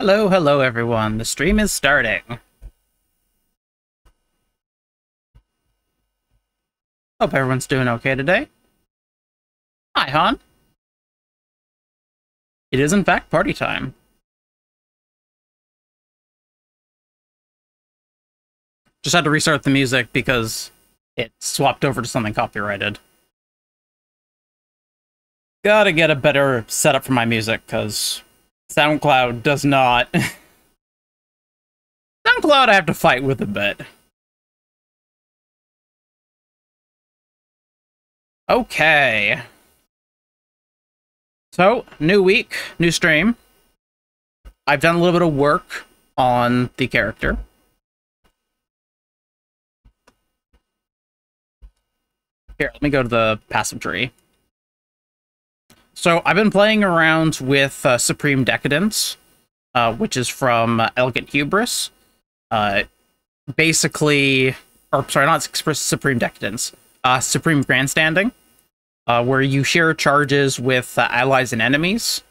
Hello, hello everyone. The stream is starting. Hope everyone's doing okay today. Hi, Han. It is in fact party time. Just had to restart the music because it swapped over to something copyrighted. Gotta get a better setup for my music, because SoundCloud does not... SoundCloud I have to fight with a bit. Okay. So, new week, new stream. I've done a little bit of work on the character. Here, let me go to the passive tree. So I've been playing around with uh, Supreme Decadence, uh, which is from uh, Elegant Hubris. Uh, basically, or sorry, not Supreme Decadence, uh, Supreme Grandstanding, uh, where you share charges with allies and enemies.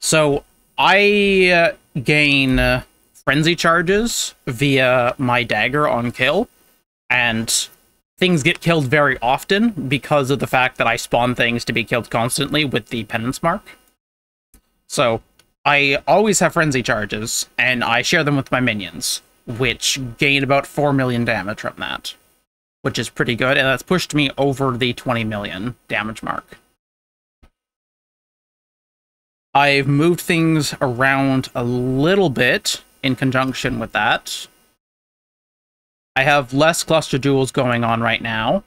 So I gain frenzy charges via my dagger on kill, and things get killed very often because of the fact that I spawn things to be killed constantly with the penance mark. So I always have frenzy charges, and I share them with my minions, which gain about 4 million damage from that, which is pretty good, and that's pushed me over the 20 million damage mark. I've moved things around a little bit in conjunction with that. I have less cluster jewels going on right now.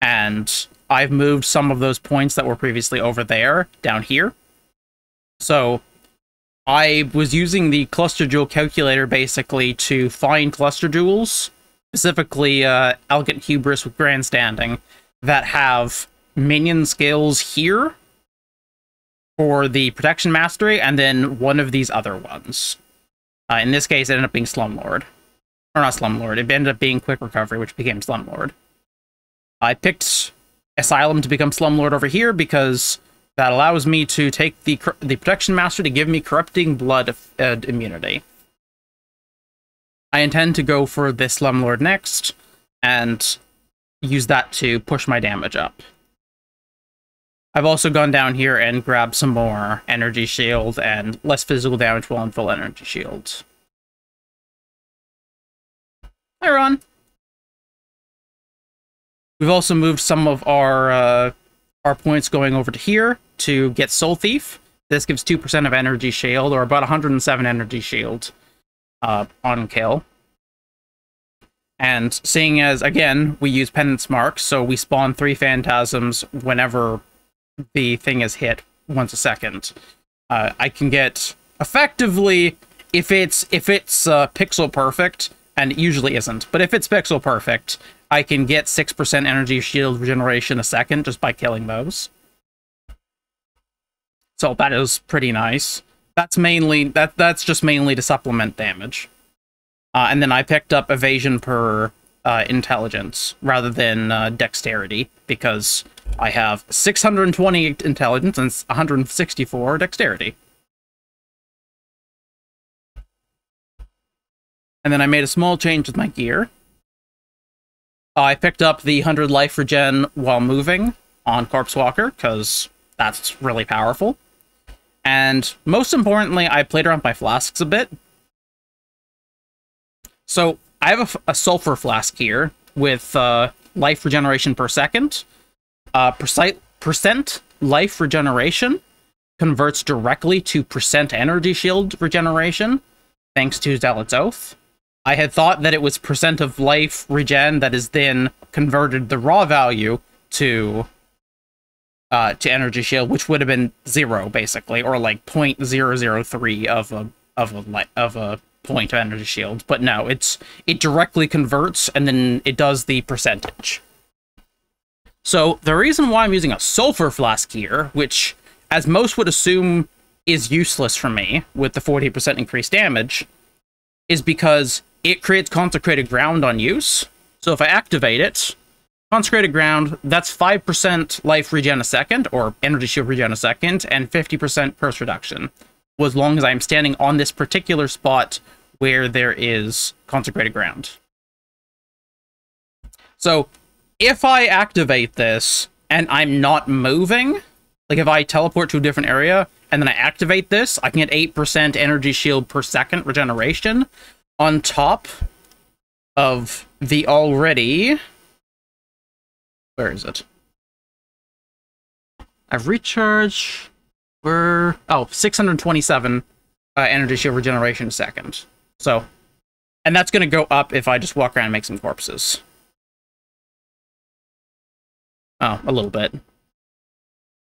And I've moved some of those points that were previously over there down here. So I was using the cluster jewel calculator basically to find cluster jewels, specifically uh, Elegant Hubris with Grandstanding, that have minion skills here for the Protection Mastery, and then one of these other ones. Uh, in this case, it ended up being Slumlord. Or not Slumlord. It ended up being Quick Recovery, which became Slumlord. I picked Asylum to become Slumlord over here because that allows me to take the the Protection Master to give me Corrupting Blood uh, immunity. I intend to go for this Slumlord next, and use that to push my damage up. I've also gone down here and grabbed some more Energy Shield and less physical damage while in full Energy Shield. Hi, Ron. We've also moved some of our uh, our points going over to here to get Soul Thief. This gives 2% of energy shield, or about 107 energy shield uh, on kill. And seeing as, again, we use Penance Mark, so we spawn three Phantasms whenever the thing is hit once a second. Uh, I can get, effectively, if it's if it's uh, pixel perfect, and it usually isn't. But if it's pixel perfect, I can get 6% energy shield regeneration a second just by killing those. So that is pretty nice. That's mainly, that that's just mainly to supplement damage. Uh, and then I picked up evasion per uh, intelligence rather than uh, dexterity because I have 620 intelligence and 164 dexterity. And then I made a small change with my gear. I picked up the 100 life regen while moving on Corpse Walker, because that's really powerful. And most importantly, I played around my flasks a bit. So I have a, a sulfur flask here with uh, life regeneration per second. Uh, percent life regeneration converts directly to percent energy shield regeneration, thanks to Zealot's Oath. I had thought that it was percent of life regen that is then converted the raw value to uh, to energy shield, which would have been zero basically, or like 0.003 of a of a of a point of energy shield. But no, it's it directly converts and then it does the percentage. So the reason why I'm using a sulfur flask here, which as most would assume is useless for me with the 40% increased damage, is because it creates consecrated ground on use. So if I activate it, Consecrated Ground, that's 5% life regen a second, or energy shield regen a second, and 50% curse reduction. As long as I'm standing on this particular spot where there is Consecrated Ground. So, if I activate this and I'm not moving, like if I teleport to a different area and then I activate this, I can get 8% energy shield per second regeneration on top of the already... Where is it? I've recharged... We're... Oh, 627 uh, energy shield regeneration a second. So, and that's going to go up if I just walk around and make some corpses. Oh, a little bit.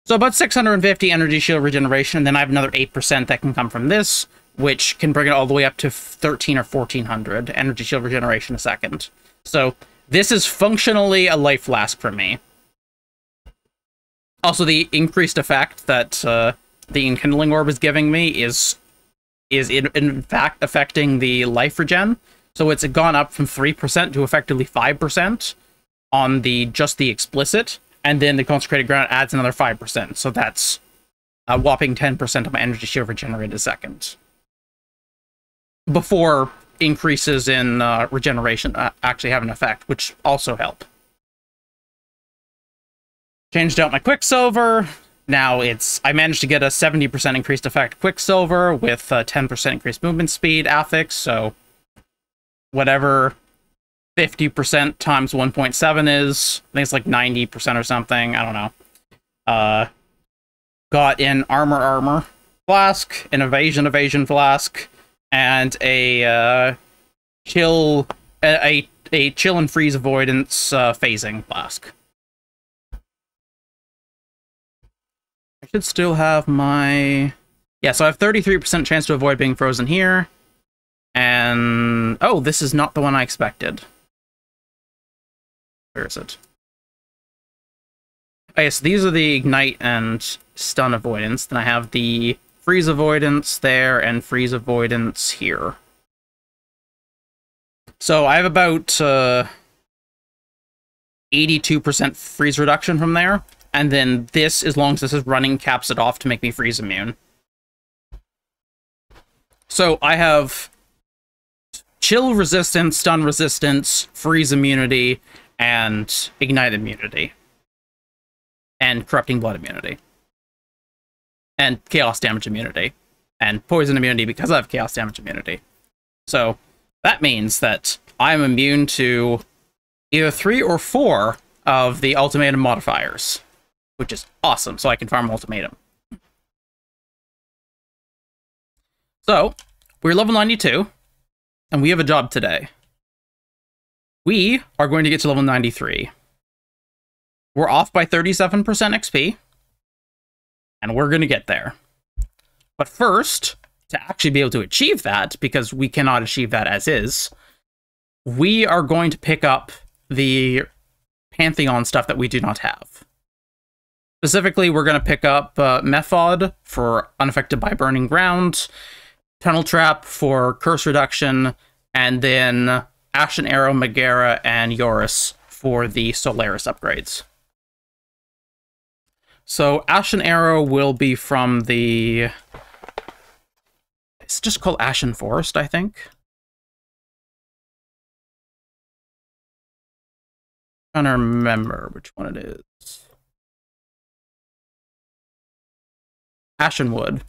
So about 650 energy shield regeneration, and then I have another 8% that can come from this, which can bring it all the way up to 13 or 1400 energy shield regeneration a second. So this is functionally a life flask for me. Also, the increased effect that uh, the enkindling orb is giving me is is in, in fact affecting the life regen. So it's gone up from 3% to effectively 5% on the just the explicit, and then the consecrated ground adds another 5%. So that's a whopping 10% of my energy shield regenerated a second. Before increases in uh, regeneration uh, actually have an effect, which also help. Changed out my Quicksilver. Now it's I managed to get a 70% increased effect Quicksilver with 10% increased movement speed affix, so whatever 50% times 1.7 is. I think it's like 90% or something. I don't know. Uh, got an armor armor flask, an evasion evasion flask, and a uh, chill a, a chill and freeze avoidance uh, phasing flask. I should still have my yeah. So I have 33% chance to avoid being frozen here, and oh, this is not the one I expected. Where is it? Okay, so these are the ignite and stun avoidance. Then I have the freeze avoidance there and freeze avoidance here. So I have about 82% uh, freeze reduction from there. And then this, as long as this is running, caps it off to make me freeze immune. So I have chill resistance, stun resistance, freeze immunity, and ignite immunity. And corrupting blood immunity. And chaos damage immunity. And poison immunity because I have chaos damage immunity. So that means that I'm immune to either three or four of the ultimatum modifiers, which is awesome, so I can farm ultimatum. So, we're level 92, and we have a job today. We are going to get to level 93. We're off by 37% XP, and we're going to get there. But first, to actually be able to achieve that, because we cannot achieve that as is, we are going to pick up the Pantheon stuff that we do not have. Specifically, we're going to pick up uh, Mephod for Unaffected by Burning Ground, Tunnel Trap for Curse Reduction, and then Ashen Arrow, Megara, and Joris for the Solaris upgrades. So Ashen Arrow will be from the... It's just called Ashen Forest, I think. I'm trying to remember which one it is. Ashenwood.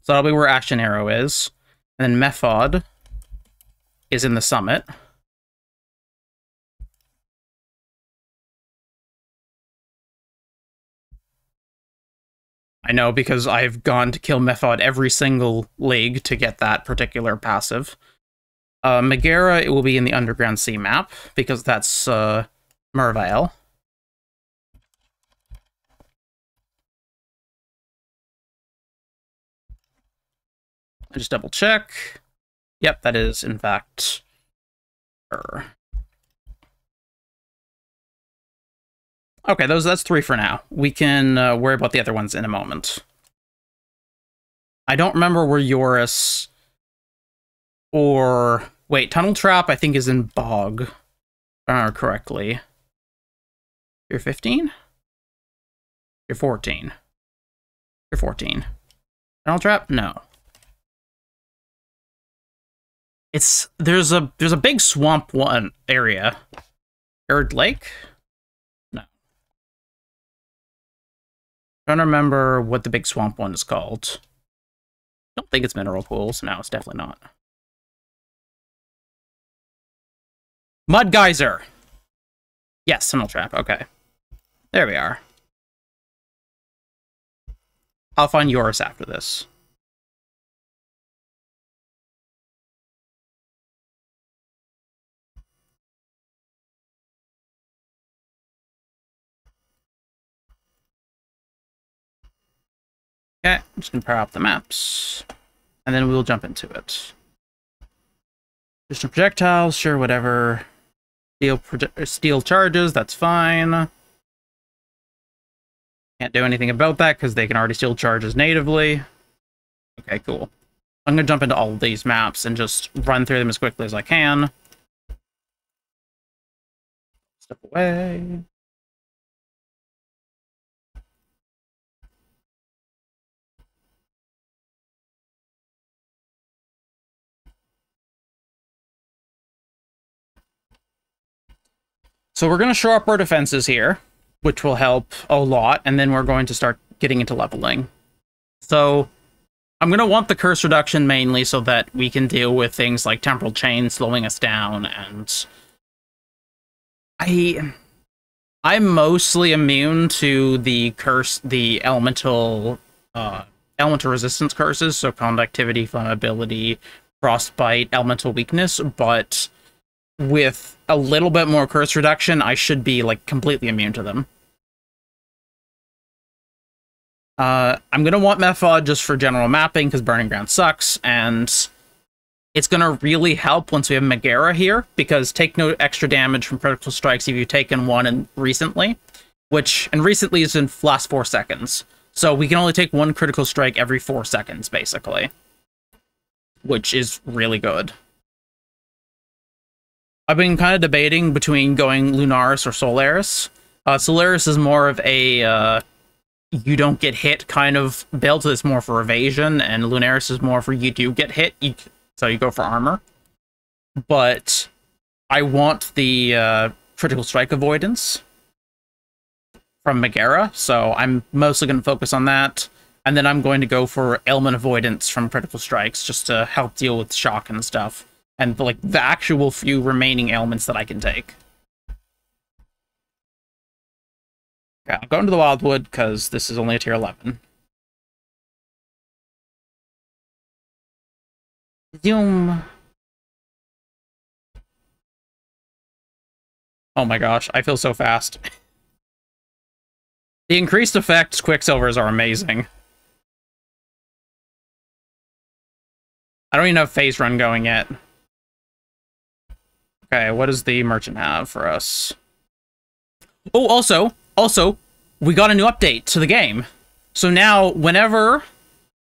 So that'll be where Ashen Arrow is. And then Mephod is in the summit. I know because I've gone to kill Mephod every single league to get that particular passive. Uh, Megara, it will be in the Underground Sea map, because that's uh, Merveil. I just double check. Yep, that is in fact her. Okay, those that's three for now. We can uh, worry about the other ones in a moment. I don't remember where Joris or wait, Tunnel Trap I think is in Bog, uh, correctly. You're 15? You're 14. You're 14. Tunnel trap? No. It's there's a there's a big swamp one area. Arid Lake? Trying to remember what the big swamp one is called. Don't think it's mineral pools. No, it's definitely not. Mud geyser. Yes, tunnel trap. Okay. There we are. I'll find yours after this. Okay, I'm just gonna power up the maps. And then we'll jump into it. Additional projectiles, sure, whatever. Steal, uh, steal charges, that's fine. Can't do anything about that because they can already steal charges natively. Okay, cool. I'm going to jump into all of these maps and just run through them as quickly as I can. Step away. So we're going to show up our defenses here which will help a lot, and then we're going to start getting into leveling. So I'm going to want the curse reduction mainly so that we can deal with things like temporal chain slowing us down, and I I'm mostly immune to the curse, the elemental uh, elemental resistance curses, so conductivity, flammability, frostbite, elemental weakness, but with a little bit more curse reduction, I should be like completely immune to them. Uh, I'm gonna want Mephod just for general mapping because Burning Ground sucks, and it's gonna really help once we have Megara here because take no extra damage from critical strikes if you've taken one and recently, which and recently is in last four seconds. So we can only take one critical strike every four seconds, basically, which is really good. I've been kind of debating between going Lunaris or Solaris. Uh, Solaris is more of a uh, you don't get hit kind of build, it's more for evasion, and Lunaris is more for you do get hit, you, so you go for armor. But I want the uh, critical strike avoidance from Megara, so I'm mostly going to focus on that. And then I'm going to go for ailment avoidance from critical strikes just to help deal with shock and stuff and like the actual few remaining ailments that I can take. Okay, I'm going to the Wildwood because this is only a tier 11. Zoom. Oh my gosh, I feel so fast. the increased effects Quicksilvers are amazing. I don't even have phase run going yet. Okay, what does the merchant have for us? Oh, also, also, we got a new update to the game. So now, whenever,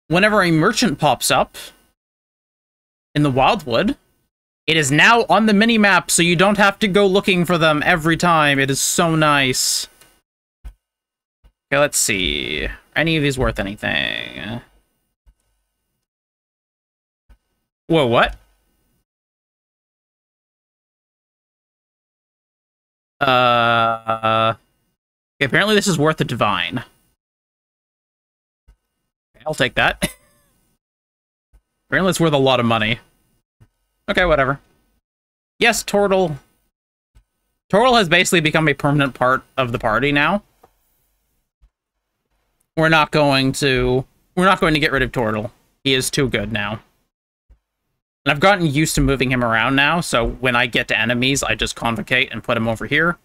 whenever a merchant pops up in the Wildwood, it is now on the mini-map, so you don't have to go looking for them every time. It is so nice. Okay, let's see. Are any of these worth anything? Whoa, what? Uh, apparently this is worth a divine. I'll take that. apparently it's worth a lot of money. Okay, whatever. Yes, Tortle. Tortle has basically become a permanent part of the party now. We're not going to... We're not going to get rid of Tortle. He is too good now. And I've gotten used to moving him around now, so when I get to enemies, I just convocate and put him over here.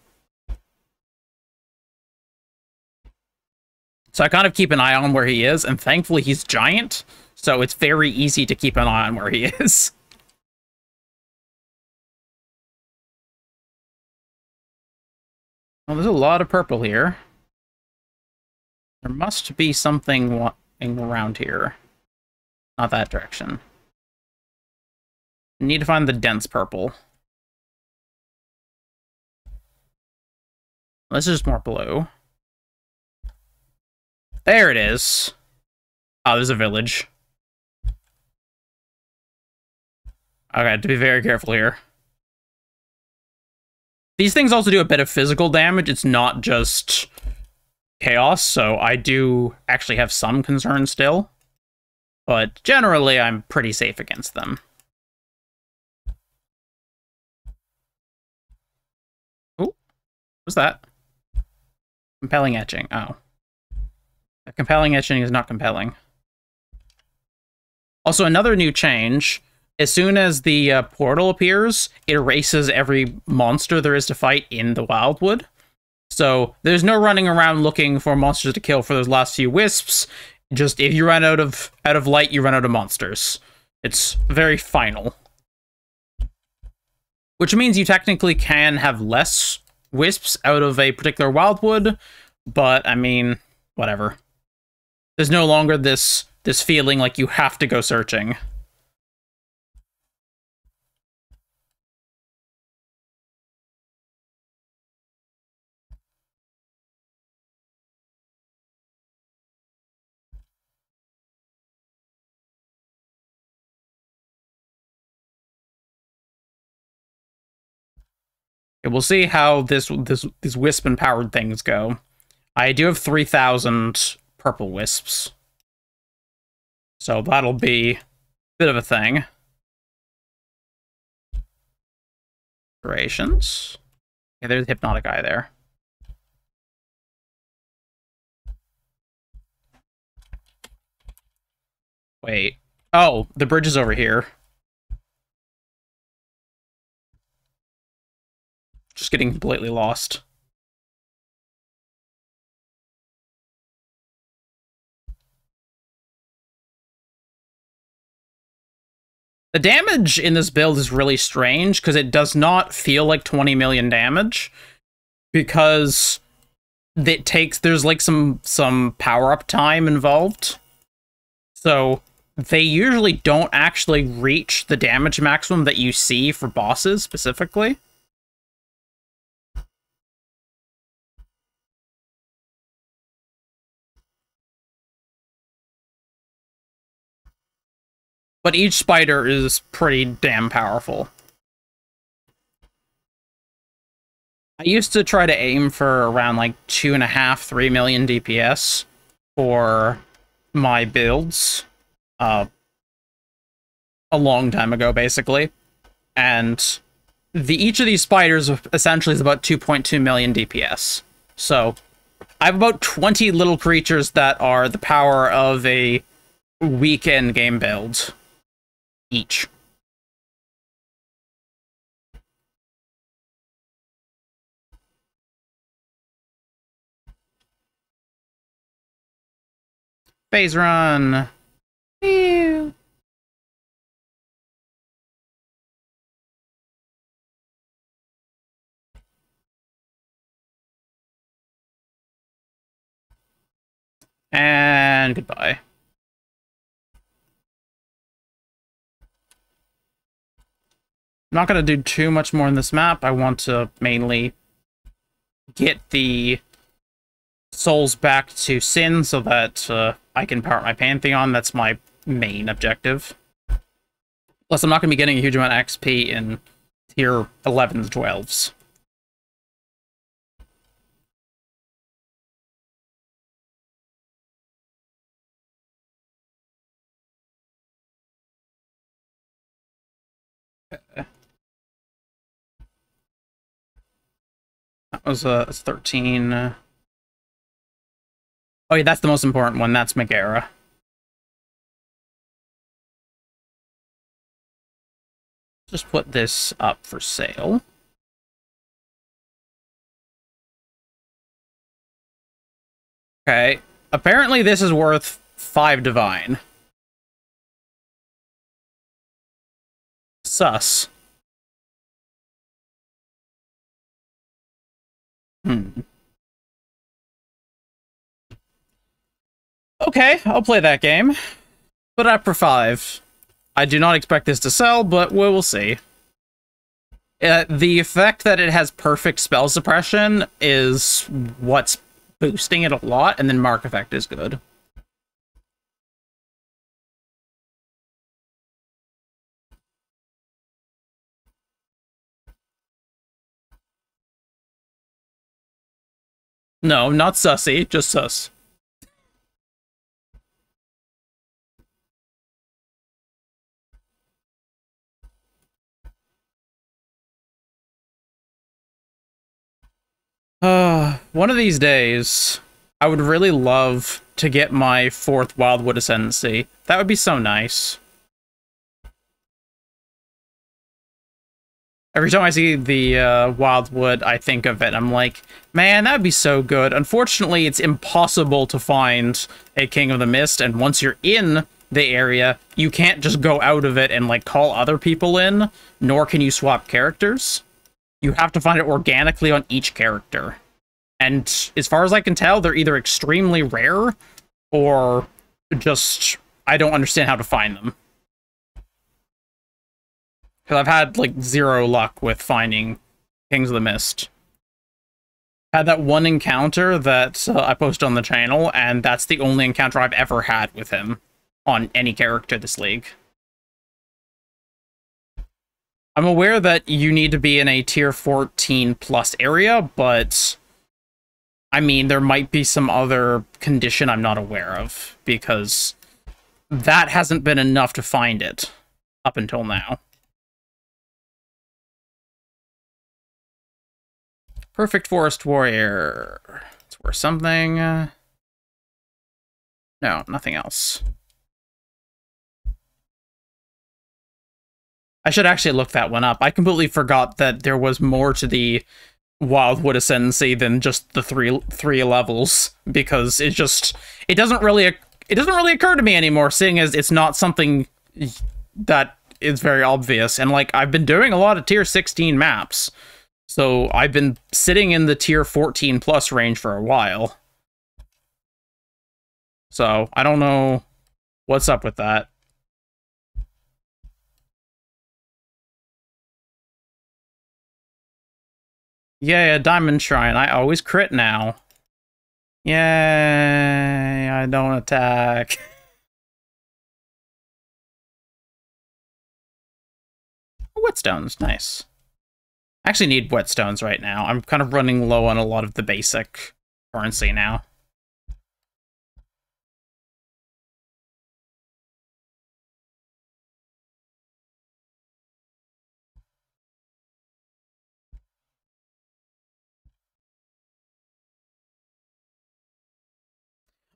So I kind of keep an eye on where he is, and thankfully he's giant, so it's very easy to keep an eye on where he is. Well, there's a lot of purple here. There must be something around here. Not that direction. Need to find the dense purple. This is more blue. There it is. Oh, there's a village. Okay, to be very careful here. These things also do a bit of physical damage. It's not just chaos, so I do actually have some concern still. But generally, I'm pretty safe against them. What's that? Compelling etching. Oh. A compelling etching is not compelling. Also, another new change as soon as the uh, portal appears, it erases every monster there is to fight in the Wildwood. So there's no running around looking for monsters to kill for those last few wisps. Just if you run out of out of light, you run out of monsters. It's very final. Which means you technically can have less wisps out of a particular wildwood, but I mean, whatever. There's no longer this this feeling like you have to go searching. We'll see how this this these wisp empowered things go. I do have three thousand purple wisps, so that'll be a bit of a thing. Durations. Yeah, there's the hypnotic eye there. Wait. Oh, the bridge is over here. Just getting completely lost. The damage in this build is really strange because it does not feel like 20 million damage because it takes there's like some some power up time involved. So they usually don't actually reach the damage maximum that you see for bosses specifically. But each spider is pretty damn powerful. I used to try to aim for around like two and a half, three million DPS for my builds. Uh, a long time ago, basically. And the each of these spiders essentially is about 2.2 million DPS. So I have about 20 little creatures that are the power of a weekend game build each. Phase run. Ew. And goodbye. Not going to do too much more in this map. I want to mainly get the souls back to Sin so that uh, I can power my Pantheon. That's my main objective. Plus, I'm not going to be getting a huge amount of XP in tier 11s, 12s. Was a uh, 13. Oh yeah, that's the most important one. That's Megara. Just put this up for sale. Okay. Apparently this is worth 5 divine. Sus. Hmm. Okay, I'll play that game. But for five. I do not expect this to sell, but we will see. Uh, the effect that it has perfect spell suppression is what's boosting it a lot, and then mark effect is good. No, not sussy, just sus. Uh, one of these days, I would really love to get my fourth Wildwood Ascendancy. That would be so nice. Every time I see the uh, Wildwood, I think of it. I'm like, man, that'd be so good. Unfortunately, it's impossible to find a King of the Mist, and once you're in the area, you can't just go out of it and like call other people in, nor can you swap characters. You have to find it organically on each character. And as far as I can tell, they're either extremely rare or just I don't understand how to find them. Because I've had, like, zero luck with finding Kings of the Mist. Had that one encounter that uh, I posted on the channel, and that's the only encounter I've ever had with him on any character this league. I'm aware that you need to be in a tier 14 plus area, but I mean, there might be some other condition I'm not aware of, because that hasn't been enough to find it up until now. Perfect Forest Warrior. It's worth something. No, nothing else. I should actually look that one up. I completely forgot that there was more to the Wildwood Ascendancy than just the three three levels because it just it doesn't really it doesn't really occur to me anymore, seeing as it's not something that is very obvious. And like I've been doing a lot of tier 16 maps. So I've been sitting in the tier 14 plus range for a while. So I don't know what's up with that. Yeah, Diamond Shrine. I always crit now. Yay, I don't attack. Whetstones, nice. I actually need whetstones right now. I'm kind of running low on a lot of the basic currency now.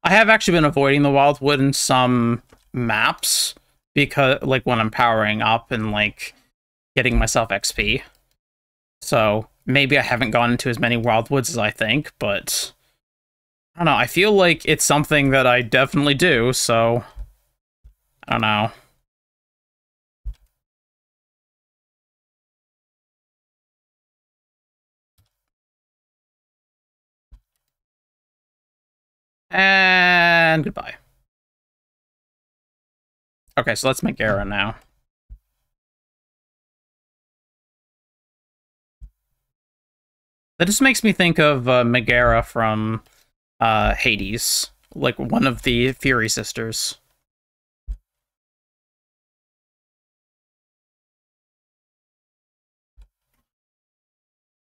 I have actually been avoiding the Wildwood in some maps because, like, when I'm powering up and, like, getting myself XP. So maybe I haven't gone into as many wildwoods as I think, but I don't know. I feel like it's something that I definitely do, so I don't know. And goodbye. Okay, so let's make Gara now. That just makes me think of uh, Megara from uh, Hades, like one of the Fury sisters.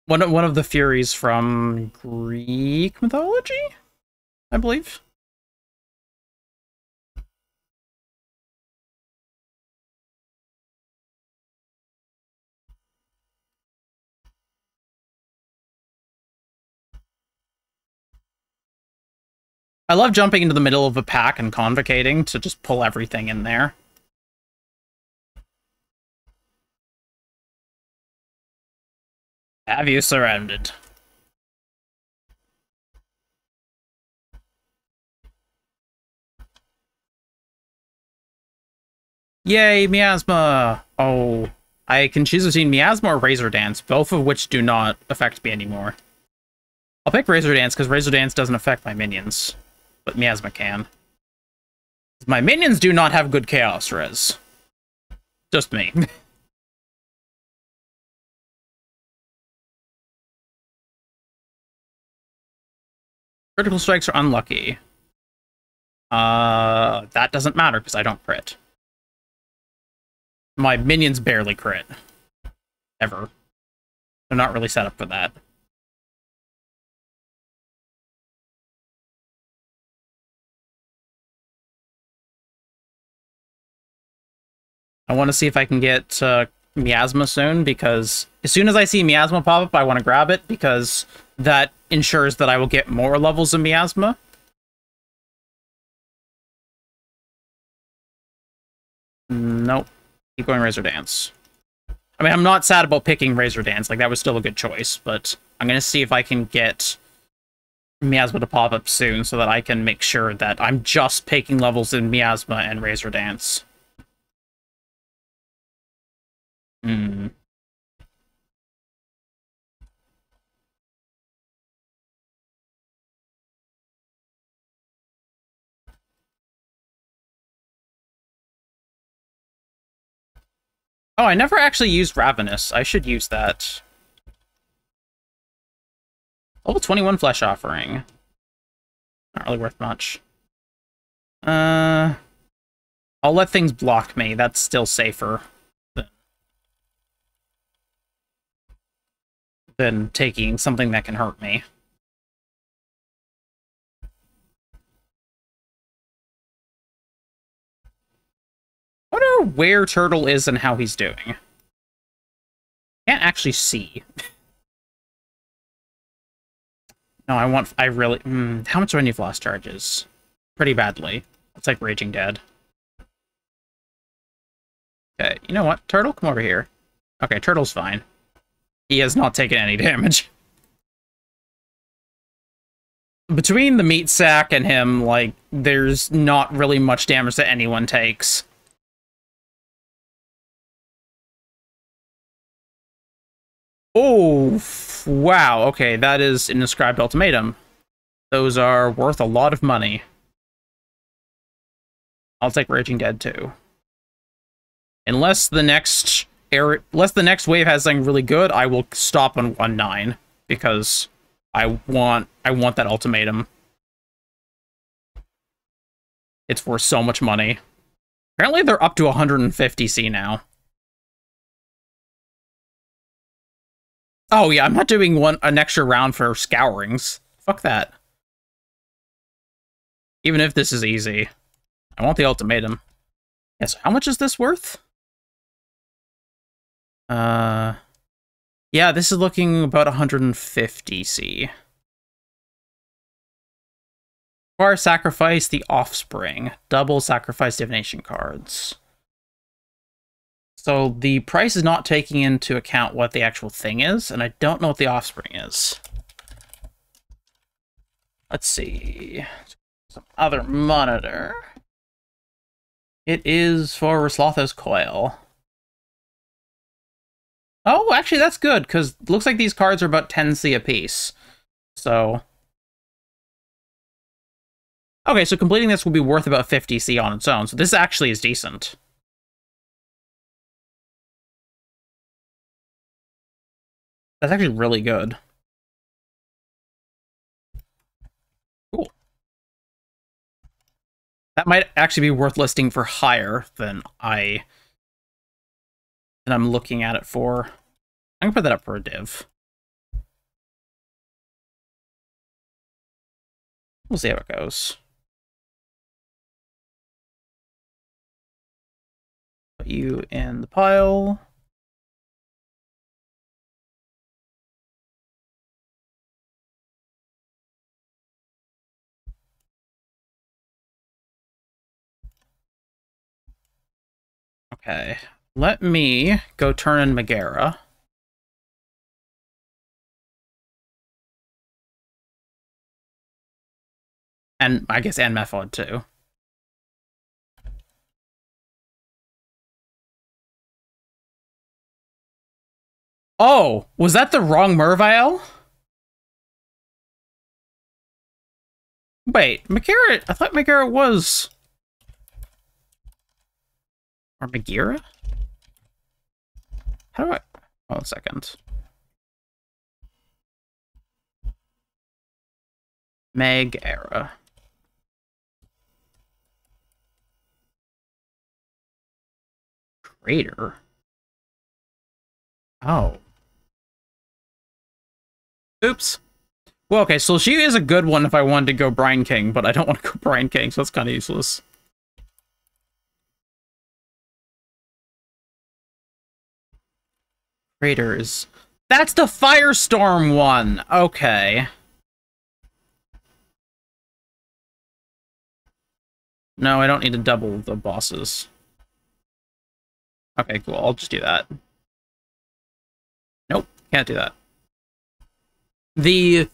One one of the Furies from Greek mythology, I believe. I love jumping into the middle of a pack and convocating to just pull everything in there. Have you surrounded? Yay, Miasma! Oh, I can choose between Miasma or Razor Dance, both of which do not affect me anymore. I'll pick Razor Dance because Razor Dance doesn't affect my minions but Miasma can. My minions do not have good chaos res. Just me. Critical strikes are unlucky. Uh, that doesn't matter because I don't crit. My minions barely crit. Ever. They're not really set up for that. I want to see if I can get uh, Miasma soon, because as soon as I see Miasma pop up, I want to grab it, because that ensures that I will get more levels of Miasma. Nope. Keep going Razor Dance. I mean, I'm not sad about picking Razor Dance. Like, that was still a good choice, but I'm going to see if I can get Miasma to pop up soon so that I can make sure that I'm just picking levels in Miasma and Razor Dance. Hmm. Oh, I never actually used Ravenous. I should use that. Level 21 Flesh Offering. Not really worth much. Uh, I'll let things block me. That's still safer than taking something that can hurt me. I wonder where Turtle is and how he's doing. Can't actually see. no, I want... I really... Mm, how much do I need lost charges? Pretty badly. It's like Raging Dead. Okay, you know what? Turtle, come over here. Okay, Turtle's fine. He has not taken any damage. Between the meat sack and him, like, there's not really much damage that anyone takes. Oh, wow. Okay, that is an inscribed ultimatum. Those are worth a lot of money. I'll take Raging Dead too. Unless the next area, unless the next wave has something really good, I will stop on one nine because I want I want that ultimatum. It's worth so much money. Apparently they're up to 150 C now. Oh yeah, I'm not doing one an extra round for scourings. Fuck that. Even if this is easy. I want the ultimatum. Yes, how much is this worth? Uh Yeah, this is looking about 150 C. Or sacrifice the offspring. Double sacrifice divination cards. So the price is not taking into account what the actual thing is, and I don't know what the offspring is. Let's see. Some other monitor. It is for Reslauthos Coil. Oh, actually, that's good, because looks like these cards are about 10C apiece. So... Okay, so completing this will be worth about 50C on its own, so this actually is decent. That's actually really good. Cool. That might actually be worth listing for higher than I than I'm looking at it for. I'm gonna put that up for a div. We'll see how it goes. Put you in the pile. Okay, let me go turn in Megara. And I guess and Mephod too. Oh, was that the wrong Merveil? Wait, Megara, I thought Megara was... Or Magira? How do I... Hold a second. Meg era. Crater. Oh. Oops. Well, okay, so she is a good one if I wanted to go Brine King, but I don't want to go Brine King, so it's kind of useless. Craters. That's the Firestorm one! Okay. No, I don't need to double the bosses. Okay, cool. I'll just do that. Nope, can't do that. The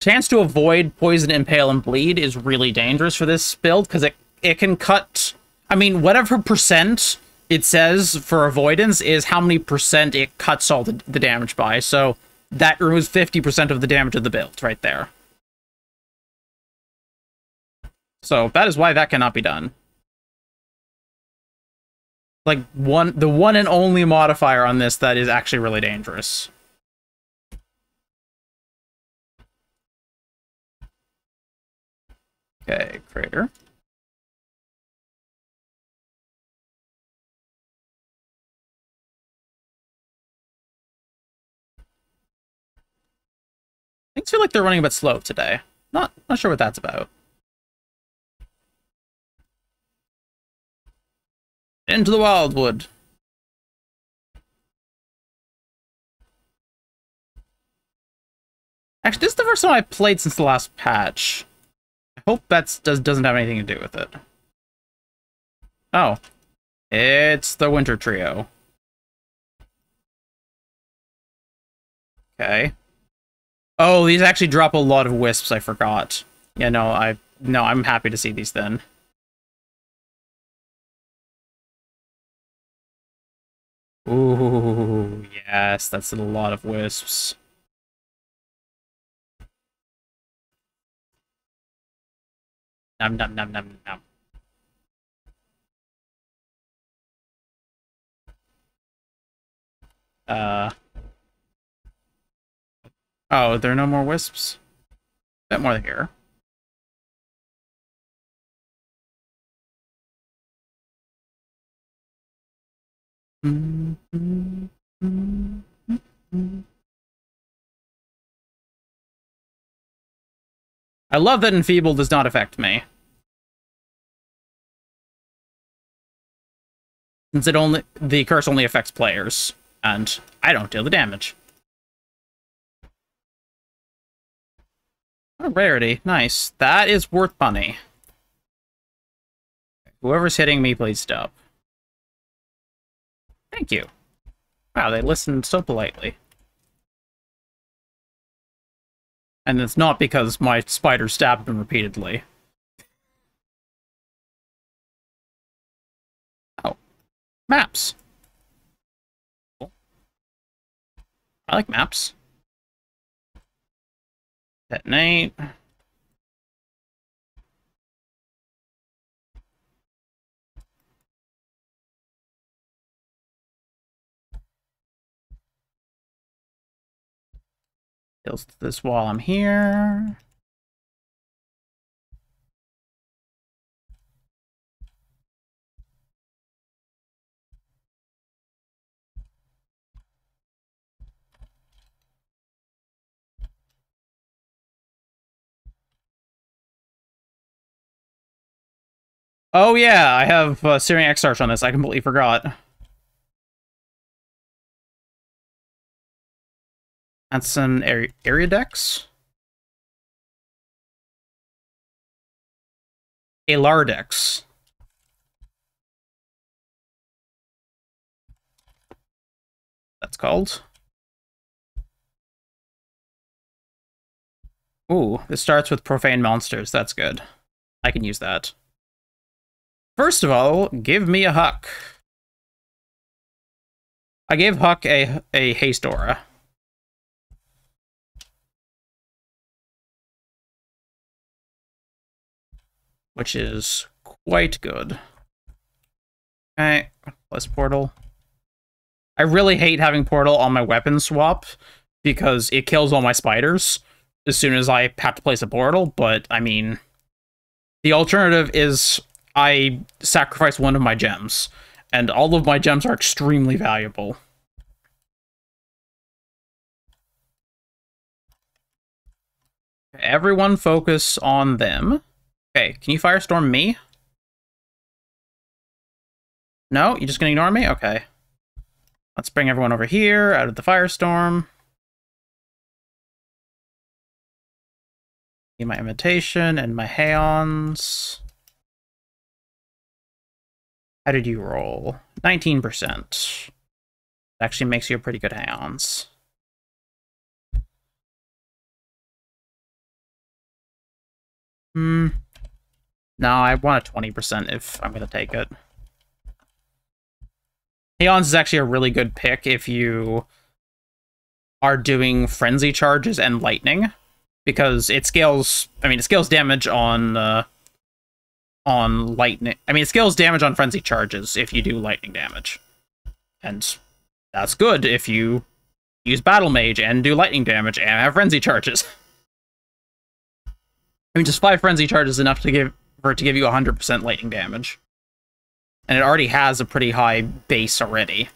chance to avoid poison, impale, and bleed is really dangerous for this build because it it can cut. I mean, whatever percent it says for avoidance is how many percent it cuts all the, the damage by. So that removes 50% of the damage of the build right there. So that is why that cannot be done. Like one the one and only modifier on this that is actually really dangerous. Okay, crater. Things feel like they're running a bit slow today. Not not sure what that's about. Into the wildwood. Actually, this is the first time I played since the last patch. I hope that does, doesn't have anything to do with it. Oh. It's the Winter Trio. Okay. Oh, these actually drop a lot of wisps, I forgot. Yeah, no, I no, I'm happy to see these then. Ooh, yes, that's a lot of wisps. Num num num num num. Uh. Oh, there are no more wisps? Bit more here. I love that Enfeeble does not affect me. Since it only the curse only affects players, and I don't deal the damage. A rarity. Nice. That is worth money. Whoever's hitting me, please stop. Thank you. Wow, they listened so politely. And it's not because my spider stabbed them repeatedly. Oh. Maps. Cool. I like maps. Detonate. Kills this wall I'm here. Oh yeah, I have uh, Exarch on this. I completely forgot. That's an Ariadex? A Lardex. That's called. Ooh, this starts with Profane Monsters. That's good. I can use that. First of all, give me a Huck. I gave Huck a, a Haste Aura. which is quite good. Okay, plus portal. I really hate having portal on my weapon swap because it kills all my spiders. as soon as I have to place a portal, but I mean, the alternative is I sacrifice one of my gems, and all of my gems are extremely valuable. Everyone focus on them. Okay, can you firestorm me? No? You're just gonna ignore me? Okay. Let's bring everyone over here, out of the firestorm. my imitation and my Haons. How did you roll? 19%. Actually makes you a pretty good Haons. Hmm. No, I want a 20% if I'm going to take it. Haons is actually a really good pick if you are doing frenzy charges and lightning because it scales I mean it scales damage on uh, on lightning I mean it scales damage on frenzy charges if you do lightning damage. And that's good if you use battle mage and do lightning damage and have frenzy charges. I mean just five frenzy charges enough to give for it to give you 100% lightning damage and it already has a pretty high base already,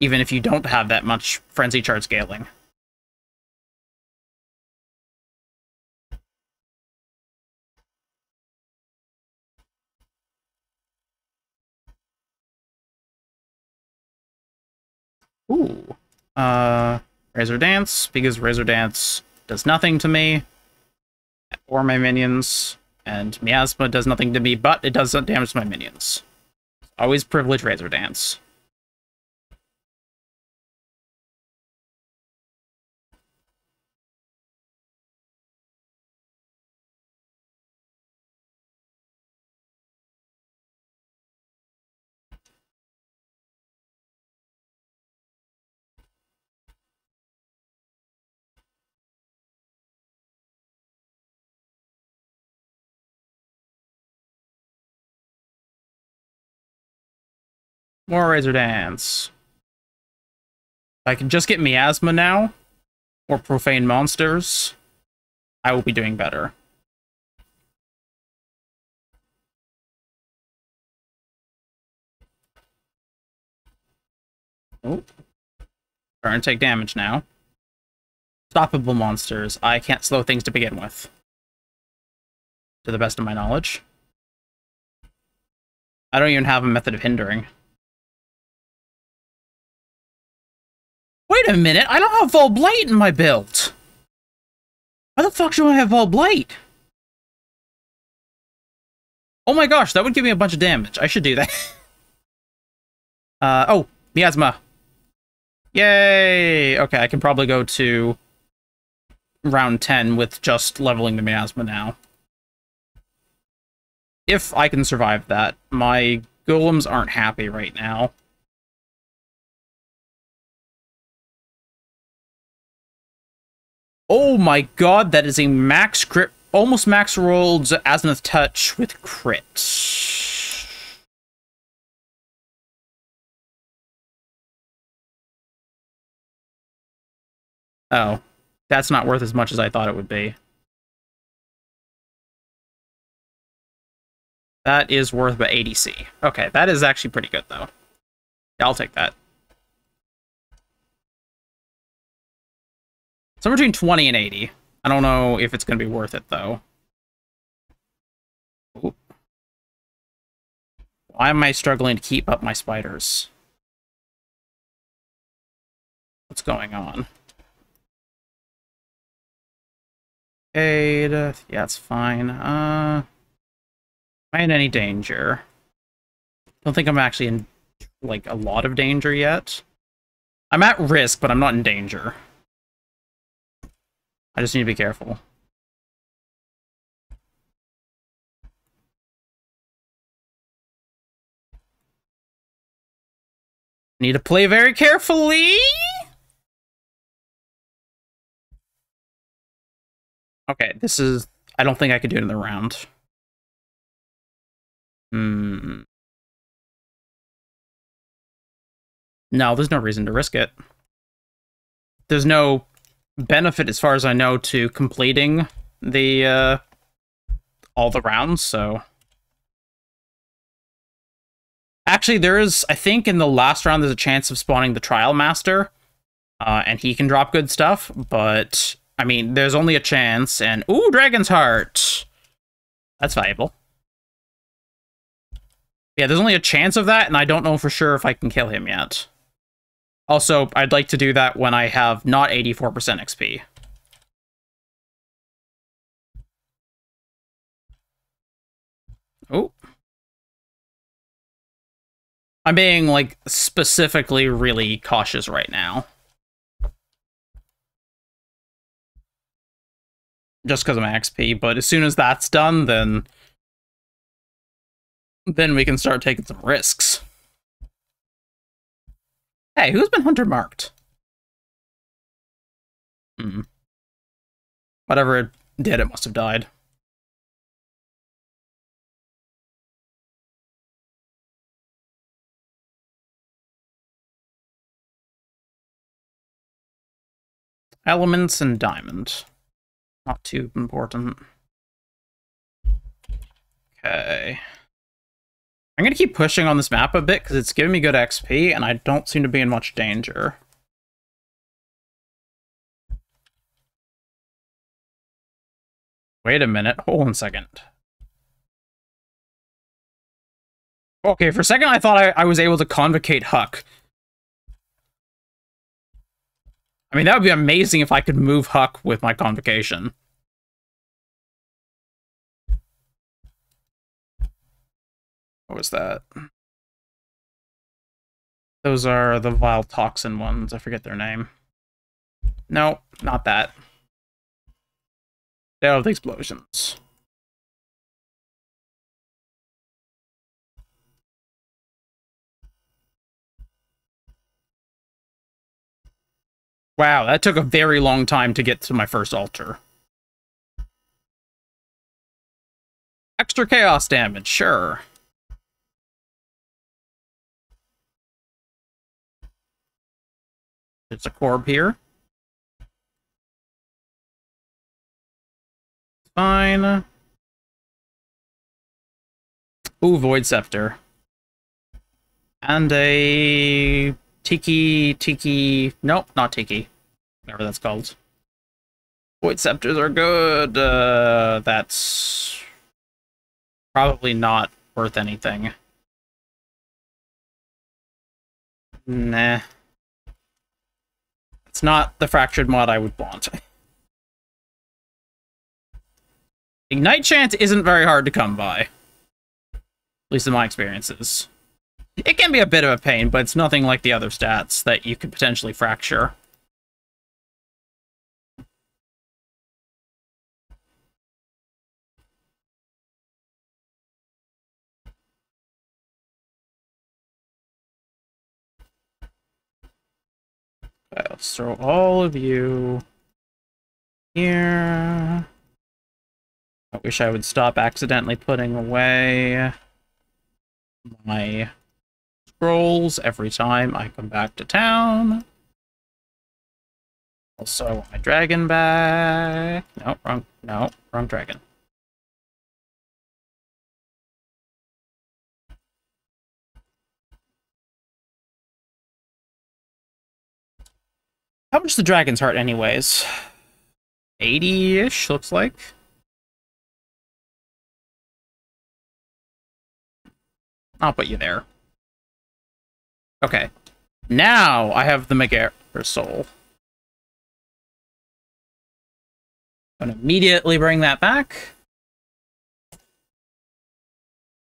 even if you don't have that much Frenzy Charge scaling. Ooh. Uh, Razor Dance, because Razor Dance does nothing to me or my minions, and Miasma does nothing to me, but it does damage to my minions. Always privilege Razor Dance. More Razor Dance. If I can just get Miasma now, or Profane Monsters, I will be doing better. Oh. Starting to take damage now. Stoppable monsters. I can't slow things to begin with. To the best of my knowledge. I don't even have a method of hindering. A minute, I don't have Blight in my build. Why the fuck should I have Blight? Oh my gosh, that would give me a bunch of damage. I should do that. uh, oh, Miasma. Yay! Okay, I can probably go to round 10 with just leveling the Miasma now. If I can survive that. My golems aren't happy right now. Oh my god, that is a max crit, almost max rolled Azimuth Touch with crit. Oh, that's not worth as much as I thought it would be. That is worth about 80C. Okay, that is actually pretty good, though. Yeah, I'll take that. Somewhere between 20 and 80. I don't know if it's going to be worth it, though. Ooh. Why am I struggling to keep up my spiders? What's going on? Aid. Yeah, it's fine. Uh, am I in any danger? Don't think I'm actually in, like, a lot of danger yet. I'm at risk, but I'm not in danger. I just need to be careful. Need to play very carefully. Okay, this is... I don't think I could do it in the round. Hmm. No, there's no reason to risk it. There's no benefit, as far as I know, to completing the uh, all the rounds. So actually, there is. I think in the last round, there's a chance of spawning the Trial Master, uh, and he can drop good stuff. But I mean, there's only a chance. And ooh, Dragon's Heart. That's valuable. Yeah, there's only a chance of that, and I don't know for sure if I can kill him yet. Also, I'd like to do that when I have not 84% XP. Oh. I'm being, like, specifically really cautious right now. Just because of my XP, but as soon as that's done, then... Then we can start taking some risks. Hey, who's been hunter marked? Hmm. Whatever it did, it must have died. Elements and diamond. Not too important. Okay. I'm going to keep pushing on this map a bit because it's giving me good XP and I don't seem to be in much danger. Wait a minute. Hold on a second. Okay, for a second I thought I, I was able to convocate Huck. I mean, that would be amazing if I could move Huck with my convocation. What was that? Those are the vile toxin ones. I forget their name. No, not that. They have the explosions. Wow, that took a very long time to get to my first altar. Extra chaos damage, sure. It's a corb here. Fine. Ooh, Void Scepter. And a Tiki, Tiki, nope, not Tiki. Whatever that's called. Void Scepters are good. Uh, that's probably not worth anything. Nah. It's not the fractured mod I would want. Ignite Chant isn't very hard to come by. At least in my experiences. It can be a bit of a pain, but it's nothing like the other stats that you could potentially fracture. Let's throw all of you here. I wish I would stop accidentally putting away my scrolls every time I come back to town. Also, I want my dragon back. No, wrong. No, wrong dragon. How much the dragon's heart anyways? 80-ish, looks like. I'll put you there. Okay. Now I have the Megara soul. I'm gonna immediately bring that back.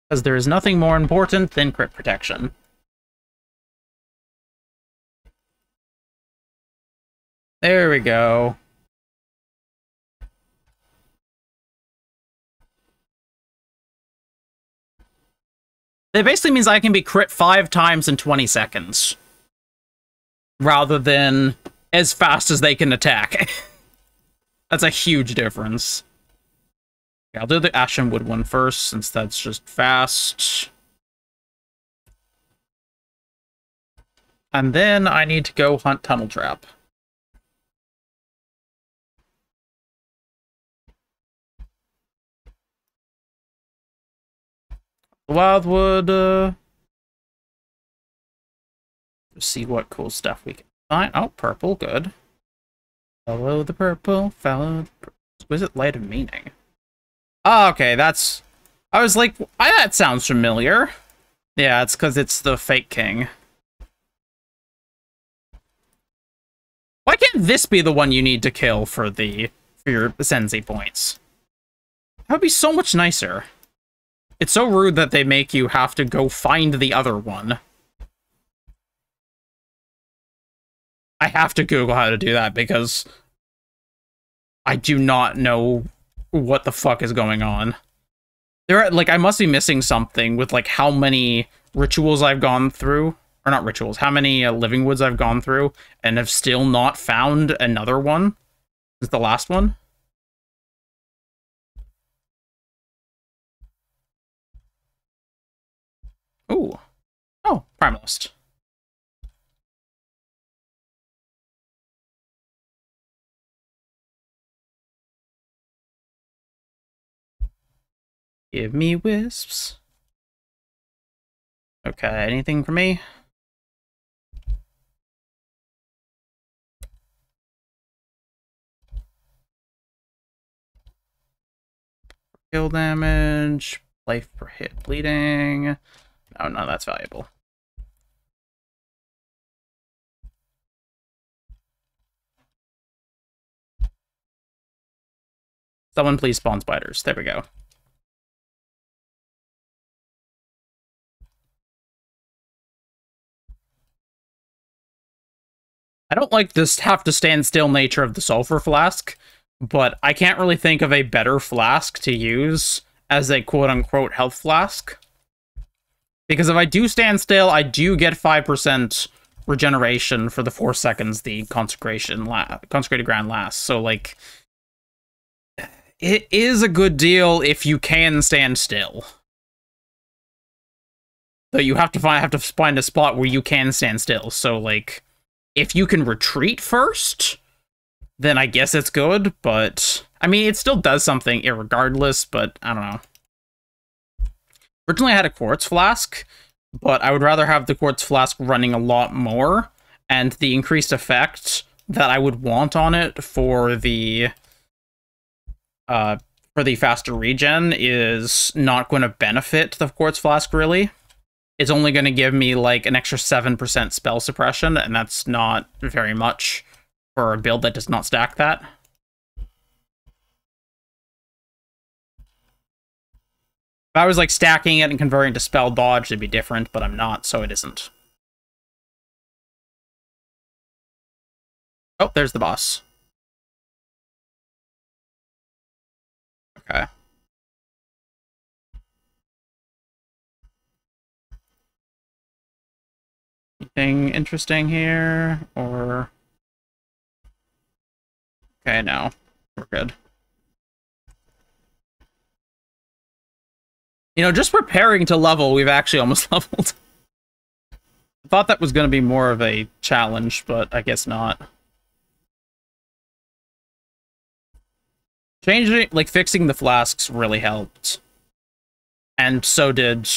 Because there is nothing more important than crit protection. There we go. It basically means I can be crit five times in 20 seconds. Rather than as fast as they can attack. that's a huge difference. Okay, I'll do the Ashenwood one first, since that's just fast. And then I need to go hunt Tunnel Trap. Wildwood, uh... See what cool stuff we can find. Oh, purple, good. Follow the purple, follow the purple. Was it Light of Meaning? Oh, okay, that's... I was like, I, that sounds familiar. Yeah, it's because it's the fake king. Why can't this be the one you need to kill for the for your Sensi points? That would be so much nicer. It's so rude that they make you have to go find the other one. I have to Google how to do that because I do not know what the fuck is going on. There are, like, I must be missing something with, like, how many rituals I've gone through. Or not rituals, how many uh, living woods I've gone through and have still not found another one. Is the last one? Oh, Primalist. Give me wisps. Okay, anything for me? Kill damage, life per hit bleeding. No, no, that's valuable. Someone please spawn spiders. There we go. I don't like this have to stand still nature of the sulfur flask, but I can't really think of a better flask to use as a quote-unquote health flask. Because if I do stand still, I do get 5% regeneration for the 4 seconds the consecration la consecrated ground lasts. So, like, it is a good deal if you can stand still. Though you have to find have to find a spot where you can stand still. So, like, if you can retreat first, then I guess it's good, but I mean, it still does something regardless, but I don't know. Originally, I had a quartz flask, but I would rather have the quartz flask running a lot more, and the increased effect that I would want on it for the uh, for the faster regen is not going to benefit the quartz flask really it's only going to give me like an extra 7% spell suppression, and that's not very much for a build that does not stack that. If I was like stacking it and converting to spell dodge, it'd be different, but I'm not, so it isn't. Oh, there's the boss. Okay. Anything interesting here, or... Okay, no. We're good. You know, just preparing to level, we've actually almost leveled. I thought that was going to be more of a challenge, but I guess not. Changing, like, fixing the flasks really helped. And so did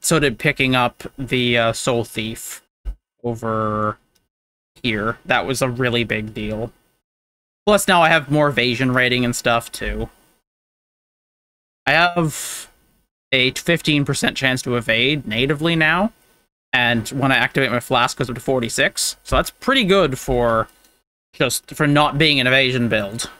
so did picking up the uh, Soul Thief over here. That was a really big deal. Plus, now I have more evasion rating and stuff, too. I have a 15% chance to evade natively now, and when I activate my flask goes up to 46, so that's pretty good for just for not being an evasion build.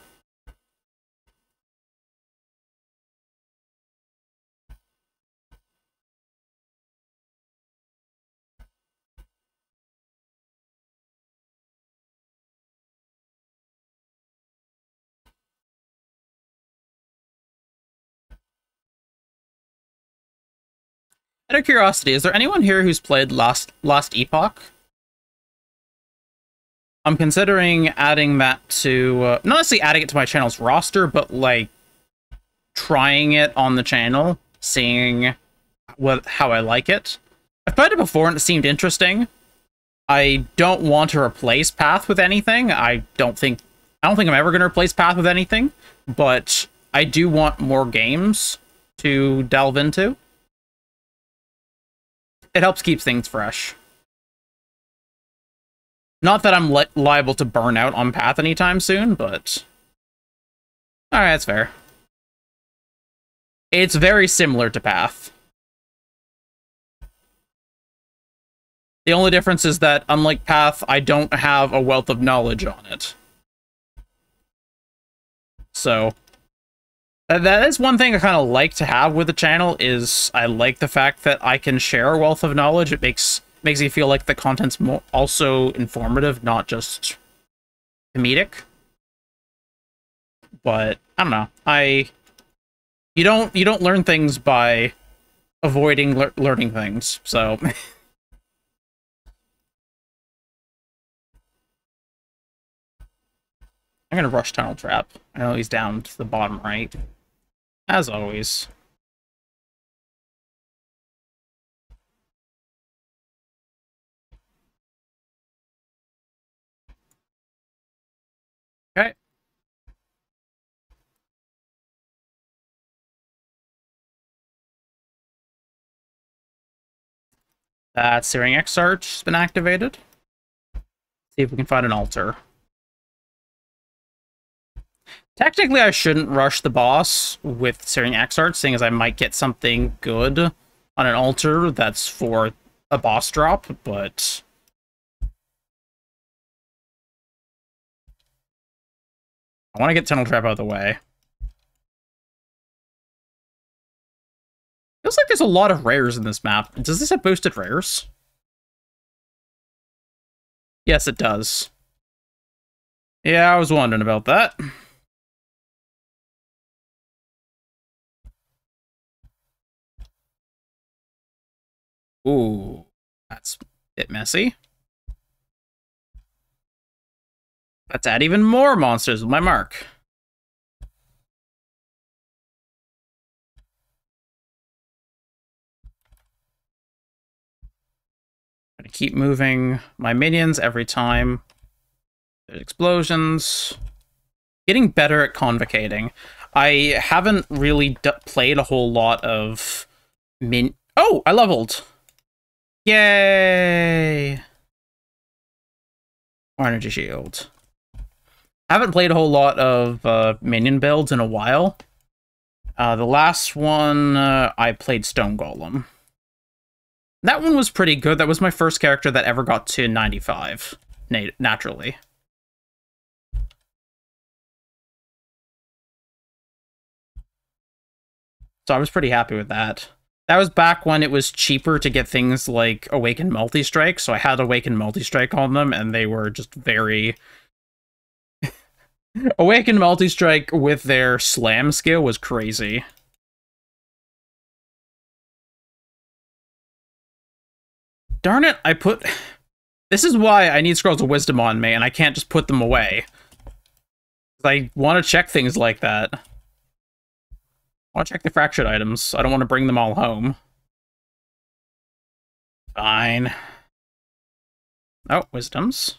Out of curiosity, is there anyone here who's played Last Last Epoch? I'm considering adding that to uh, not necessarily adding it to my channel's roster, but like trying it on the channel, seeing what how I like it. I've played it before and it seemed interesting. I don't want to replace Path with anything. I don't think I don't think I'm ever going to replace Path with anything, but I do want more games to delve into. It helps keep things fresh. Not that I'm li liable to burn out on Path anytime soon, but... Alright, that's fair. It's very similar to Path. The only difference is that, unlike Path, I don't have a wealth of knowledge on it. So, Uh, that is one thing I kind of like to have with the channel, is I like the fact that I can share a wealth of knowledge. It makes makes me feel like the content's more also informative, not just comedic. But, I don't know. I... You don't, you don't learn things by avoiding le learning things, so... I'm gonna rush Tunnel Trap. I know he's down to the bottom right. As always. Okay. That Searing Exarch has been activated. See if we can find an altar. Technically, I shouldn't rush the boss with Searing Exarch, seeing as I might get something good on an altar that's for a boss drop, but... I want to get Tunnel Trap out of the way. Feels like there's a lot of rares in this map. Does this have boosted rares? Yes, it does. Yeah, I was wondering about that. Ooh, that's a bit messy. Let's add even more monsters with my mark. I'm gonna keep moving my minions every time. There's explosions. Getting better at convocating. I haven't really played a whole lot of min- Oh, I leveled! Yay! More energy shield. I haven't played a whole lot of uh, minion builds in a while. Uh, the last one, uh, I played Stone Golem. That one was pretty good. That was my first character that ever got to 95, nat naturally. So I was pretty happy with that. That was back when it was cheaper to get things like Awaken Multi-Strike, so I had Awaken Multi-Strike on them, and they were just very... Awaken Multi-Strike with their slam skill was crazy. Darn it, I put... This is why I need Scrolls of Wisdom on me, and I can't just put them away. I want to check things like that. I want to check the fractured items. I don't want to bring them all home. Fine. Oh, wisdoms.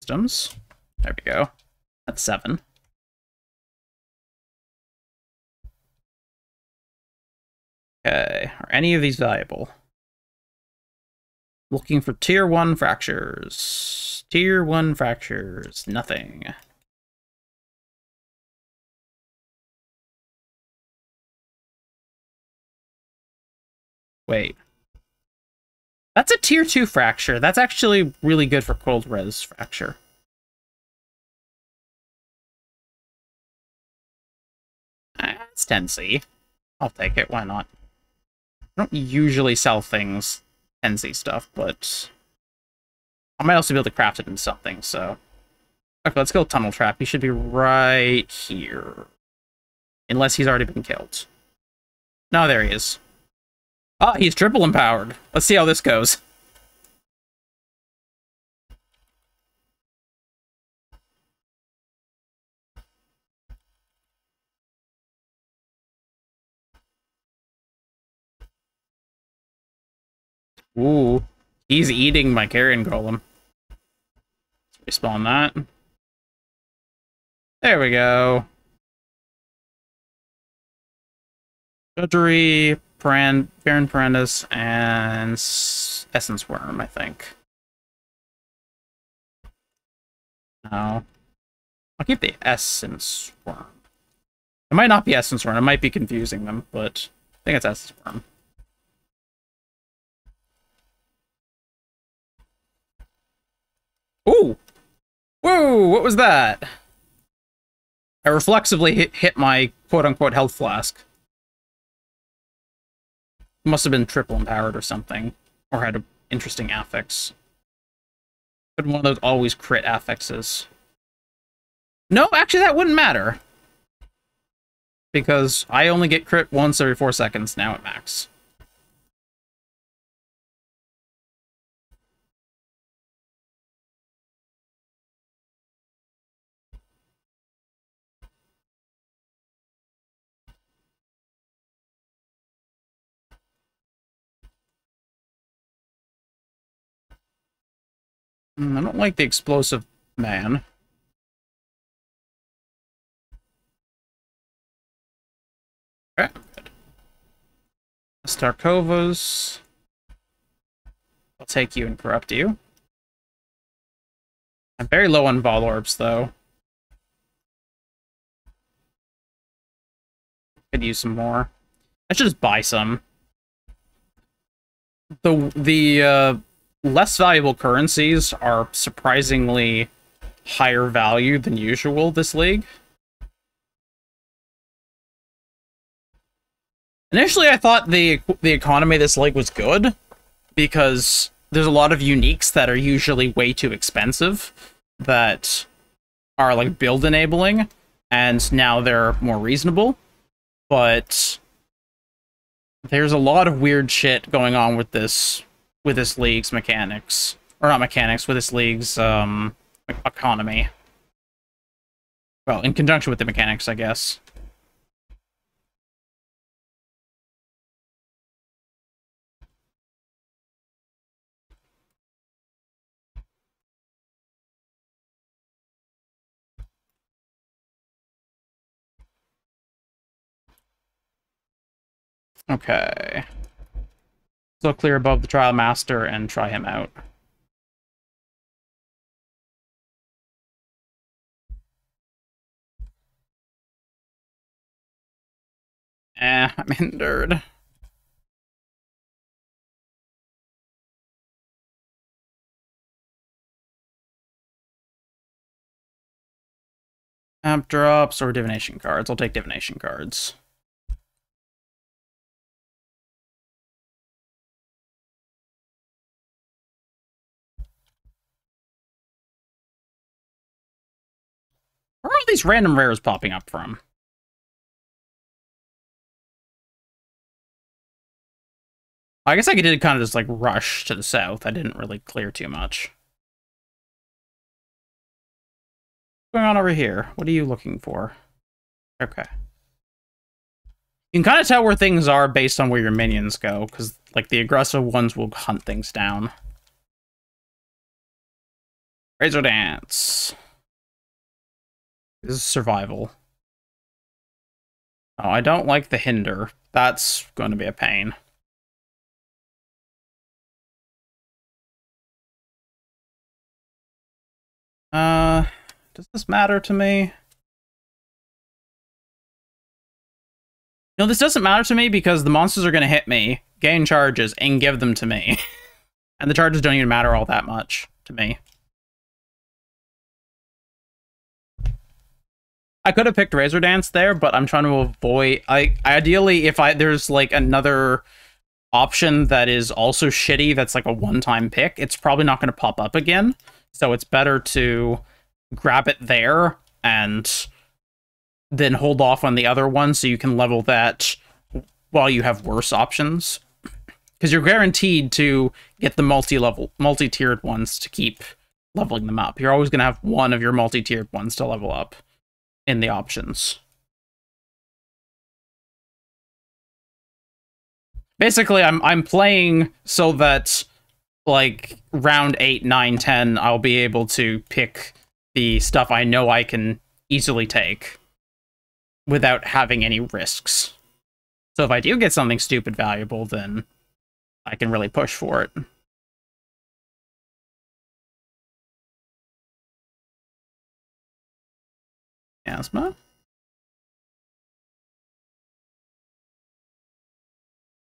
Wisdoms. There we go. That's seven. Okay, are any of these valuable? Looking for tier 1 fractures. Tier 1 fractures. Nothing. Wait. That's a tier 2 fracture. That's actually really good for cold res fracture. Ah, That's 10C. I'll take it, why not? I don't usually sell things 10C stuff, but I might also be able to craft it into something, so... Okay, let's go Tunnel Trap. He should be right here. Unless he's already been killed. No, there he is. Ah, he's triple empowered. Let's see how this goes. Ooh, he's eating my carrion golem. Let's respawn that. There we go. Judgery, Baron Brandis, and Essence Worm, I think. No. I'll keep the Essence Worm. It might not be Essence Worm, it might be confusing them, but I think it's Essence Worm. Ooh! Whoa, what was that? I reflexively hit, hit my quote-unquote health flask. Must have been triple empowered or something. Or had an interesting affix. But one of those always crit affixes. No, actually that wouldn't matter. Because I only get crit once every four seconds now at max. I don't like the explosive man. Okay. Starkovas. I'll take you and corrupt you. I'm very low on Vaal Orbs, though. Could use some more. I should just buy some. The the uh, less valuable currencies are surprisingly higher value than usual this league. Initially, I thought the the economy of this league was good because there's a lot of uniques that are usually way too expensive that are like build enabling, and now they're more reasonable. But there's a lot of weird shit going on with this with this league's mechanics. Or not mechanics, with this league's um, economy. Well, in conjunction with the mechanics, I guess. Okay. Still clear above the Trial Master and try him out. Eh, I'm hindered. Amp drops or divination cards. I'll take divination cards. Where are all these random rares popping up from? I guess I did kind of just like rush to the south. I didn't really clear too much. What's going on over here? What are you looking for? Okay. You can kind of tell where things are based on where your minions go, because like the aggressive ones will hunt things down. Razor Dance. This is survival. Oh, I don't like the hinder. That's going to be a pain. Uh, does this matter to me? No, this doesn't matter to me because the monsters are going to hit me, gain charges, and give them to me. and the charges don't even matter all that much to me. I could have picked Razor Dance there, but I'm trying to avoid. I ideally, if I there's like another option that is also shitty, that's like a one-time pick, it's probably not going to pop up again. So it's better to grab it there and then hold off on the other one so you can level that while you have worse options. Because you're guaranteed to get the multi-level, multi-tiered ones to keep leveling them up. You're always going to have one of your multi-tiered ones to level up in the options. Basically, I'm I'm playing so that like round 8, 9, 10, I'll be able to pick the stuff I know I can easily take without having any risks. So if I do get something stupid valuable, then I can really push for it. Asthma?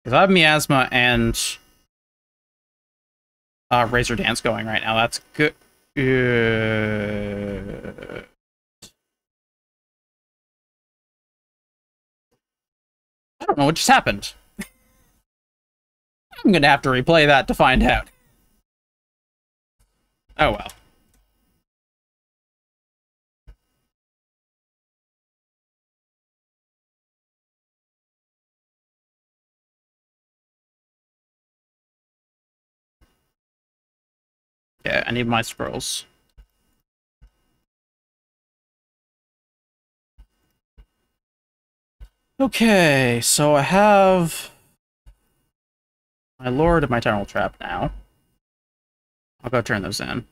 Because I have miasma and uh, Razor Dance going right now. That's good. Uh... I don't know what just happened. I'm gonna have to replay that to find out. Oh well. Okay, I need my scrolls. Okay, so I have my Lord and my Eternal Trap now. I'll go turn those in.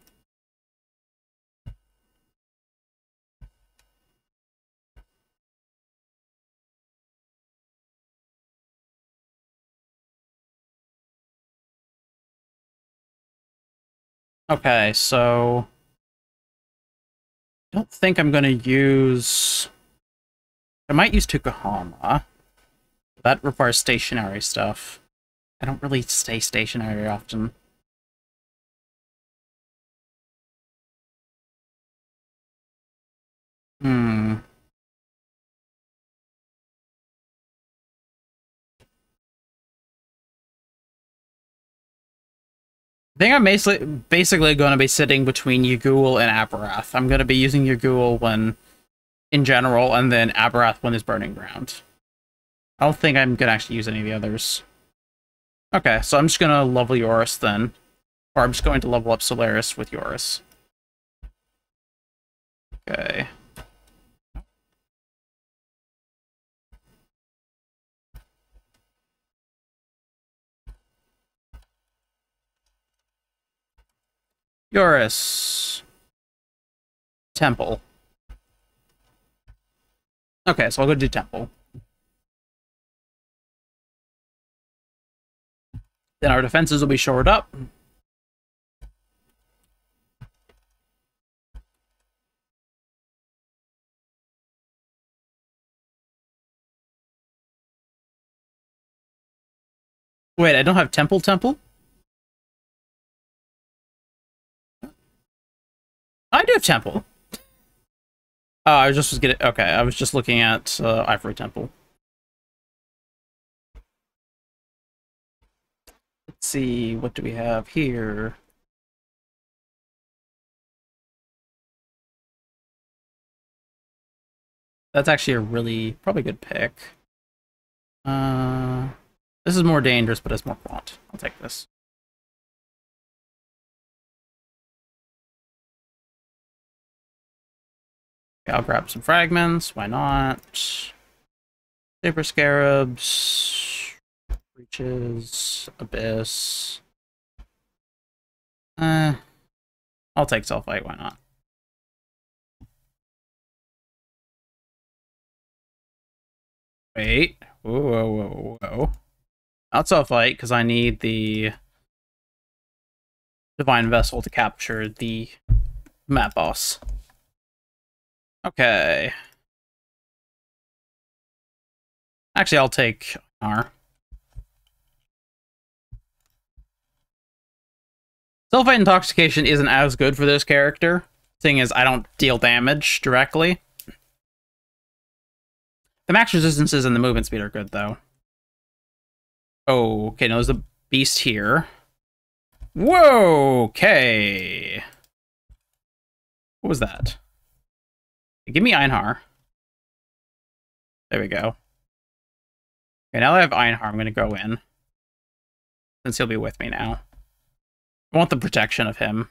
Okay, so... I don't think I'm going to use... I might use Tukohama. That requires stationary stuff. I don't really stay stationary often. Hmm. I think I'm basically basically going to be sitting between Yugul and Abberath. I'm going to be using Yugul when in general, and then Abberath when there's Burning Ground. I don't think I'm going to actually use any of the others. Okay, so I'm just going to level Yoris then. Or I'm just going to level up Solaris with Yoris. Okay. Yoris. Temple. Okay, so I'll go do Temple. Then our defenses will be shored up. Wait, I don't have Temple Temple? I do have Temple. Oh, I just was getting... Okay, I was just looking at uh, Ivory Temple. Let's see, what do we have here? That's actually a really, probably good pick. Uh, this is more dangerous, but it's more quant. I'll take this. I'll grab some fragments. Why not? Saber scarabs. Breaches. Abyss. Uh, I'll take sulfite. Why not? Wait. Whoa, whoa, whoa, whoa. Not sulfite, because I need the Divine Vessel to capture the map boss. Okay. Actually, I'll take R. Sulfite Intoxication isn't as good for this character. Thing is, I don't deal damage directly. The max resistances and the movement speed are good, though. Oh, okay, now there's a beast here. Whoa, okay. What was that? Give me Einhar. There we go. Okay, now that I have Einhar, I'm going to go in. Since he'll be with me now. I want the protection of him.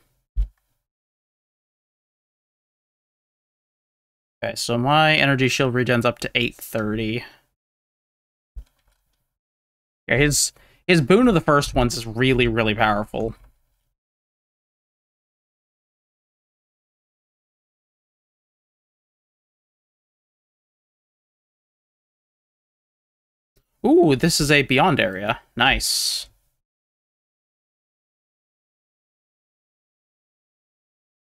Okay, so my energy shield regens up to 830. Yeah, his his boon of the first ones is really, really powerful. Ooh, this is a beyond area. Nice.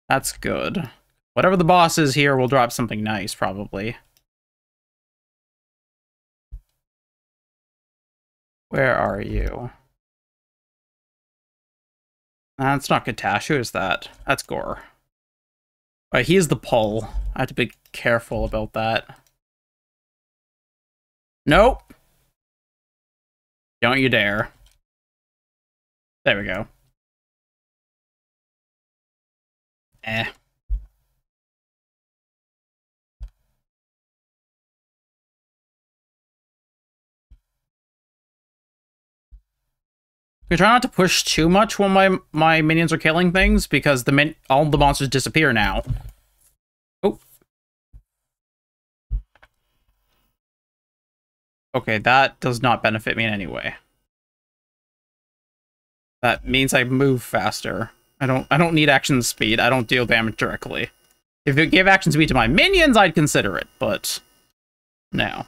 That's good. Whatever the boss is here, will drop something nice, probably. Where are you? That's not K'tash. Who is that? That's Ghorr. Right, he is the pole. I have to be careful about that. Nope. Don't you dare. There we go. Eh. We try not to push too much when my my minions are killing things because the all the monsters disappear now. Okay, that does not benefit me in any way. That means I move faster. I don't I don't need action speed. I don't deal damage directly. If it gave action speed to my minions, I'd consider it, but no.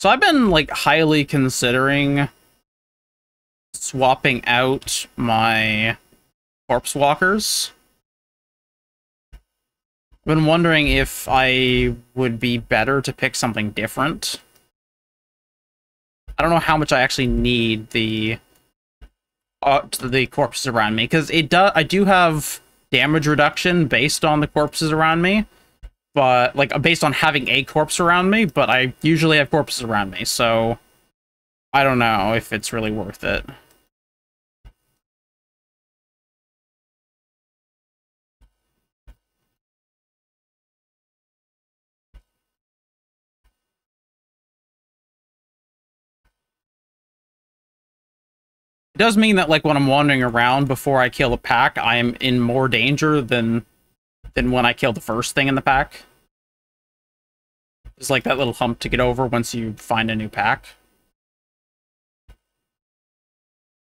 So I've been like highly considering swapping out my corpse walkers. I've been wondering if I would be better to pick something different. I don't know how much I actually need the uh, the corpses around me because it does. I do have damage reduction based on the corpses around me, but like based on having a corpse around me, but I usually have corpses around me, so I don't know if it's really worth it. It does mean that like when I'm wandering around before I kill a pack, I am in more danger than than when I kill the first thing in the pack. It's like that little hump to get over once you find a new pack.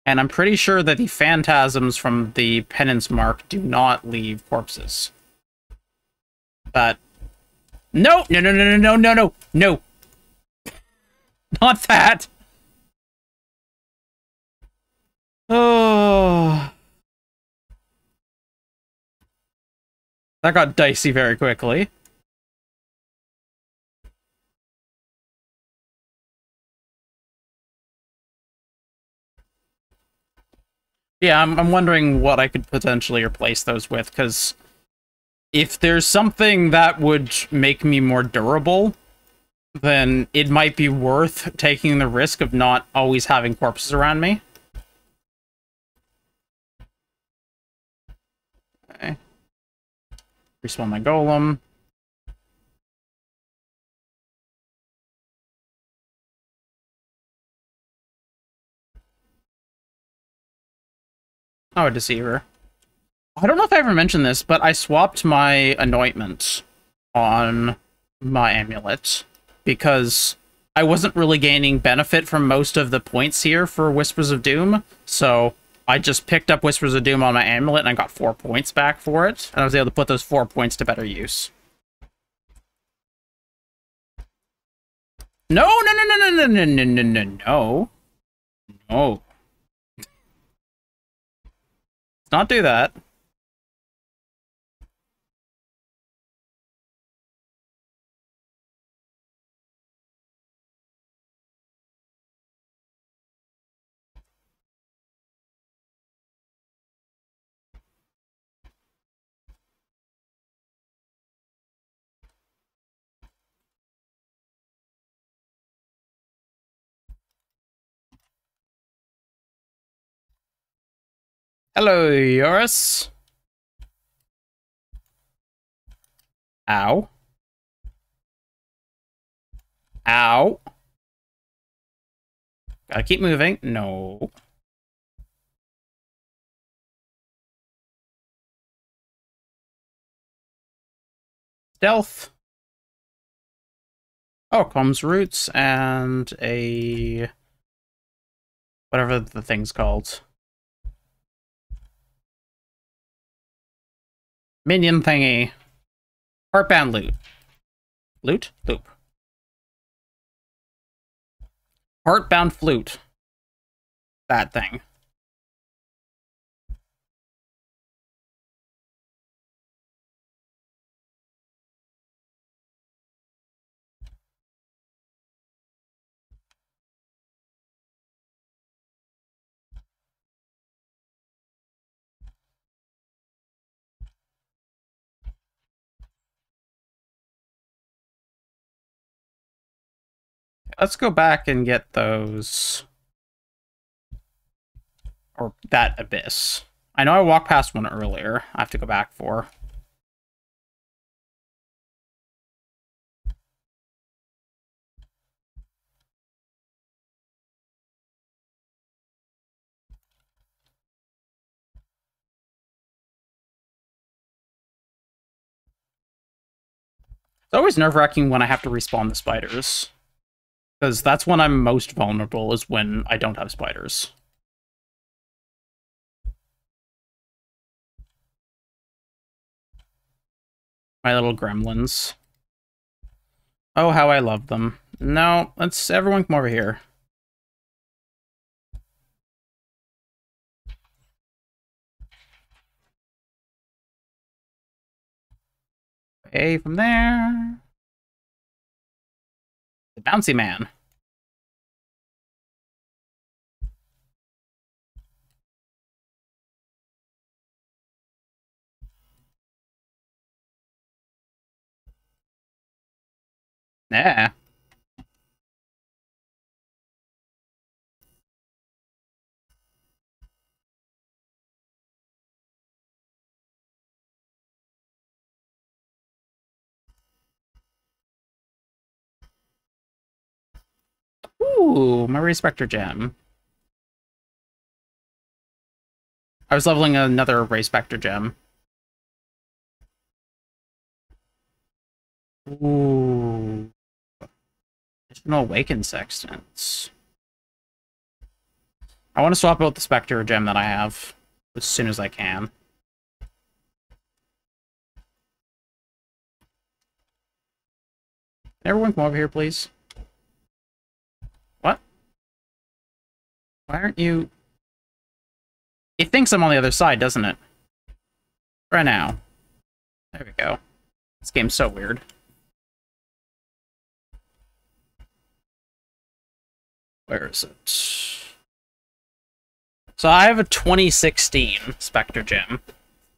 And I'm pretty sure that the phantasms from the penance mark do not leave corpses. But no, no, no, no, no, no, no, no, not that. Oh. That got dicey very quickly. Yeah, I'm, I'm wondering what I could potentially replace those with, because if there's something that would make me more durable, then it might be worth taking the risk of not always having corpses around me. Respawn my golem. Oh, a deceiver. I don't know if I ever mentioned this, but I swapped my anointment on my amulet because I wasn't really gaining benefit from most of the points here for Whispers of Doom, so I just picked up Whispers of Doom on my amulet and I got four points back for it. And I was able to put those four points to better use. No, no, no, no, no, no, no, no, no, no. No. Let's not do that. Hello, Eurus. Ow. Ow. Gotta keep moving. No. stealth. Oh, comes roots and a whatever the thing's called. Minion thingy. Heartbound loot. Loot? Loop. Heartbound flute. That thing. Let's go back and get those. Or that abyss. I know I walked past one earlier. I have to go back for. It's always nerve-wracking when I have to respawn the spiders. Because that's when I'm most vulnerable, is when I don't have spiders. My little gremlins. Oh, how I love them. No, let's everyone come over here. Hey, from there. The bouncy man. Yeah. Ooh, my Raise Spectre gem. I was leveling another Raise Spectre gem. Ooh. Additional Awakened Sextants. I want to swap out the Spectre gem that I have as soon as I can. Everyone come over here, please. Why aren't you... It thinks I'm on the other side, doesn't it? Right now. There we go. This game's so weird. Where is it? So I have a 2016 Spectre Gym.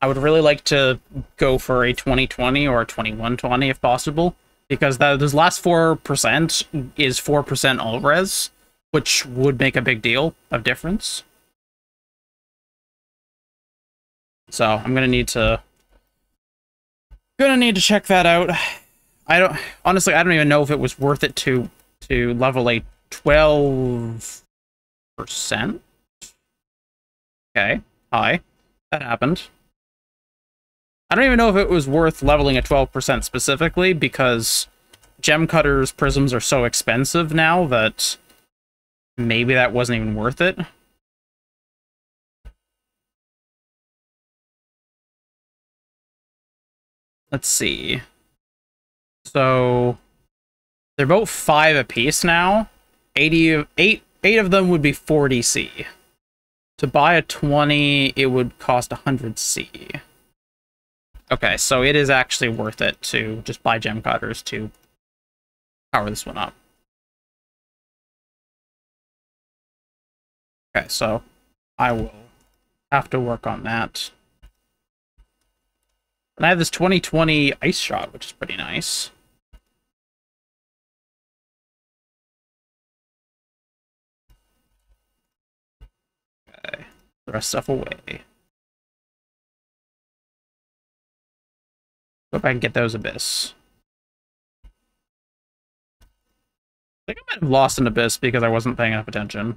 I would really like to go for a 2020 or a 2120 if possible, because that, those last 4% is 4% all res, which would make a big deal of difference. So I'm gonna need to gonna need to check that out. I don't honestly I don't even know if it was worth it to to level a 12 percent. Okay, hi. That happened. I don't even know if it was worth leveling a 12% specifically because gem cutters prisms are so expensive now that maybe that wasn't even worth it. Let's see. So they're both five apiece now. 80 eight eight of them would be 40 C. To buy a 20, it would cost 100 C. Okay, so it is actually worth it to just buy gem cutters to power this one up. Okay, so I will have to work on that. And I have this 2020 Ice Shot, which is pretty nice. Okay, throw stuff away. Hope I can get those Abyss. I think I might have lost an Abyss because I wasn't paying enough attention.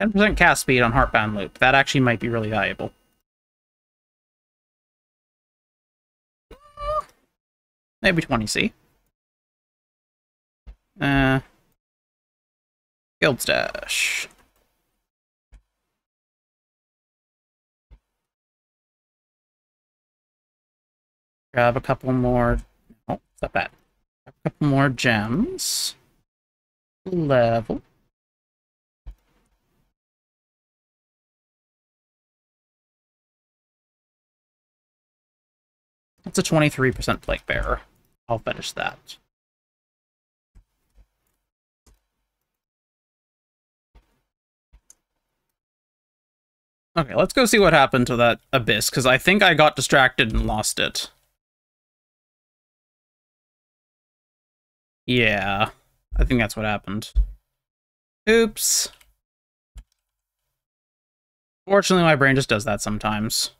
10% cast speed on Heartbound Loop. That actually might be really valuable. Maybe 20C. Uh, Guild Stash. Grab a couple more. Oh, not bad. A couple more gems. Level. That's a 23% Plague Bearer. I'll finish that. Okay, let's go see what happened to that Abyss, because I think I got distracted and lost it. Yeah, I think that's what happened. Oops. Fortunately, my brain just does that sometimes.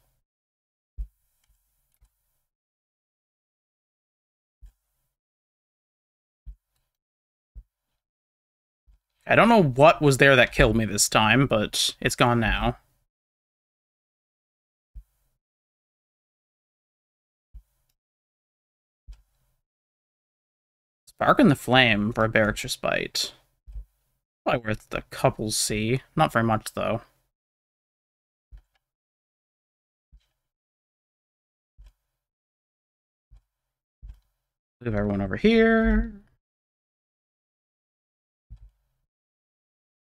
I don't know what was there that killed me this time, but it's gone now. Spark in the Flame, for a Barbaric Respite. Probably worth the couple C. Not very much, though. Move everyone over here.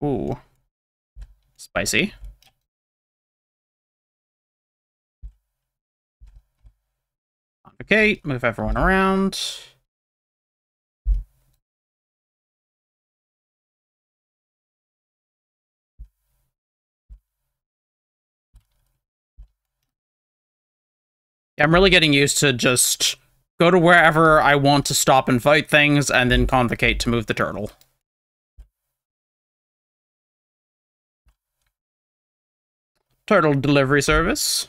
Ooh. Spicy. Okay, move everyone around. I'm really getting used to just go to wherever I want to stop and fight things, and then convocate to move the turtle. Turtle delivery service.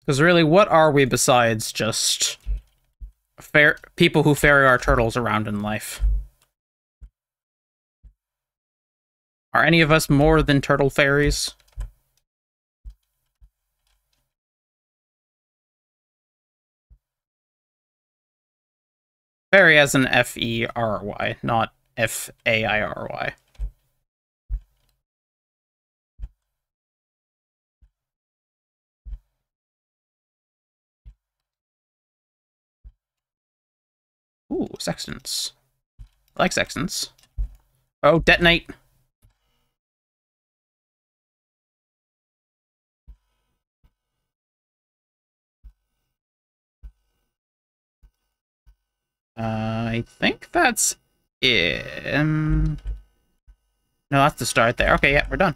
Because really, what are we besides just fair people who ferry our turtles around in life? Are any of us more than turtle fairies? Fairy as an F-E-R-Y, not F-A-I-R-Y. Ooh, sextants. I like sextants. Oh, detonate. I think that's it. Um, no, that's the start there. Okay, yeah, we're done.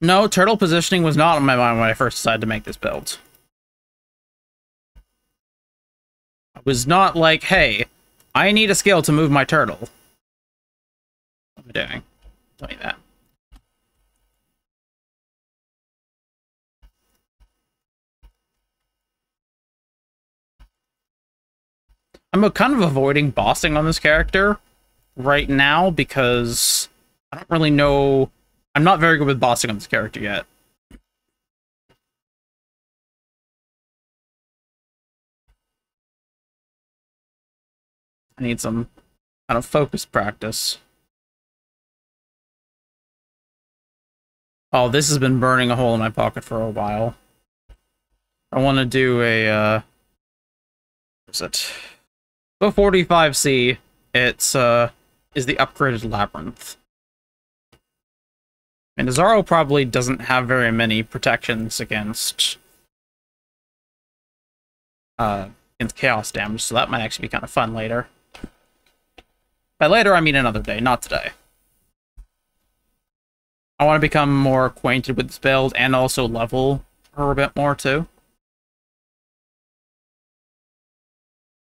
No, turtle positioning was not on my mind when I first decided to make this build. I was not like, hey, I need a skill to move my turtle. What am I doing? Tell me that. I'm kind of avoiding bossing on this character right now because I don't really know... I'm not very good with bossing on this character yet. I need some kind of focus practice. Oh, this has been burning a hole in my pocket for a while. I want to do a, uh... What is it? The 45C, it's, uh, is the upgraded Labyrinth. And Izaro probably doesn't have very many protections against, uh, against chaos damage, so that might actually be kind of fun later. By later, I mean another day, not today. I want to become more acquainted with this build and also level her a bit more, too.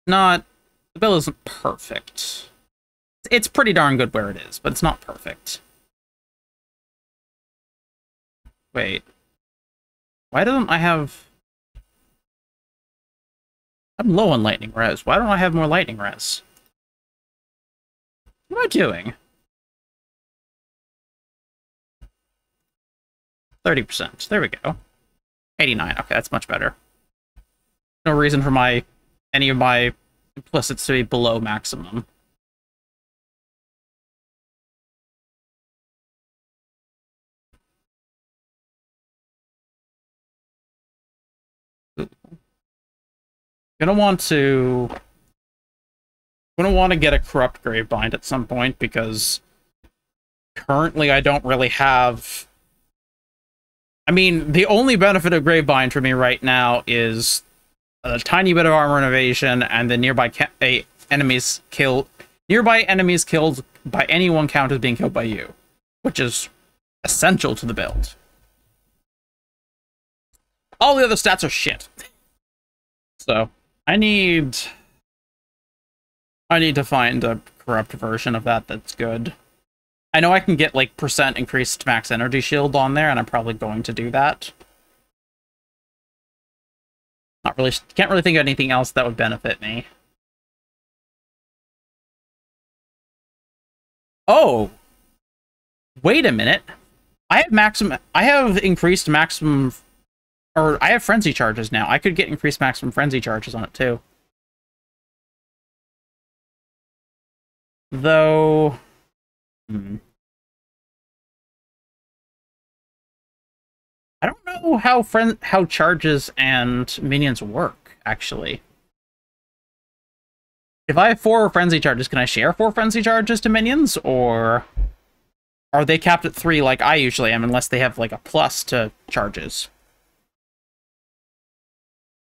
Not the bill isn't perfect. It's pretty darn good where it is, but it's not perfect. Wait. Why don't I have... I'm low on lightning res. Why don't I have more lightning res? What am I doing? 30%. There we go. 89. Okay, that's much better. No reason for my any of my implicits to be below maximum. Gonna want to gonna want to get a corrupt gravebind at some point because currently I don't really have I mean, the only benefit of Gravebind for me right now is a tiny bit of armor innovation and the nearby a, enemies killed nearby enemies killed by anyone count as being killed by you, which is essential to the build. All the other stats are shit. So, I need I need to find a corrupt version of that that's good. I know I can get like percent increased max energy shield on there, and I'm probably going to do that. Not really, can't really think of anything else that would benefit me. Oh! Wait a minute. I have maximum, I have increased maximum, or I have frenzy charges now. I could get increased maximum frenzy charges on it too. Though, hmm. I don't know how friend how charges and minions work, actually. If I have four frenzy charges, can I share four frenzy charges to minions, or are they capped at three like I usually am, unless they have like a plus to charges?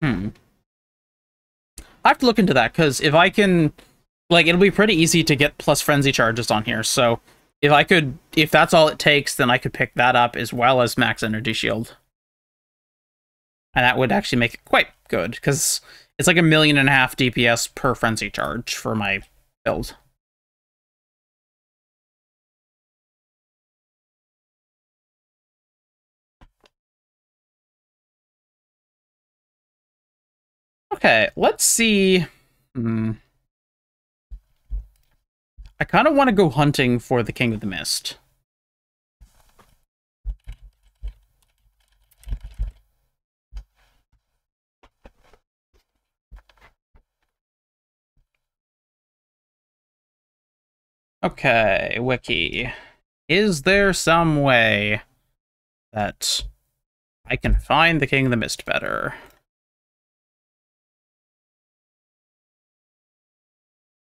Hmm. I have to look into that, because if I can like it'll be pretty easy to get plus frenzy charges on here, so if I could, if that's all it takes, then I could pick that up as well as max energy shield. And that would actually make it quite good, because it's like a million and a half DPS per frenzy charge for my build. Okay, let's see. Hmm. I kind of want to go hunting for the King of the Mist. Okay, wiki. Is there some way that I can find the King of the Mist better?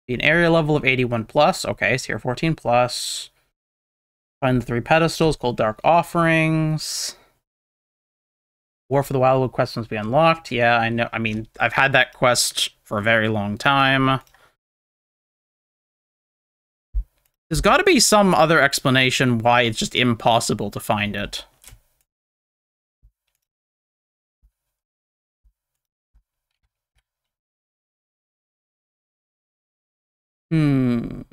An area level of 81 plus. Okay, so you're 14 plus. Find the three pedestals called Dark Offerings. War for the Wildwood quest must be unlocked. Yeah, I know. I mean, I've had that quest for a very long time. There's got to be some other explanation why it's just impossible to find it. Hmm.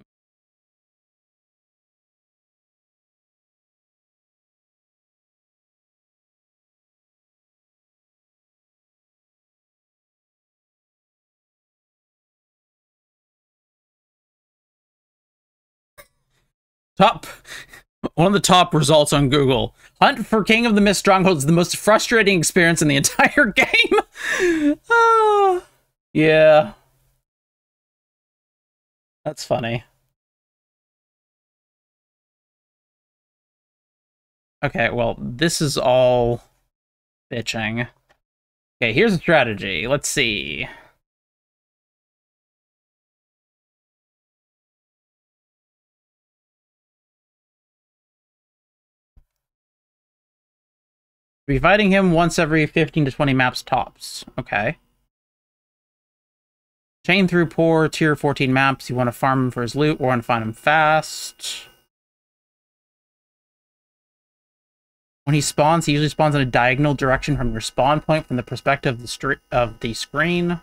Top one of the top results on Google. Hunt for King of the Mist Stronghold is the most frustrating experience in the entire game. oh, yeah. That's funny. Okay, well, this is all bitching. Okay, here's a strategy. Let's see. Be fighting him once every 15 to 20 maps tops. Okay. Chain through poor tier 14 maps. You want to farm him for his loot or want to find him fast. When he spawns, he usually spawns in a diagonal direction from your spawn point from the perspective of the, of the screen.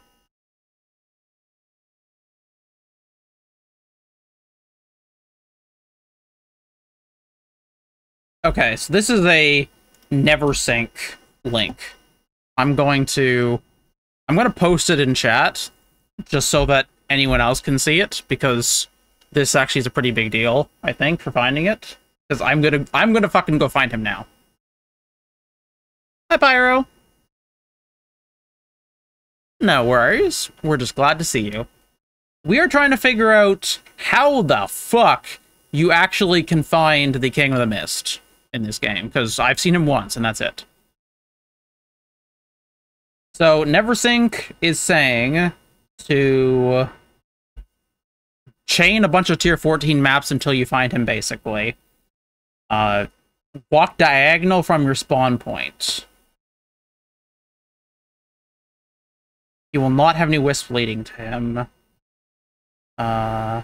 Okay, so this is a never sync link. I'm going to I'm going to post it in chat just so that anyone else can see it because this actually is a pretty big deal, I think, for finding it. Because I'm gonna I'm gonna fucking go find him now. Hi Pyro. No worries. We're just glad to see you. We are trying to figure out how the fuck you actually can find the King of the Mist in this game, because I've seen him once, and that's it. So, Neversink is saying to chain a bunch of tier 14 maps until you find him, basically. Uh, walk diagonal from your spawn point. You will not have any wisp leading to him. Uh,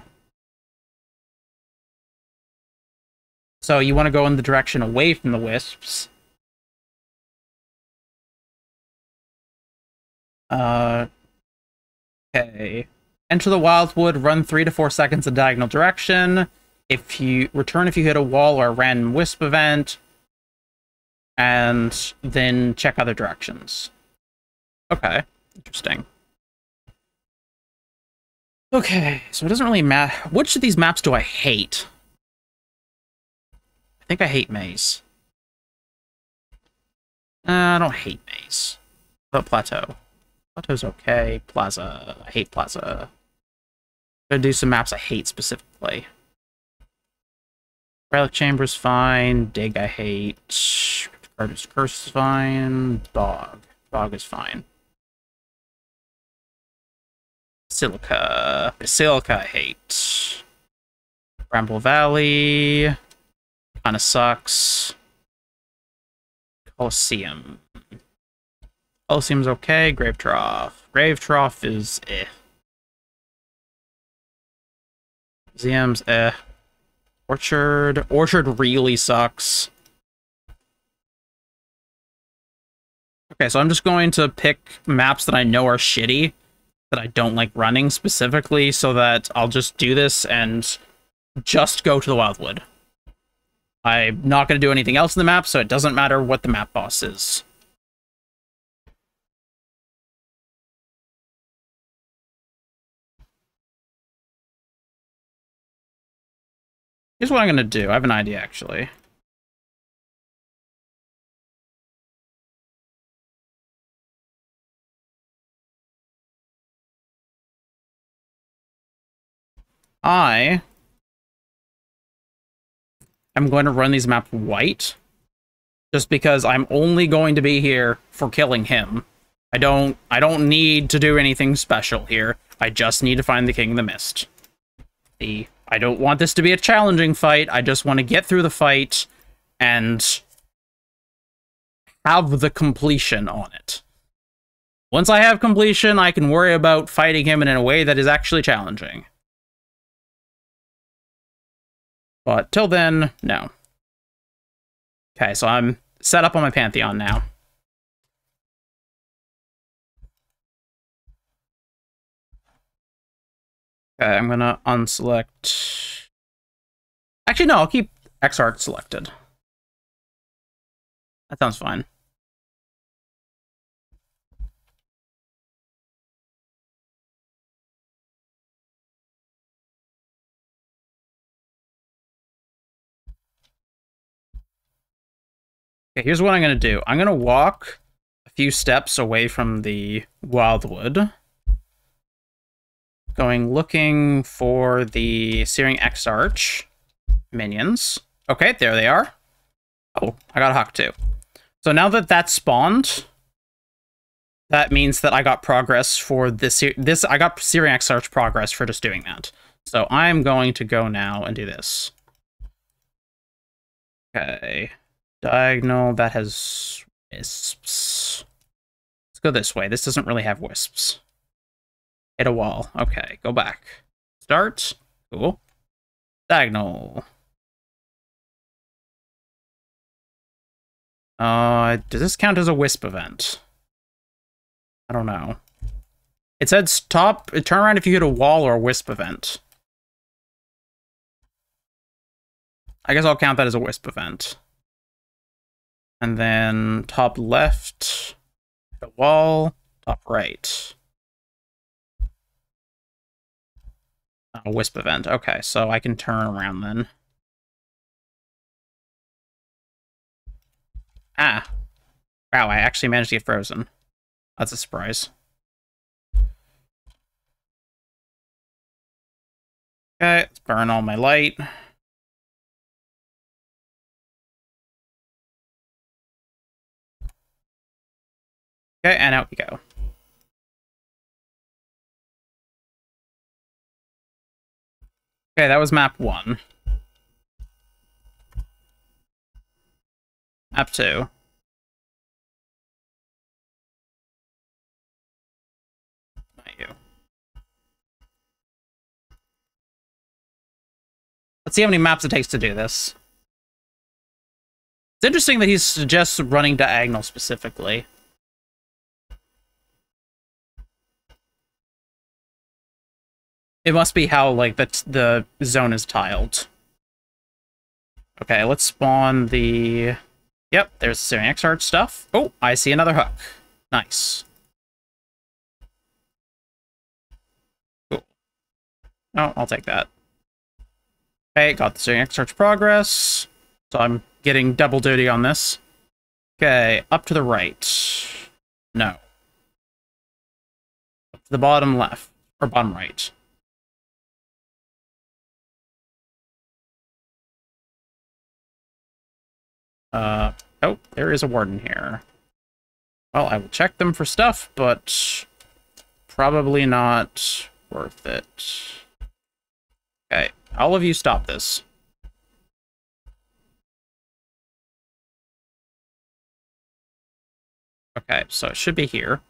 so you want to go in the direction away from the wisps. Uh, okay. Enter the wildwood, run three to four seconds in diagonal direction. If you return if you hit a wall or a random wisp event, and then check other directions. Okay, interesting. Okay, so it doesn't really matter. Which of these maps do I hate? I think I hate Maze. Uh, I don't hate Maze. But Plateau. Plateau's okay. Plaza. I hate Plaza. Gonna do some maps I hate specifically. Relic Chamber's fine. Dig I hate. Artist Curse is fine. Dog. Dog is fine. Basilica. Basilica I hate. Bramble Valley. Kinda sucks. Coliseum. Coliseum's okay. Grave Trough. Grave Trough is eh. Museums, eh. Orchard. Orchard really sucks. Okay, so I'm just going to pick maps that I know are shitty, that I don't like running specifically, so that I'll just do this and just go to the Wildwood. I'm not going to do anything else in the map, so it doesn't matter what the map boss is. Here's what I'm going to do. I have an idea, actually. I am going to run these maps white just because I'm only going to be here for killing him. I don't I don't need to do anything special here. I just need to find the King of the Mist. The I don't want this to be a challenging fight. I just want to get through the fight and have the completion on it. Once I have completion, I can worry about fighting him in a way that is actually challenging. But till then, no. Okay, so I'm set up on my Pantheon now. Okay, I'm gonna unselect... Actually, no, I'll keep Exarch selected. That sounds fine. Okay, here's what I'm to do. I'm to walk a few steps away from the Wildwood. Going looking for the Searing Exarch minions. Okay, there they are. Oh, I got a Hawk too. So now that that's spawned, that means that I got progress for this. This I got Searing Exarch progress for just doing that. So I'm going to go now and do this. Okay. Diagonal, that has wisps. Let's go this way. This doesn't really have wisps. Hit a wall. Okay, go back. Start. Cool. Diagonal. Uh, does this count as a wisp event? I don't know. It said stop, turn around if you hit a wall or a wisp event. I guess I'll count that as a wisp event. And then top left, the wall, top right. A wisp event. Okay, so I can turn around then. Ah. Wow, I actually managed to get frozen. That's a surprise. Okay, let's burn all my light. Okay, and out we go. Okay, that was map one. Map two. Not you. Let's see how many maps it takes to do this. It's interesting that he suggests running diagonal specifically. It must be how, like, the, the zone is tiled. Okay, let's spawn the... Yep, there's the Exarch stuff. Oh, I see another hook. Nice. Cool. Oh, I'll take that. Okay, got the Searing Exarch progress. So I'm getting double duty on this. Okay, up to the right. No. Up to the bottom left. Or bottom right. Uh, oh, there is a warden here. Well, I will check them for stuff, but probably not worth it. Okay, all of you stop this. Okay, so it should be here.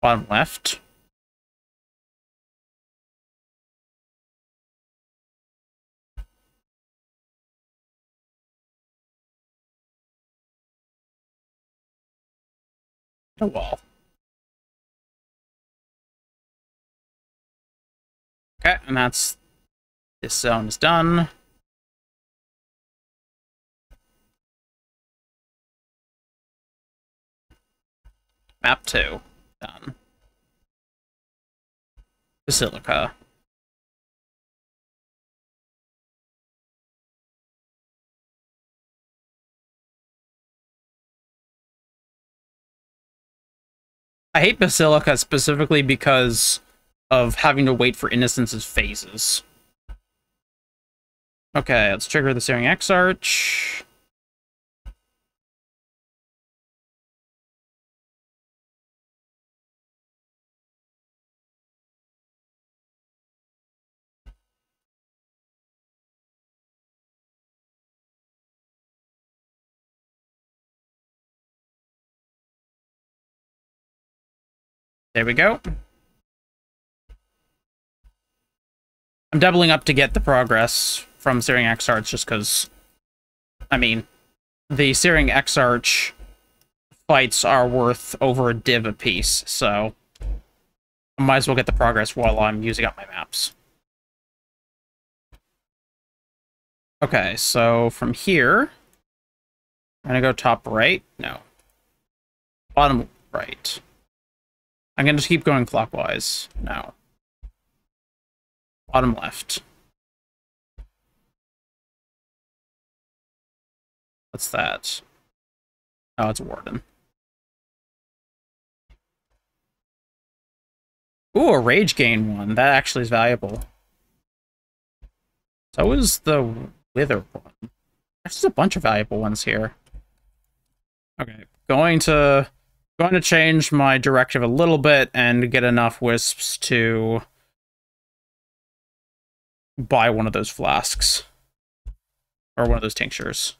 Bottom left. Wall. Okay, and that's this zone is done. Map 2. Done. Basilica. I hate Basilica specifically because of having to wait for Innocence's phases. Okay, let's trigger the Searing Exarch. There we go. I'm doubling up to get the progress from Searing Exarch just because, I mean, the Searing Exarch fights are worth over a div a piece, so I might as well get the progress while I'm using up my maps. Okay, so from here, I'm gonna go top right. No. Bottom right. I'm going to keep going clockwise now. Bottom left. What's that? Oh, it's warden. Ooh, a rage gain one. That actually is valuable. So is the wither one. There's a bunch of valuable ones here. Okay, going to going to change my directive a little bit and get enough wisps to buy one of those flasks. Or one of those tinctures.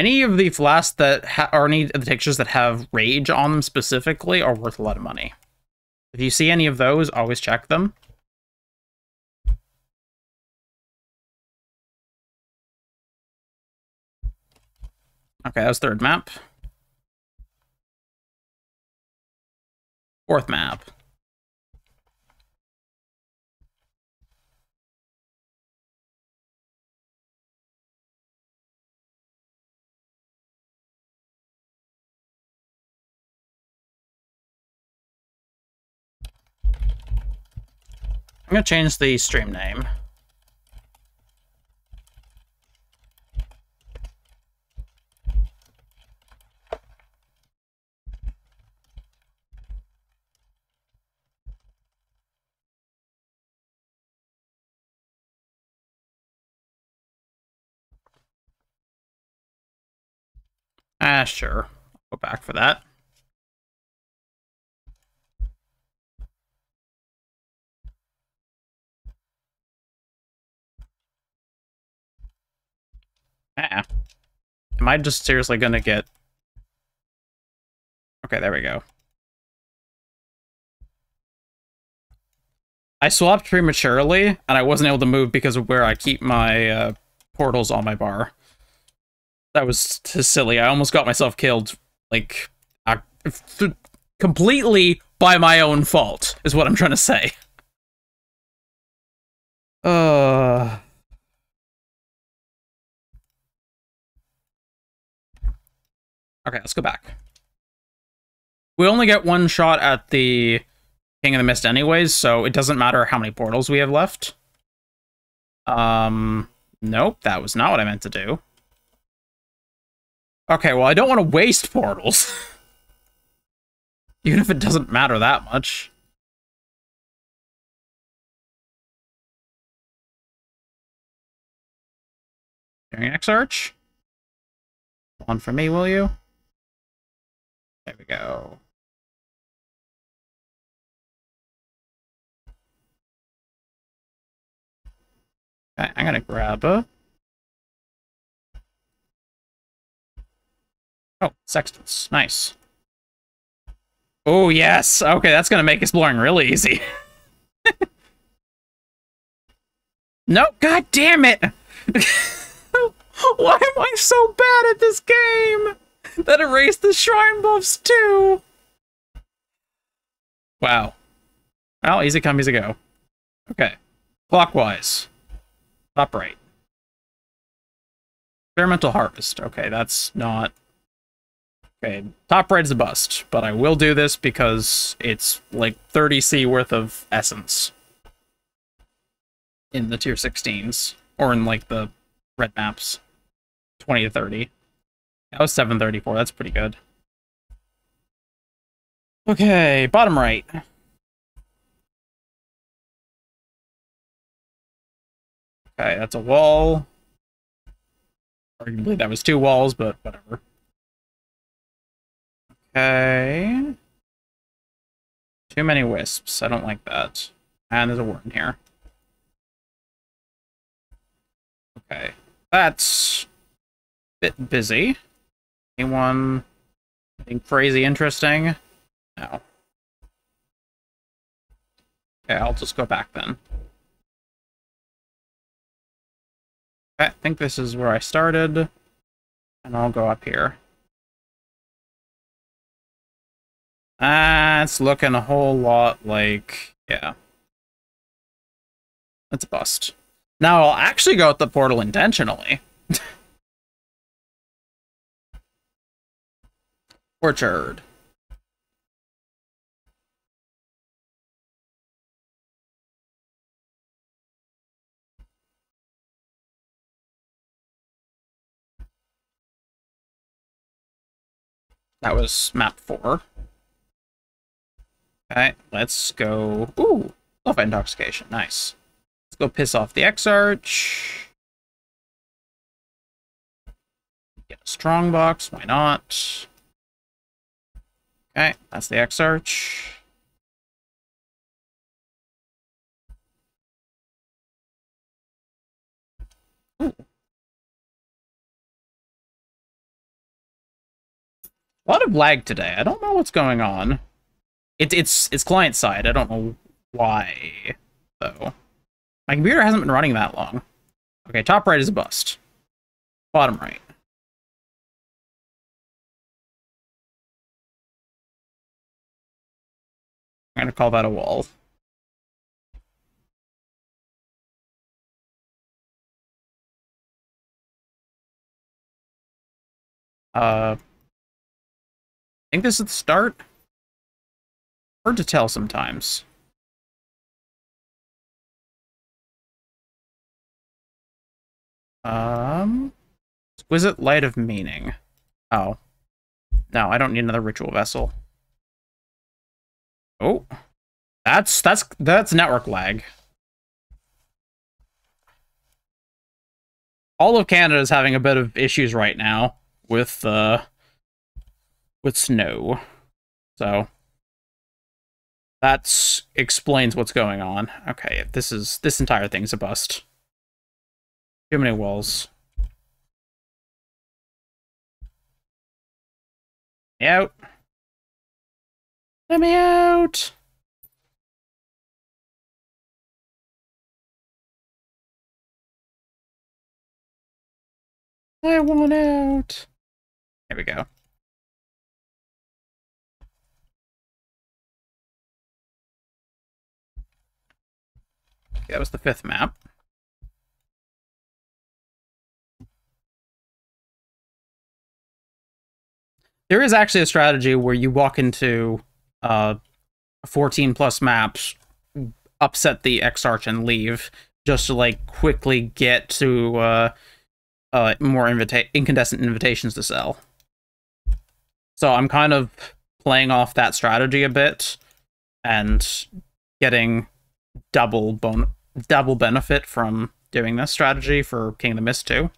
any of the flasks that ha- or any of the tinctures that have rage on them specifically are worth a lot of money. If you see any of those, always check them. Okay, that was third map. Fourth map. I'm gonna change the stream name. Ah, sure. I'll go back for that. Ah. Am I just seriously gonna get... Okay, there we go. I swapped prematurely, and I wasn't able to move because of where I keep my uh, portals on my bar. That was too silly. I almost got myself killed, like, completely by my own fault, is what I'm trying to say. Uh... Okay, let's go back. We only get one shot at the King of the Mist anyways, so it doesn't matter how many portals we have left. Um, nope, that was not what I meant to do. Okay, well, I don't want to waste portals. Even if it doesn't matter that much. During X-Arch? One for me, will you? There we go. Okay, I'm gonna grab a... Oh, sextants. Nice. Oh, yes! Okay, that's gonna make exploring really easy. no, god damn it! Why am I so bad at this game? that erased the shrine buffs too. Wow. Well, easy come, easy go. Okay. Clockwise. Top right. Experimental harvest. Okay, that's not... Okay, top right is a bust, but I will do this because it's like 30c worth of essence. In the tier 16s. Or in like the red maps. 20 to 30. That was 734. That's pretty good. Okay, bottom right. Okay, that's a wall. Arguably that was two walls, but whatever. Okay. Too many wisps. I don't like that. And there's a worm here. Okay. That's a bit busy. Anyone? Anything crazy interesting? No. Okay, I'll just go back then. I think this is where I started. And I'll go up here. Ah, it's looking a whole lot like... Yeah. That's a bust. Now, I'll actually go at the portal intentionally. Orchard. That was map four. Okay, let's go. Ooh, love intoxication. Nice. Let's go piss off the Exarch. Get a strong box. Why not? Okay, that's the Exarch. Ooh. A lot of lag today. I don't know what's going on. It, it's it's client side. I don't know why, though. My computer hasn't been running that long. Okay, top right is a bust. Bottom right. I'm gonna call that a wall. Uh, I think this is the start. Hard to tell sometimes. Um, exquisite light of meaning. Oh, no, I don't need another ritual vessel. Oh, that's that's that's network lag. All of Canada is having a bit of issues right now with uh with snow. So that explains what's going on. Okay, this is this entire thing's a bust. Too many walls. out. Let me out. I want out. There we go. That was the fifth map. There is actually a strategy where you walk into uh, 14 plus maps, upset the Exarch and leave, just to like quickly get to uh, uh, more invita- incandescent invitations to sell. So I'm kind of playing off that strategy a bit and getting double bon- double benefit from doing this strategy for King of the Mist 2.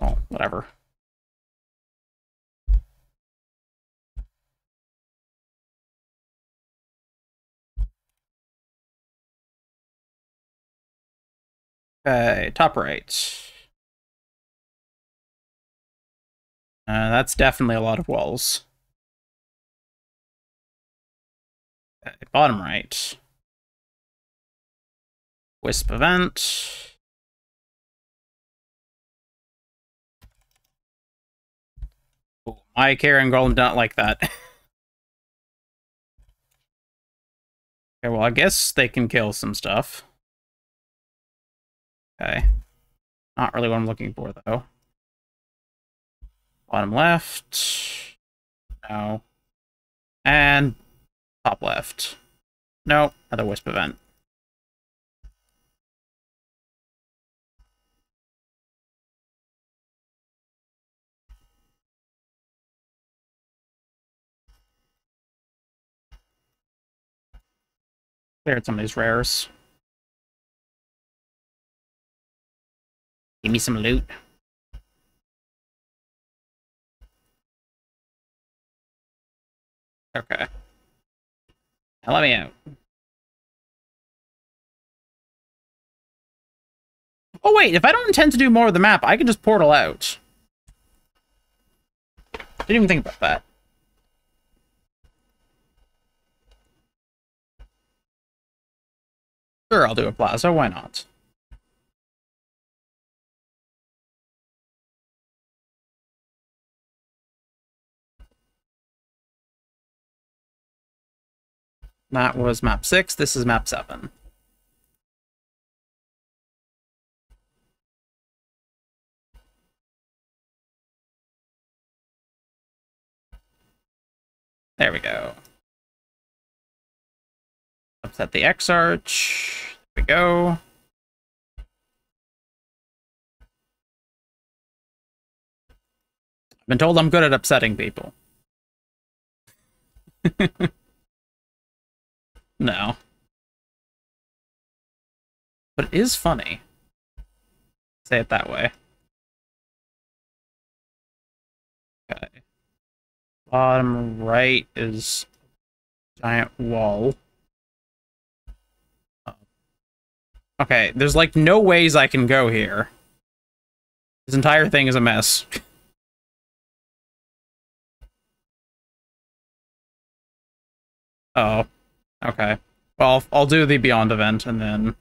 Oh, whatever. Okay, top right. Uh, that's definitely a lot of walls. Okay, bottom right. Wisp event. My Carrion Golem don't like that. okay, well, I guess they can kill some stuff. Okay. Not really what I'm looking for, though. Bottom left. No. And top left. No, another wisp event. Cleared some of these rares. Give me some loot. Okay. Now let me out. Oh wait, if I don't intend to do more of the map, I can just portal out. Didn't even think about that. Sure, I'll do a plaza, why not? That was map 6, this is map 7. There we go. Upset the Exarch. There we go. I've been told I'm good at upsetting people. No. But it is funny. Say it that way. Okay. Bottom right is giant wall. Okay, there's like no ways I can go here. This entire thing is a mess. oh. Okay. Well, I'll, I'll do the Beyond event and then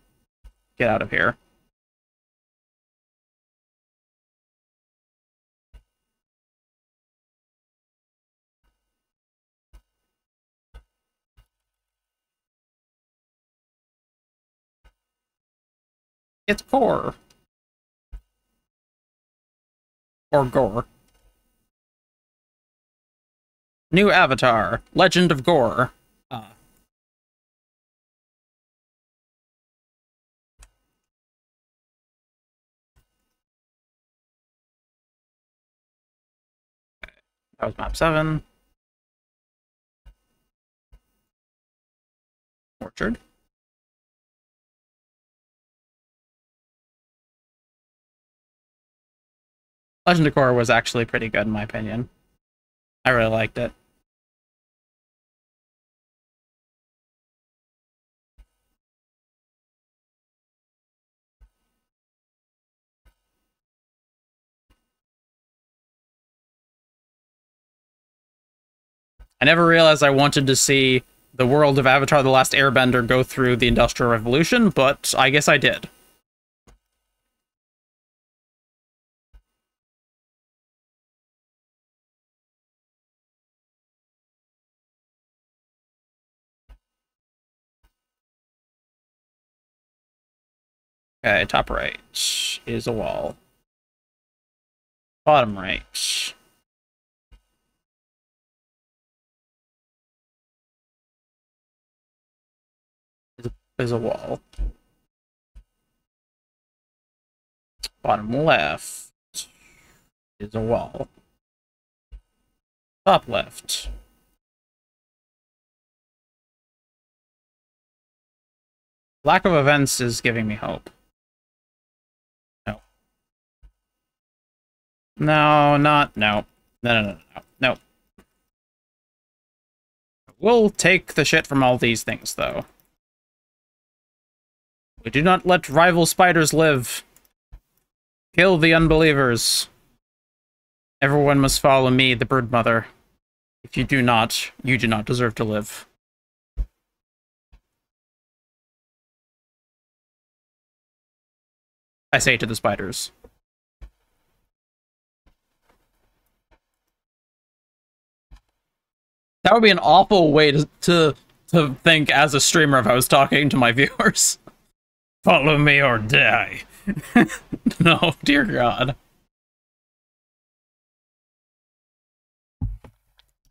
get out of here. It's Ghorr. Or Gore. New avatar, Legend of Gore. Uh. That was map 7. Orchard. Legend of Korra was actually pretty good in my opinion. I really liked it. I never realized I wanted to see the world of Avatar The Last Airbender go through the Industrial Revolution, but I guess I did. Okay, top right is a wall. Bottom right. Is a, is a wall. Bottom left is a wall. Top left Lack of events is giving me hope. No, not no. No, no, no, no, no. We'll take the shit from all these things, though. We do not let rival spiders live. Kill the unbelievers. Everyone must follow me, the bird mother. If you do not, you do not deserve to live. I say to the spiders. That would be an awful way to, to, to think as a streamer if I was talking to my viewers. Follow me or die. no, dear God.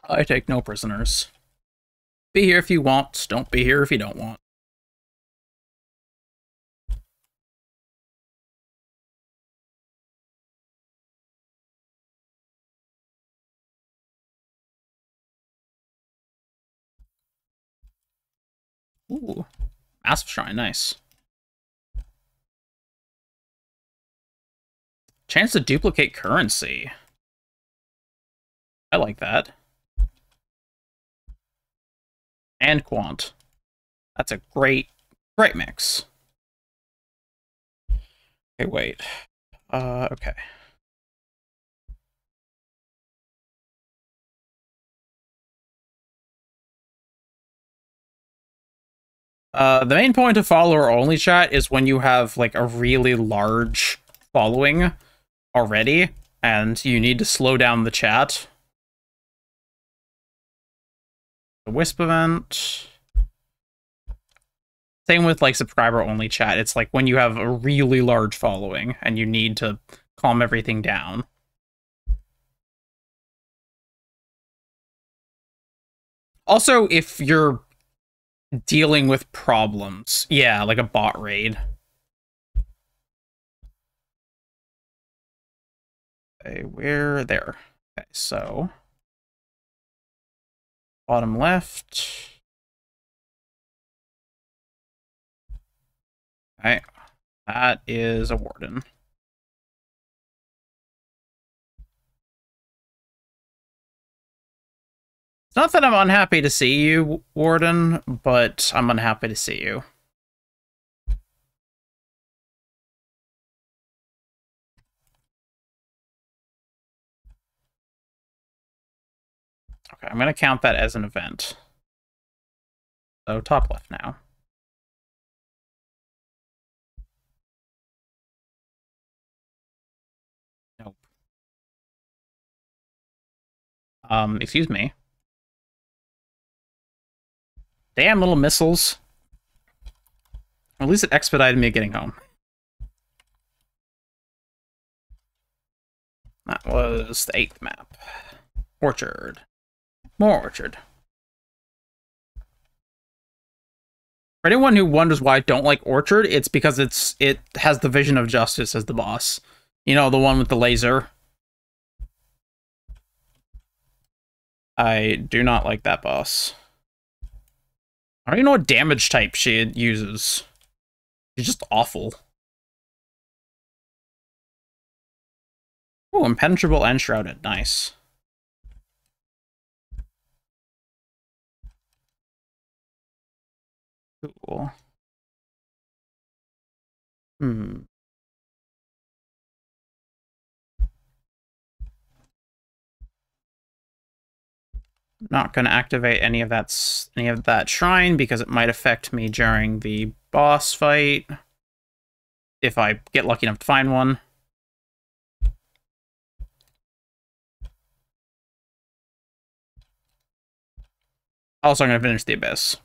I take no prisoners. Be here if you want, don't be here if you don't want. Ooh, massive shrine, nice. Chance to duplicate currency. I like that. And quant. That's a great, great mix. Okay, wait. Uh, okay. Uh, the main point of follower only chat is when you have like a really large following already and you need to slow down the chat. The Wisp event. Same with like subscriber only chat. It's like when you have a really large following and you need to calm everything down. Also, if you're dealing with problems. Yeah, like a bot raid. Okay, where there. Okay, so bottom left. Okay, that is a warden. Not that I'm unhappy to see you, Warden, but I'm unhappy to see you. Okay, I'm going to count that as an event. So top left now. Nope. Um, excuse me. Damn little missiles. At least it expedited me getting home. That was the eighth map. Orchard. More orchard. For anyone who wonders why I don't like Orchard, it's because it's it has the vision of justice as the boss. You know, the one with the laser. I do not like that boss. I don't even know what damage type she uses. She's just awful. Oh, impenetrable and shrouded. Nice. Cool. Hmm. Not going to activate any of that any of that shrine because it might affect me during the boss fight if I get lucky enough to find one. Also, I'm going to finish the Abyss.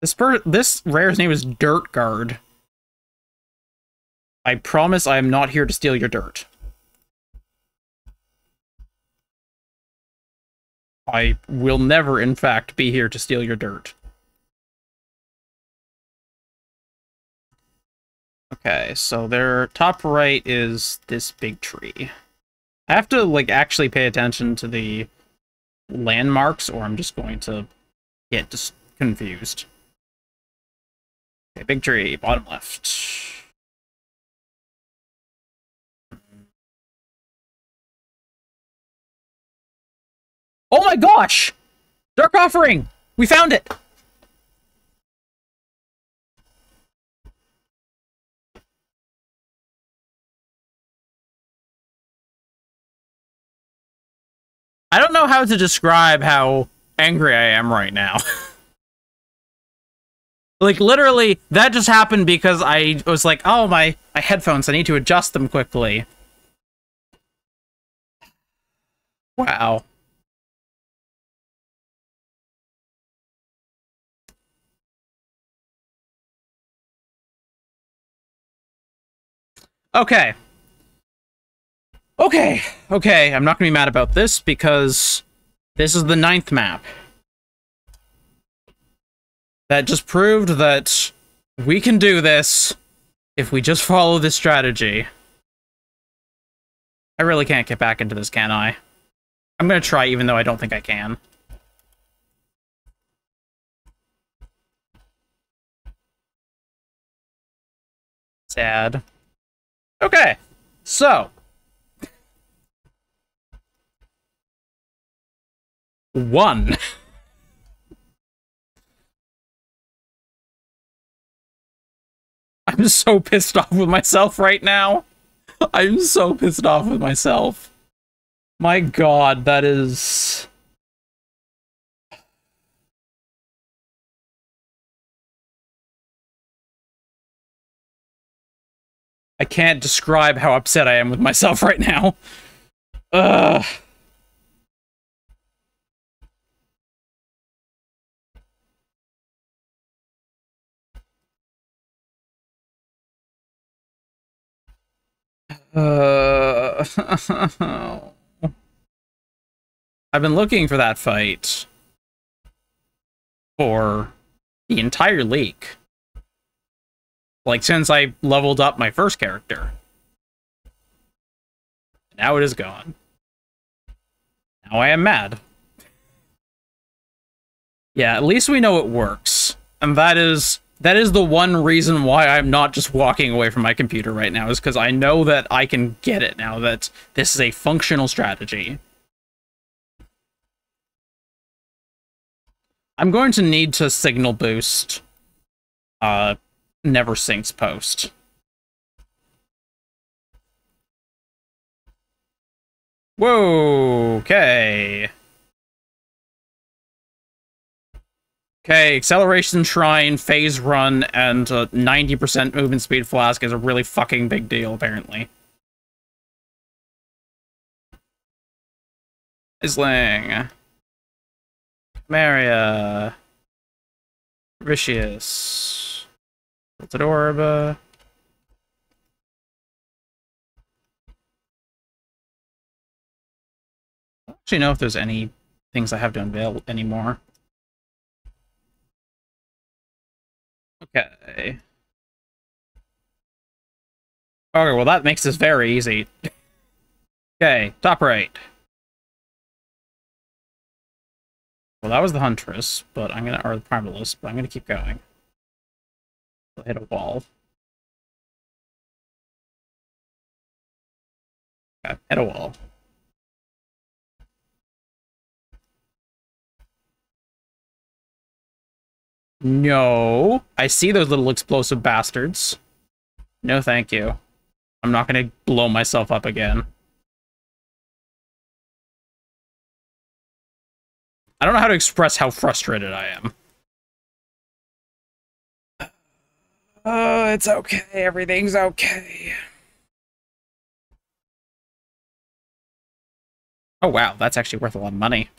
This this rare's name is Dirt Guard. I promise I am not here to steal your dirt. I will never, in fact, be here to steal your dirt. Okay, so their top right is this big tree. I have to, like, actually pay attention to the landmarks, or I'm just going to get confused. Okay, big tree, bottom left. Oh my gosh! Dark Offering! We found it! I don't know how to describe how angry I am right now. Like literally, that just happened because I was like, oh my my headphones, I need to adjust them quickly. Wow. Okay. Okay, okay, I'm not gonna be mad about this because this is the ninth map that just proved that we can do this if we just follow this strategy. I really can't get back into this, can I? I'm gonna try even though I don't think I can. Sad. Okay, so. One. I'm so pissed off with myself right now. I'm so pissed off with myself. My god, that is... I can't describe how upset I am with myself right now. Ugh. Uh, I've been looking for that fight for the entire leak. Like, since I leveled up my first character. Now it is gone. Now I am mad. Yeah, at least we know it works. And that is that is the one reason why I'm not just walking away from my computer right now, is because I know that I can get it now, that this is a functional strategy. I'm going to need to signal boost uh, NeverSink's post. Whoa, okay. Okay, acceleration shrine, phase run, and 90% movement speed flask is a really fucking big deal, apparently. Aisling. Maria. Vicious. Tilted Orb. uh, I don't actually know if there's any things I have to unveil anymore. Okay. Okay, well that makes this very easy. okay, top right. Well, that was the Huntress, but I'm gonna, or the Primalist, but I'm gonna keep going. I'll hit a wall. Hit a wall. No. I see those little explosive bastards. No, thank you. I'm not gonna blow myself up again. I don't know how to express how frustrated I am. Oh, it's okay. Everything's okay. Oh, wow. That's actually worth a lot of money.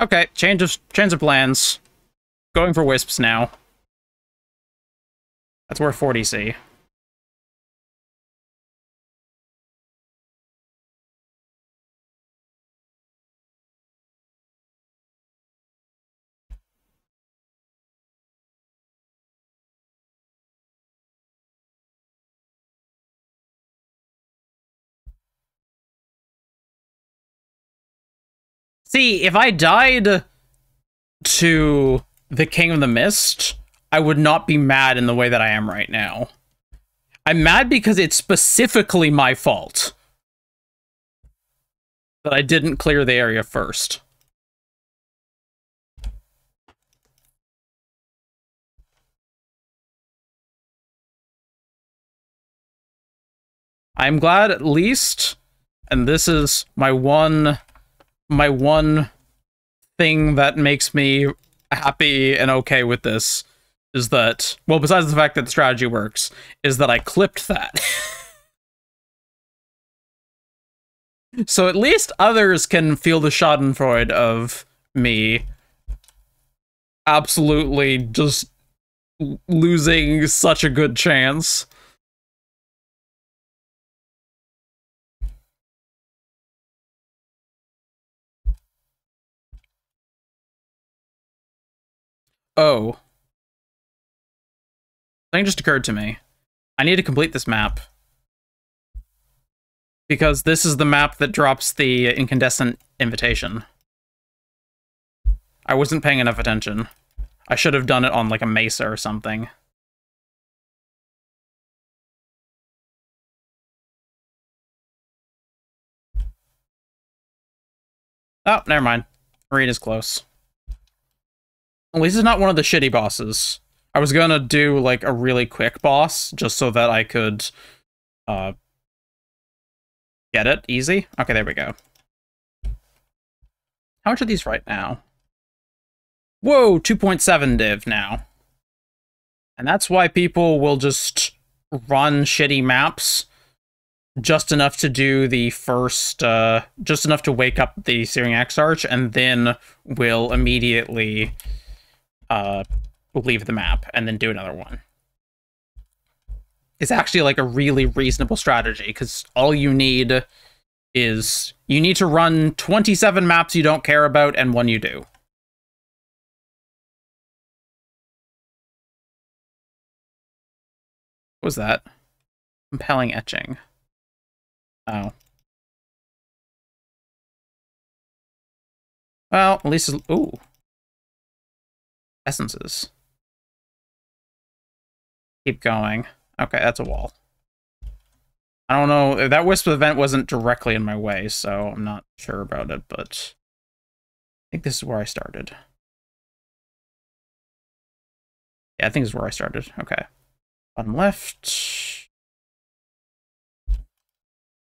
Okay, change of change of plans. Going for wisps now. That's worth 40c. See, if I died to the King of the Mist, I would not be mad in the way that I am right now. I'm mad because it's specifically my fault that I didn't clear the area first. I'm glad at least, and this is my one my one thing that makes me happy and okay with this is that well besides the fact that the strategy works is that i clipped that. So at least others can feel the schadenfreude of me absolutely just losing such a good chance Oh. Something just occurred to me. I need to complete this map. Because this is the map that drops the incandescent invitation. I wasn't paying enough attention. I should have done it on like a mesa or something. Oh, never mind. Marina's close. At least it's not one of the shitty bosses. I was gonna do like a really quick boss just so that I could uh get it easy. Okay, there we go. How much are these right now? Whoa, 2.7 div now. And that's why people will just run shitty maps just enough to do the first, uh, just enough to wake up the Searing Exarch, and then will immediately uh, leave the map and then do another one. It's actually like a really reasonable strategy because all you need is you need to run 27 maps you don't care about and one you do. What was that? Compelling etching. Oh. Well, at least, ooh, essences. Keep going. Okay, that's a wall. I don't know. That Wisp event wasn't directly in my way, so I'm not sure about it, but I think this is where I started. Yeah, I think this is where I started. Okay. Bottom left.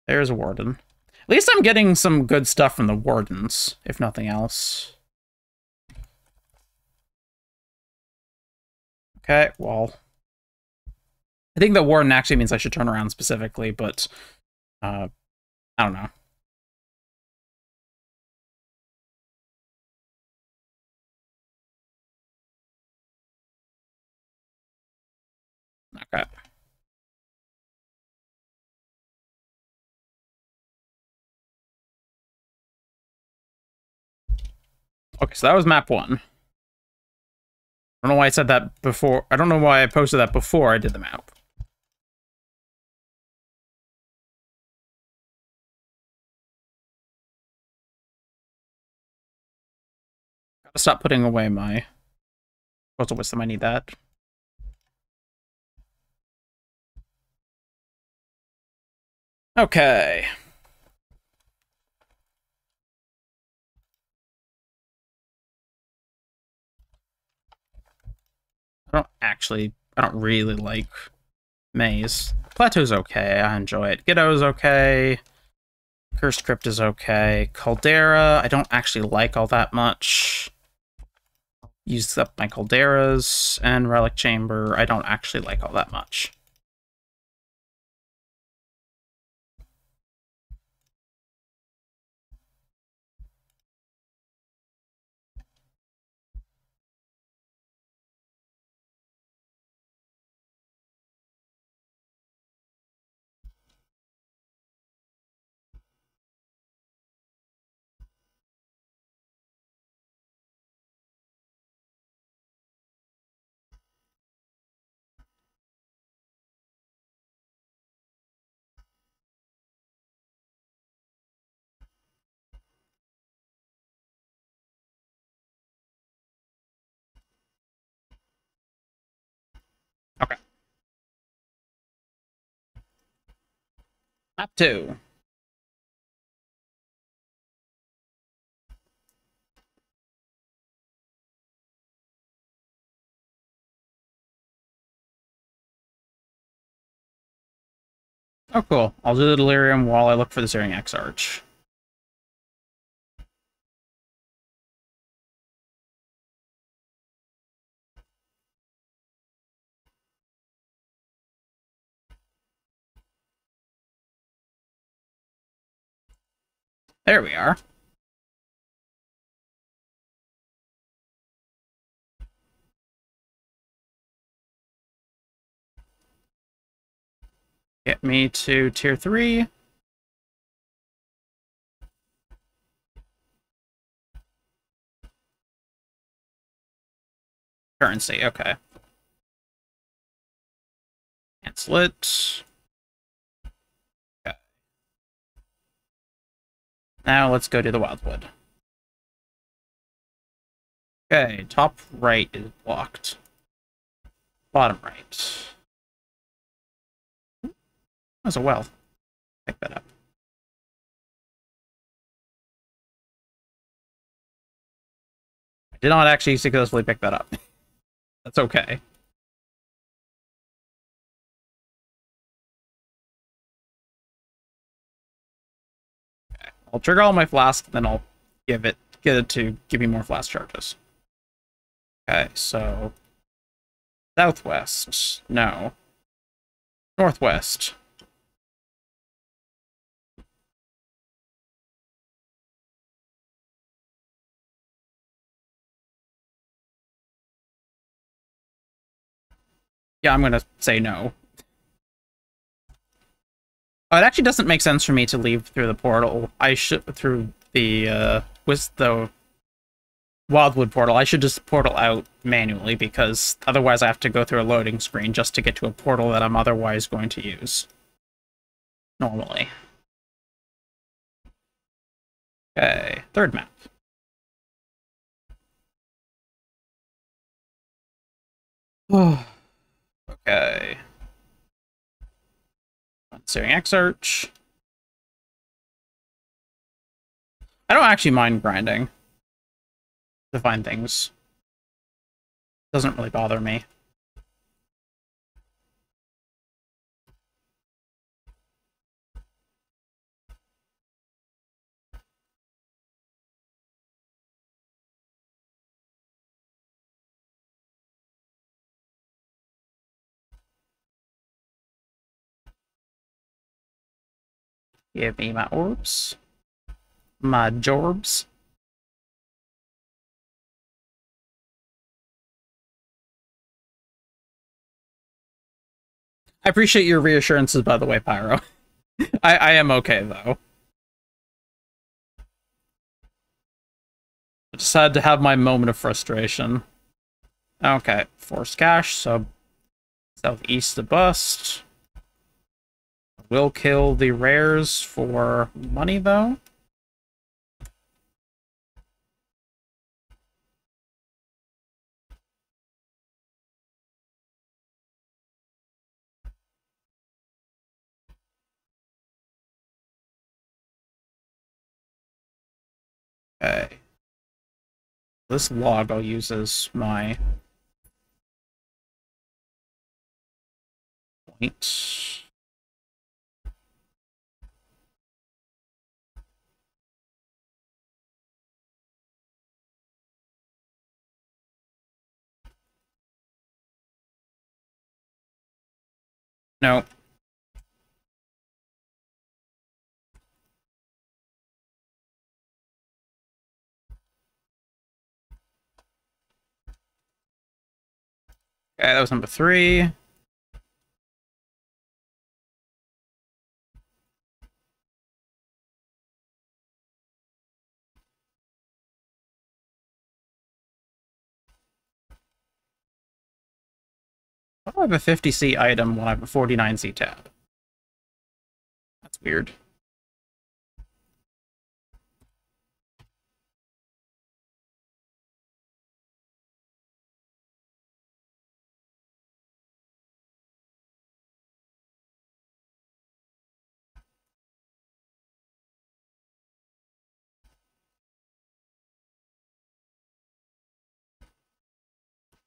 There's a warden. At least I'm getting some good stuff from the wardens, if nothing else. Okay, well. I think that Warden actually means I should turn around specifically, but uh, I don't know. Okay. Okay, so that was map one. I don't know why I said that before. I don't know why I posted that before I did the map. Gotta stop putting away my postal wisdom. I need that. Okay. I don't actually, I don't really like Maze. Plateau's okay, I enjoy it. Ghetto's okay. Cursed Crypt is okay. Caldera, I don't actually like all that much. Used up my Calderas, and Relic Chamber, I don't actually like all that much. Map two. Oh, cool. I'll do the delirium while I look for the Searing Exarch. There we are. Get me to tier 3. Currency, okay. Cancel it. Now let's go to the Wildwood. Okay, top right is blocked. Bottom right. That's a well. Pick that up. I did not actually successfully pick that up. That's okay. I'll trigger all my flasks, then I'll give it get it to give me more flask charges. Okay, so southwest. No. Northwest. Yeah, I'm gonna say no. Oh, it actually doesn't make sense for me to leave through the portal. I should through the uh with the Wildwood portal. I should just portal out manually because otherwise I have to go through a loading screen just to get to a portal that I'm otherwise going to use. Normally. Okay, third map. Oh. Okay. Searing Exarch. I don't actually mind grinding to find things. Doesn't really bother me. Give me my orbs. My jorbs. I appreciate your reassurances, by the way, Pyro. I, I am okay, though. Just had to have my moment of frustration. Okay, force cash, so southeast the bust. Will kill the rares for money, though. Okay. This log I'll use as my point. No. Okay, that was number three. Why do I have a 50C item when I have a 49C tab? That's weird.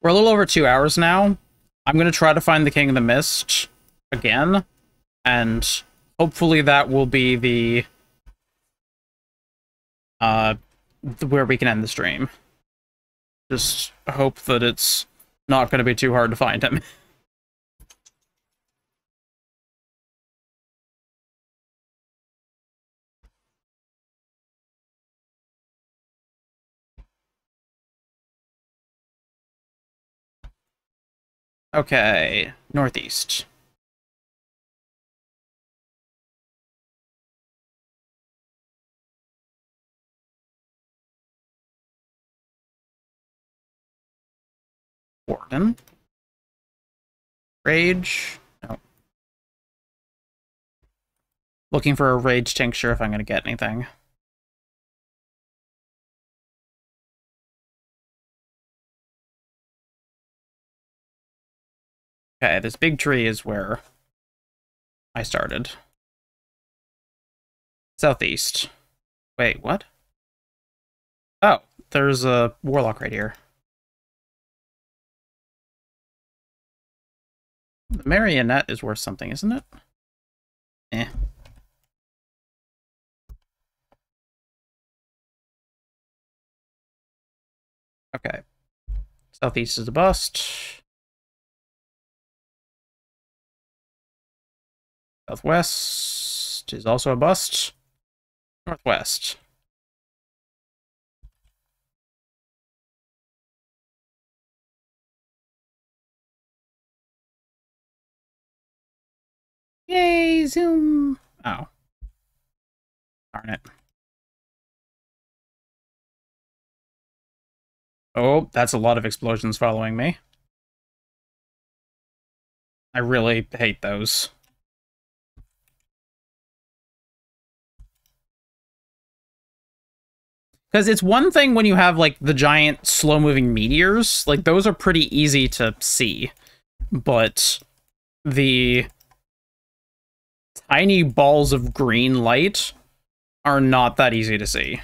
We're a little over two hours now. I'm going to try to find the King of the Mist again, and hopefully that will be the uh where we can end the stream. Just hope that it's not going to be too hard to find him. Okay, northeast. Warden. Rage. No. Looking for a rage tincture if I'm going to get anything. Okay, this big tree is where I started. Southeast. Wait, what? Oh, there's a warlock right here. The marionette is worth something, isn't it? Eh. Okay. Southeast is a bust. Southwest is also a bust. Northwest. Yay, zoom. Oh. Darn it. Oh, that's a lot of explosions following me. I really hate those. Because it's one thing when you have like the giant slow moving meteors, like those are pretty easy to see. But the tiny balls of green light are not that easy to see.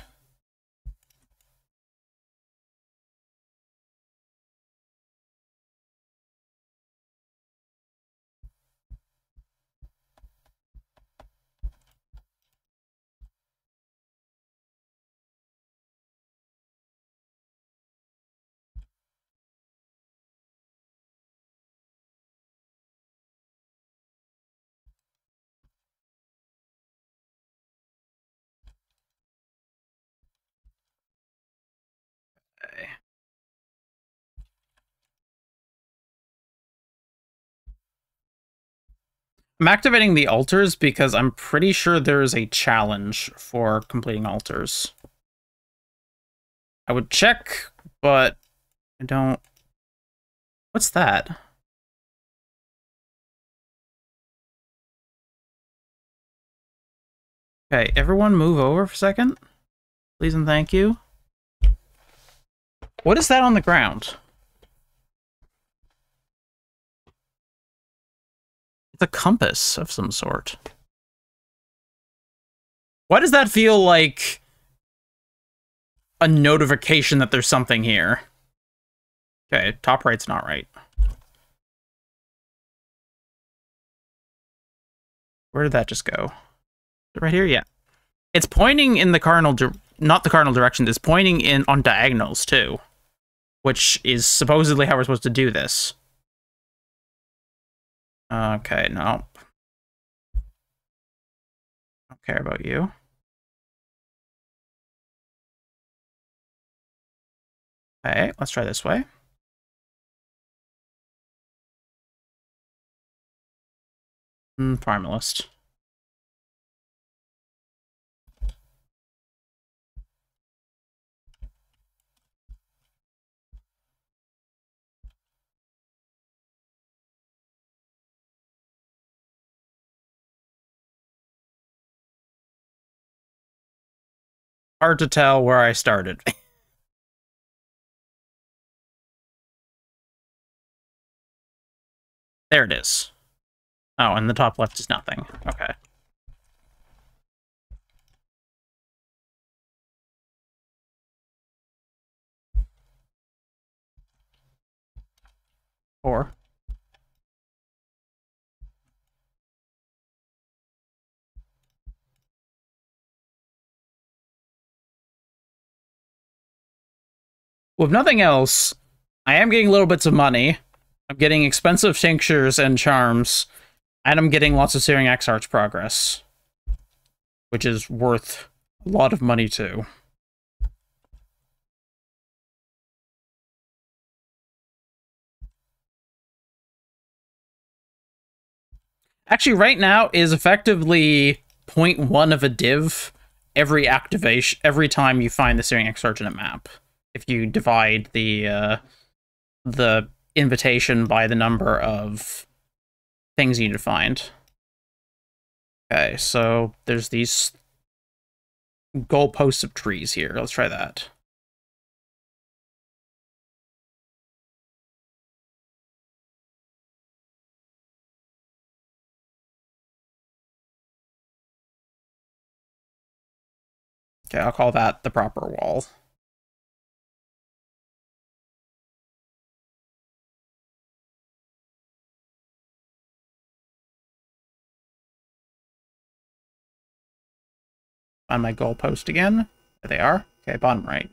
I'm activating the altars because I'm pretty sure there is a challenge for completing altars. I would check, but I don't... What's that? Okay, everyone move over for a second. Please and thank you. What is that on the ground? It's a compass of some sort. Why does that feel like a notification that there's something here? Okay, top right's not right. Where did that just go? Right here? Yeah. It's pointing in the cardinal, not the cardinal direction, it's pointing in on diagonals too. Which is supposedly how we're supposed to do this. Okay, no. Don't care about you. Okay, let's try this way. Mm, primalist. Hard to tell where I started. there it is. Oh, and the top left is nothing. Okay. With nothing else, I am getting little bits of money. I'm getting expensive tinctures and charms, and I'm getting lots of Searing Exarch progress, which is worth a lot of money too. Actually, right now is effectively 0.1 of a div every activation, every time you find the Searing Exarch in a map if you divide the uh, the invitation by the number of things you need to find. Okay, so there's these goalposts of trees here. Let's try that. Okay, I'll call that the proper wall. On my goalpost again. There they are. Okay, bottom right.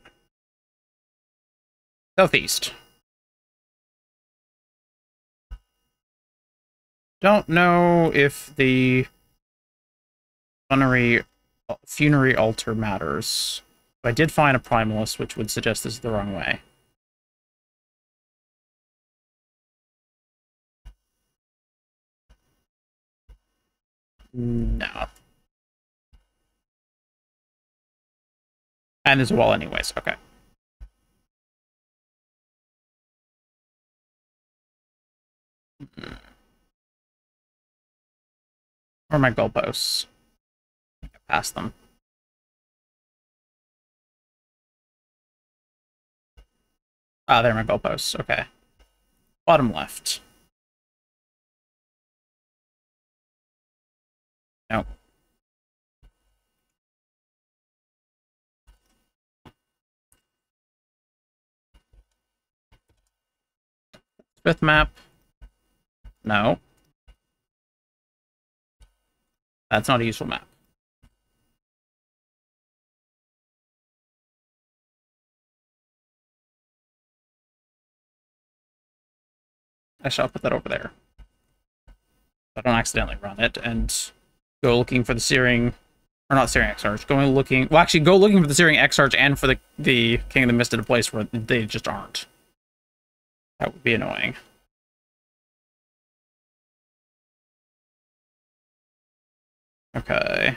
Southeast. Don't know if the funerary, funerary altar matters. But I did find a primalist, which would suggest this is the wrong way. No. And there's a wall anyways. Okay. Where are my goalposts? Past them. Ah, there are my goalposts. Okay. Bottom left. Nope. Fifth map. No. That's not a useful map. I shall put that over there. I don't accidentally run it and go looking for the Searing, or not Searing Exarch, going looking, well actually go looking for the Searing Exarch and for the, the King of the Mist at a place where they just aren't. That would be annoying. Okay.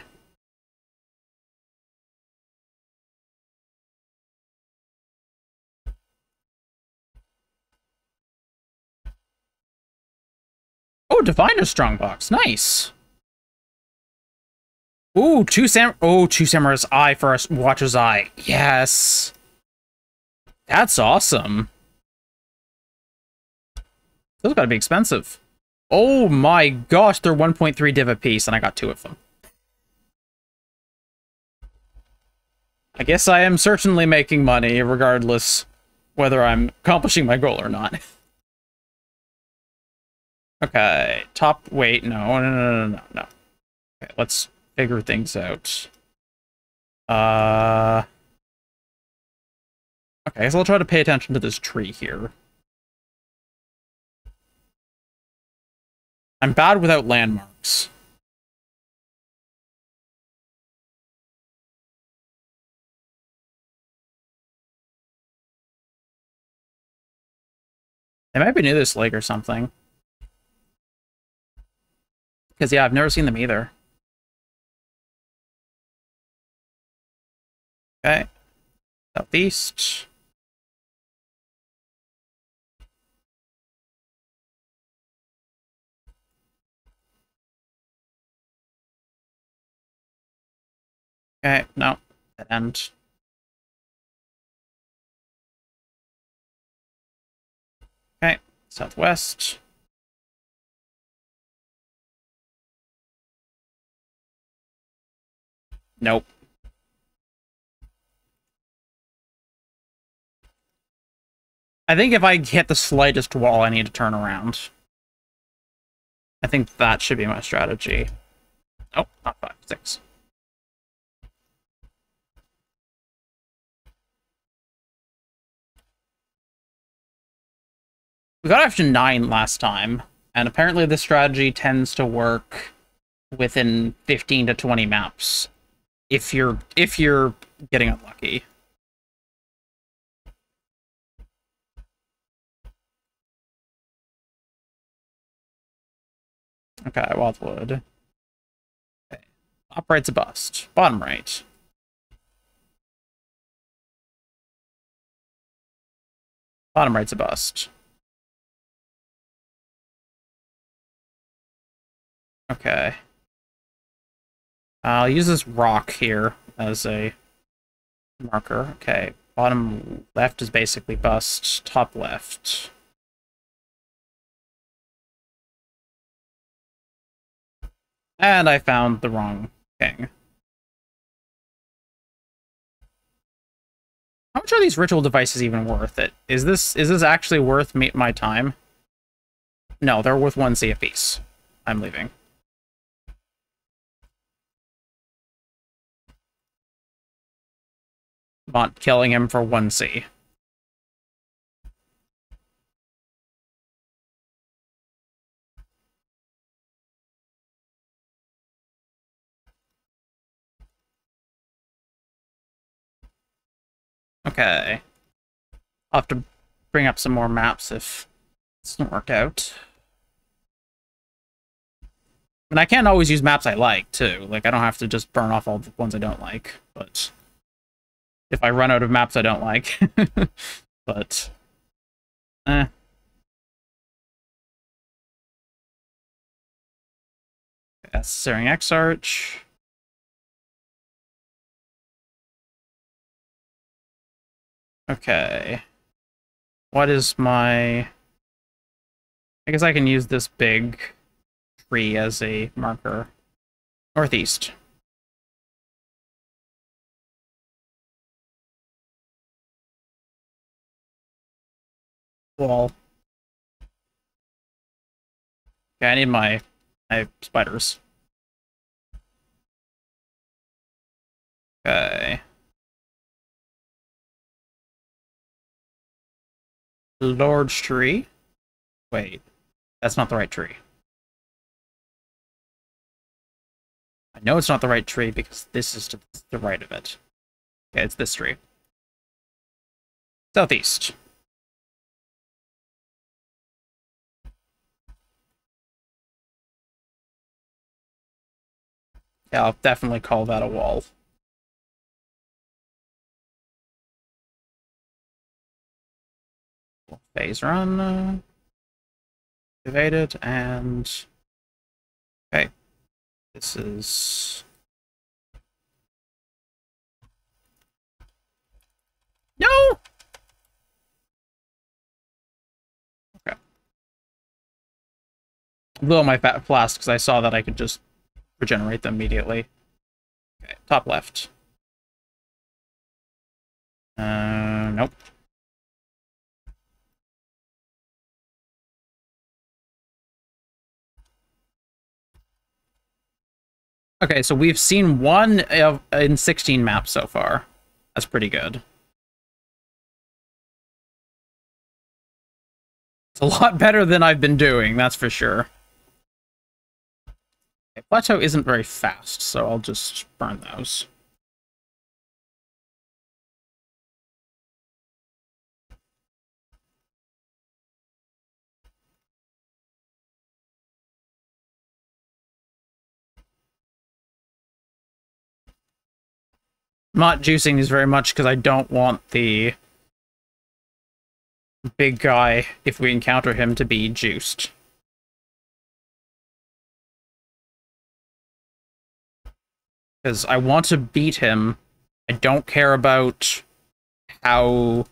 Oh, Divine a strongbox. Nice. Ooh, two sam oh, two samurais eye for a watcher's eye. Yes. That's awesome. Those gotta be expensive. Oh my gosh, they're 1.3 div a piece, and I got two of them. I guess I am certainly making money, regardless whether I'm accomplishing my goal or not. okay, top, wait, no, no, no, no, no, no. Okay, let's figure things out. Uh... Okay, so I'll try to pay attention to this tree here. I'm bad without landmarks. They might be near this lake or something. Because, yeah, I've never seen them either. Okay. Southeast. Okay, no. Dead end. Okay, southwest. Nope. I think if I hit the slightest wall, I need to turn around. I think that should be my strategy. Oh, not five, six. We got after 9 last time, and apparently this strategy tends to work within 15 to 20 maps if you're if you're getting unlucky. Okay, Wildwood. Okay. Top right's a bust. Bottom right. Bottom right's a bust. Okay. Uh, I'll use this rock here as a marker. Okay, bottom left is basically bust, top left. And I found the wrong thing. How much are these ritual devices even worth it? Is this is this actually worth me, my time? No, they're worth one C piece. I'm leaving. Not killing him for 1C. Okay. I'll have to bring up some more maps if it doesn't work out. And I can't always use maps I like, too. Like, I don't have to just burn off all the ones I don't like, but if I run out of maps I don't like. but, eh. Searing Exarch. Okay. What is my... I guess I can use this big tree as a marker. Northeast. Wall. Okay, I need my my spiders. Okay. Large tree. Wait, that's not the right tree. I know it's not the right tree because this is to the right of it. Okay, it's this tree. Southeast. Yeah, I'll definitely call that a wall. Phase run. Uh, evaded, and Okay. This is... No! Okay. Blow my fat flask because I saw that I could just regenerate them immediately. Okay, top left. Uh, nope. Okay, so we've seen one in 16 maps so far. That's pretty good. It's a lot better than I've been doing, that's for sure. Okay, Plateau isn't very fast, so I'll just burn those. I'm not juicing these very much because I don't want the big guy, if we encounter him, to be juiced. Because I want to beat him. I don't care about how...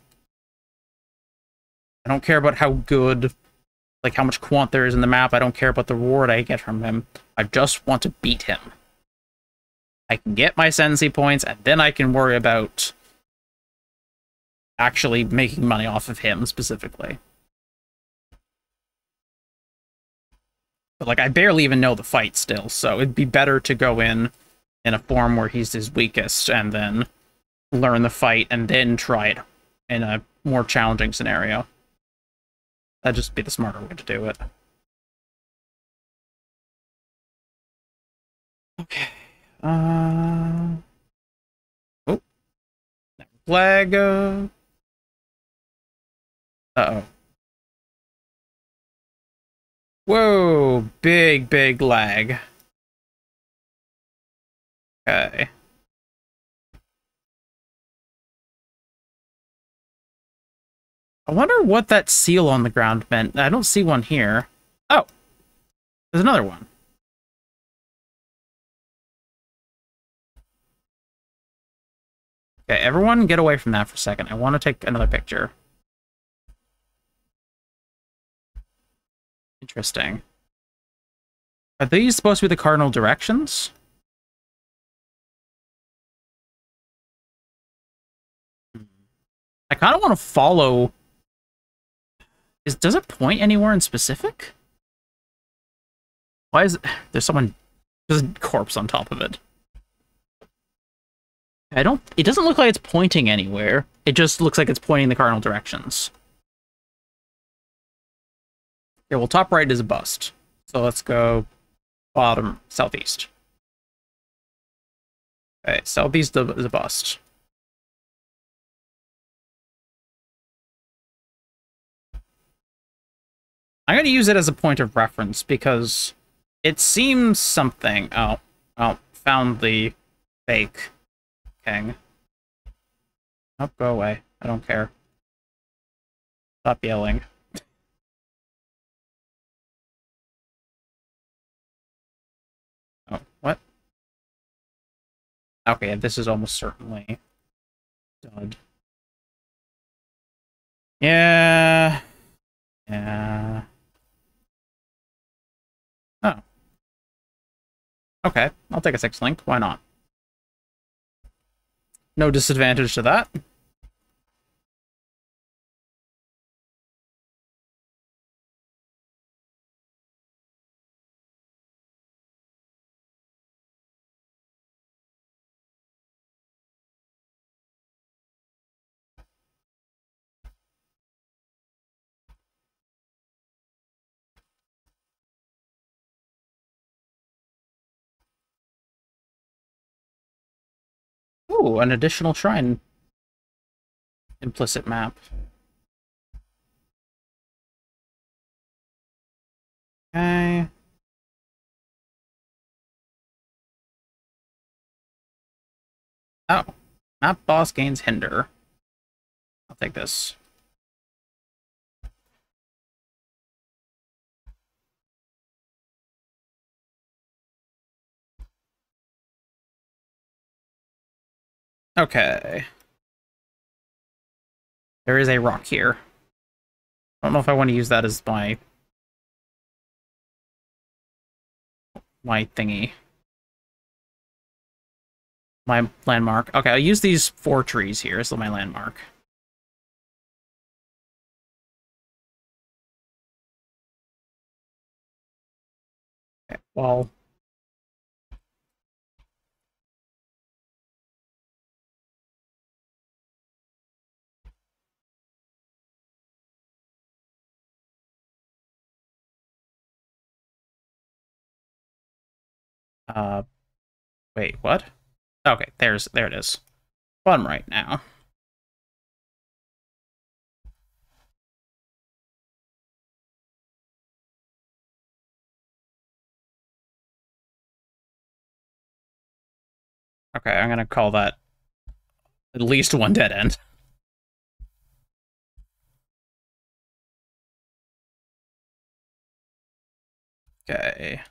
I don't care about how good, like how much quant there is in the map. I don't care about the reward I get from him. I just want to beat him. I can get my Sensi points, and then I can worry about actually making money off of him specifically. But like I barely even know the fight still, so it'd be better to go in in a form where he's his weakest and then learn the fight and then try it in a more challenging scenario. That'd just be the smarter way to do it. Okay. Uh... Oh. Flag. Uh... Uh-oh. Whoa, big, big lag. Okay. I wonder what that seal on the ground meant. I don't see one here. Oh, there's another one. Okay, everyone get away from that for a second. I want to take another picture. Interesting. Are these supposed to be the cardinal directions? I kind of want to follow... Is Does it point anywhere in specific? Why is it... There's someone... There's a corpse on top of it. I don't... It doesn't look like it's pointing anywhere. It just looks like it's pointing the cardinal directions. Yeah, well, top right is a bust. So let's go bottom southeast. Okay, southeast is a bust. I'm going to use it as a point of reference because it seems something. Oh, oh, found the fake king. Oh, go away. I don't care. Stop yelling. Oh, what? Okay, this is almost certainly dud. Yeah. Yeah. Okay, I'll take a six link. Why not? No disadvantage to that. Ooh, an additional shrine. Implicit map. Okay. Oh. Map boss gains hinder. I'll take this. Okay. There is a rock here. I don't know if I want to use that as my... My thingy. My landmark. Okay, I'll use these four trees here as my landmark. Okay, well... Uh, wait, what? Okay, there's there it is. Bottom right now. Okay, I'm gonna call that at least one dead end. Okay.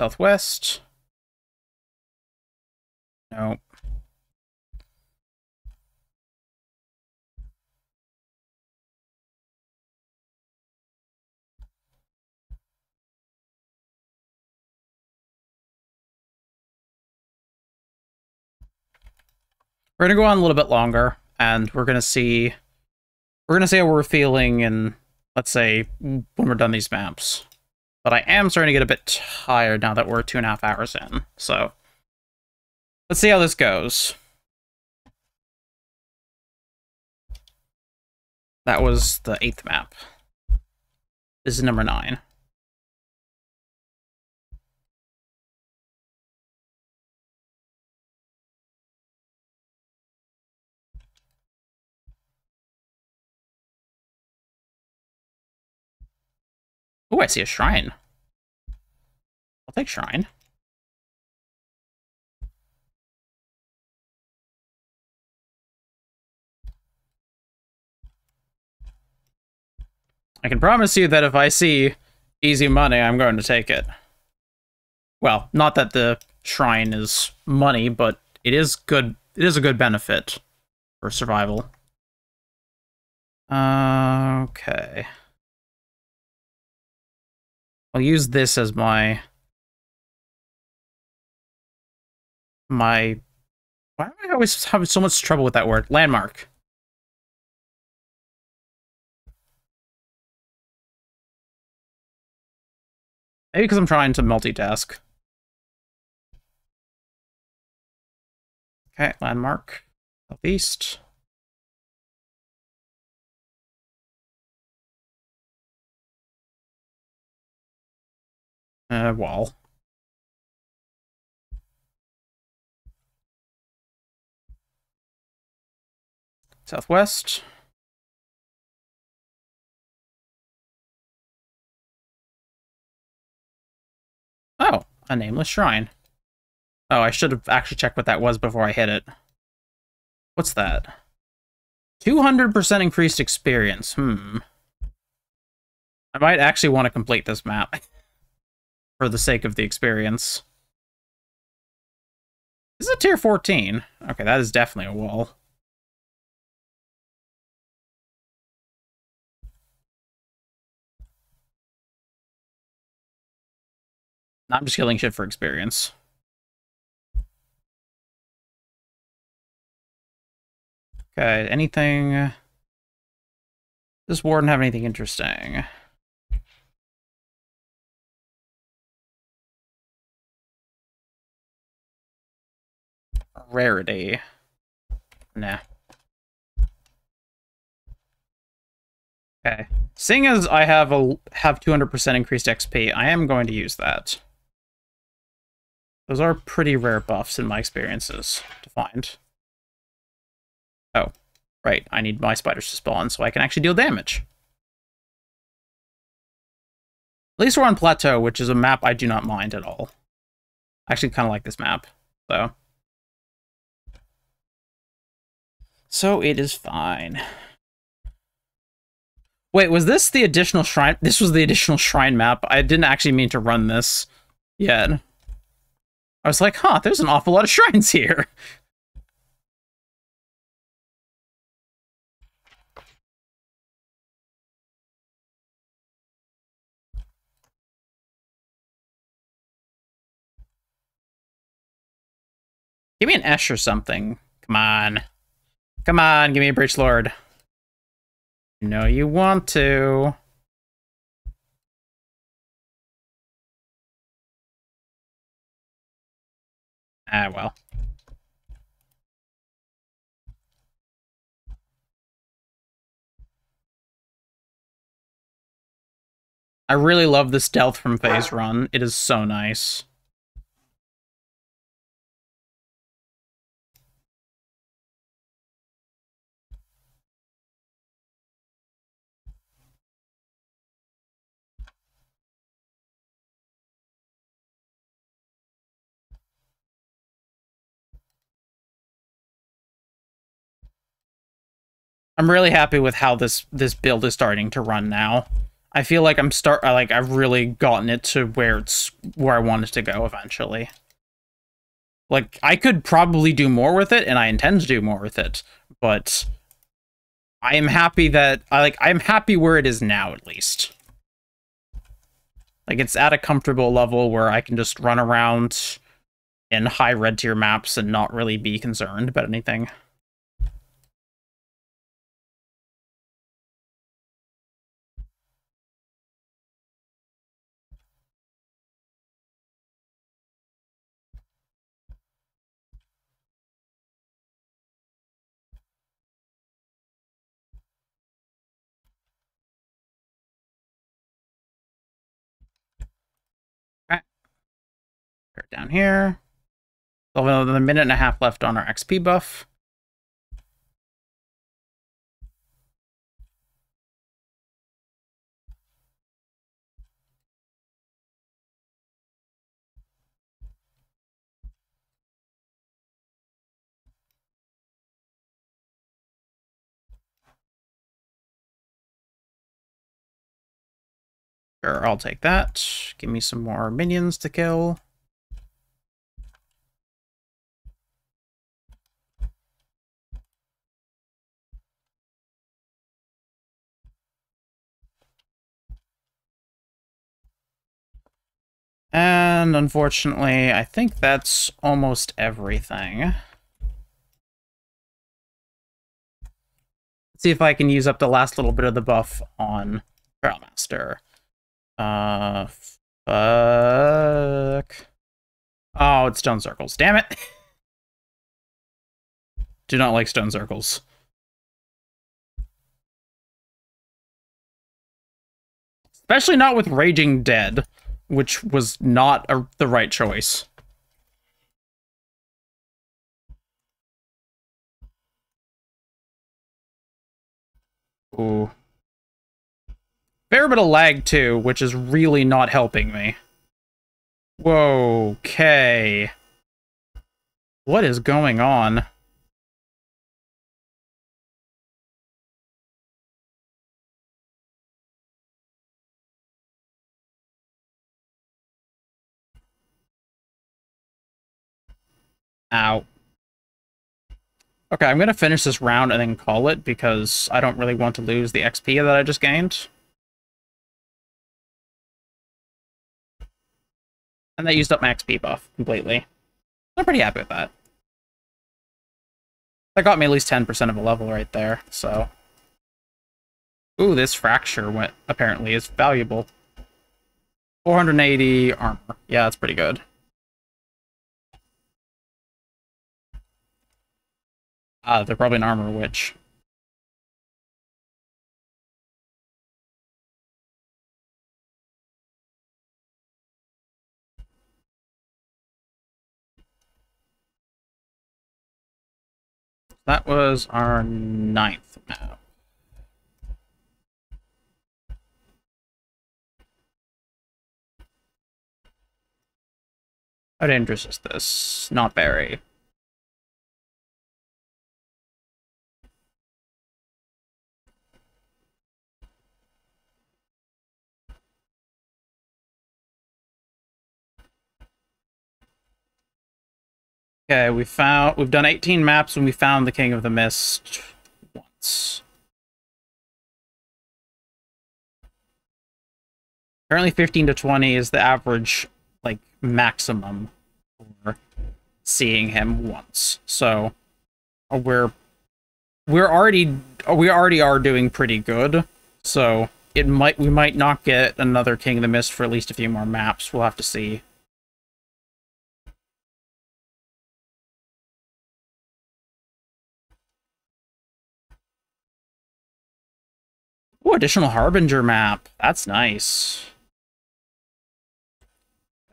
Southwest. No. We're gonna go on a little bit longer, and we're gonna see we're gonna see how we're feeling in let's say when we're done these maps. But I am starting to get a bit tired now that we're two and a half hours in, so let's see how this goes. That was the eighth map. This is number nine. Oh, I see a shrine. I'll take shrine. I can promise you that if I see easy money, I'm going to take it. Well, not that the shrine is money, but it is good. It is a good benefit for survival. Uh, okay. I'll use this as my my why do I always have so much trouble with that word? Landmark. Maybe because I'm trying to multitask. Okay, landmark. Southeast. Uh, wall. Southwest. Oh, a nameless shrine. Oh, I should have actually checked what that was before I hit it. What's that? 200% increased experience. Hmm. I might actually want to complete this map. for the sake of the experience. This is a tier 14. Okay, that is definitely a wall. I'm just killing shit for experience. Okay, anything... Does Warden have anything interesting? rarity. Nah. Okay. Seeing as I have a have 200% increased XP, I am going to use that. Those are pretty rare buffs in my experiences to find. Oh, right. I need my spiders to spawn so I can actually deal damage. At least we're on Plateau, which is a map I do not mind at all. I actually kind of like this map, so... So it is fine. Wait, was this the additional shrine? This was the additional shrine map. I didn't actually mean to run this yet. I was like, huh, there's an awful lot of shrines here. Give me an Esh or something. Come on. Come on, give me a Breach Lord. No, you want to. Ah, well. I really love the stealth from Phase Run. It is so nice. I'm really happy with how this this build is starting to run now. I feel like I'm start like I've really gotten it to where it's where I want it to go eventually. Like I could probably do more with it and I intend to do more with it, but I am happy that I like I'm happy where it is now at least. Like it's at a comfortable level where I can just run around in high red tier maps and not really be concerned about anything. Down here. we have a minute and a half left on our XP buff. Sure, I'll take that. Give me some more minions to kill. And unfortunately, I think that's almost everything. Let's see if I can use up the last little bit of the buff on Trialmaster. Uh, fuck. Oh, it's stone circles. Damn it. Do not like stone circles. Especially not with Raging Dead which was not a, the right choice. Ooh. Fair bit of lag too, which is really not helping me. Whoa, okay. What is going on? Ow. Okay, I'm going to finish this round and then call it because I don't really want to lose the XP that I just gained. And that used up my XP buff completely. I'm pretty happy with that. That got me at least 10% of a level right there, so... Ooh, this fracture went apparently is valuable. 480 armor. Yeah, that's pretty good. Ah, they're probably an armor witch. That was our ninth map. How dangerous is this? Not very. Okay, we found we've done 18 maps and we found the King of the Mist once. Apparently 15 to 20 is the average like maximum for seeing him once. So uh, we're we're already we already are doing pretty good. So it might we might not get another King of the Mist for at least a few more maps. We'll have to see. Oh, additional Harbinger map. That's nice.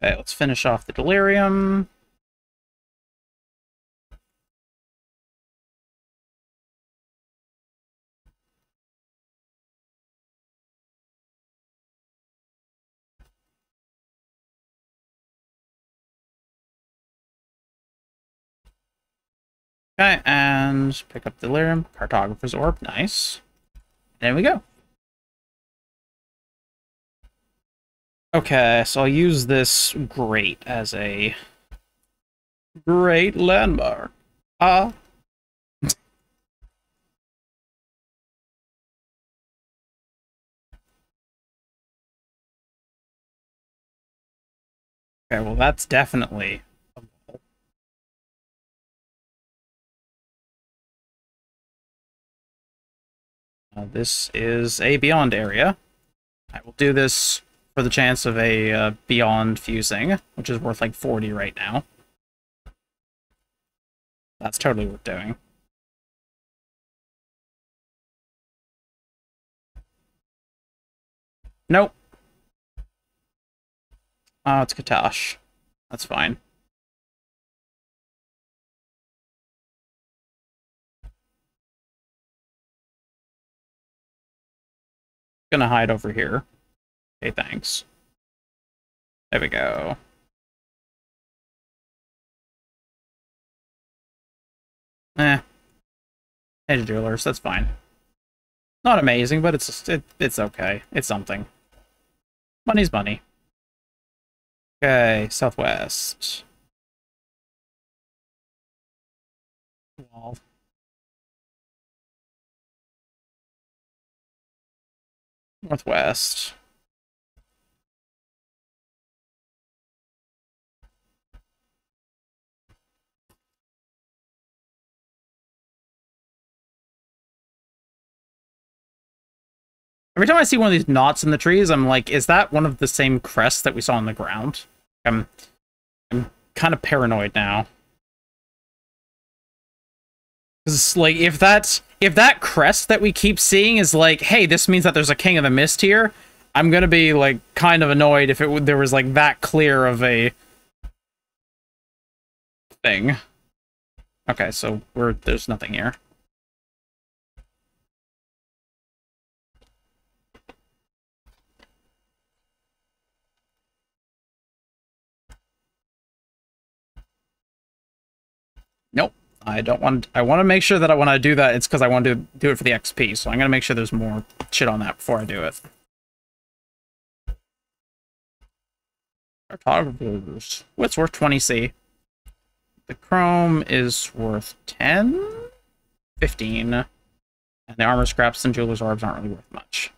Okay, let's finish off the Delirium. Okay, and pick up Delirium, Cartographer's Orb, nice. There we go. Okay, so I'll use this grate as a great landmark. Ah. okay, well that's definitely Uh, this is a Beyond area. I will do this for the chance of a uh, Beyond fusing, which is worth like 40 right now. That's totally worth doing. Nope. Oh, it's K'tash. That's fine. gonna hide over here. Okay, thanks. There we go. Eh. Edge jewelers, that's fine. Not amazing, but it's it, it's okay. It's something. Money's money. Okay, southwest. Wall. Northwest. Every time I see one of these knots in the trees, I'm like, is that one of the same crests that we saw on the ground? I'm, I'm kind of paranoid now. Because, like, if that's if that crest that we keep seeing is like, hey, this means that there's a King of the Mist here, I'm gonna be like kind of annoyed if it there was like that clear of a thing. Okay, so we're there's nothing here. Nope. I don't want, I want to make sure that I, when I do that, it's because I want to do it for the XP. So I'm going to make sure there's more shit on that before I do it. Cartographers. What's worth 20C? The chrome is worth 10? 15. And the armor scraps and jeweler's orbs aren't really worth much.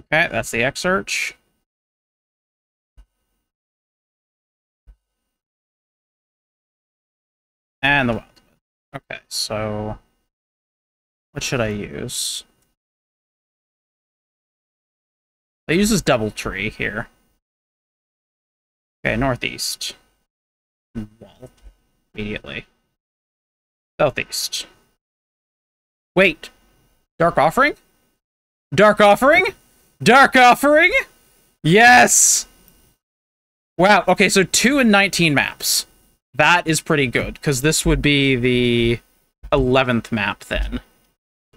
Okay, that's the X search. And the Wildwood. Okay, so what should I use? I use this double tree here. Okay, northeast. Wall. Immediately. Southeast. Wait! Dark Offering? Dark Offering? Dark Offering? Yes! Wow, okay, so 2 and 19 maps. That is pretty good, because this would be the 11th map then.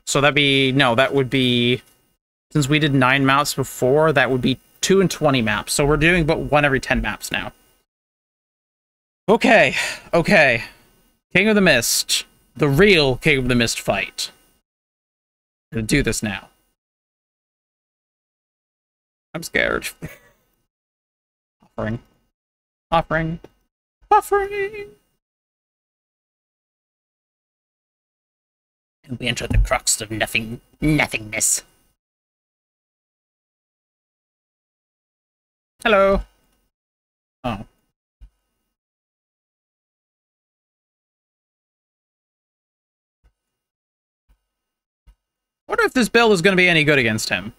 So that'd be... No, that would be... Since we did 9 maps before, that would be 2 and 20 maps. So we're doing but 1 every 10 maps now. Okay, okay. King of the Mist. The real King of the Mist fight. I'm gonna do this now. I'm scared. offering. Offering. Offering! And we enter the crux of nothing nothingness. Hello. Oh. wonder if this build is going to be any good against him.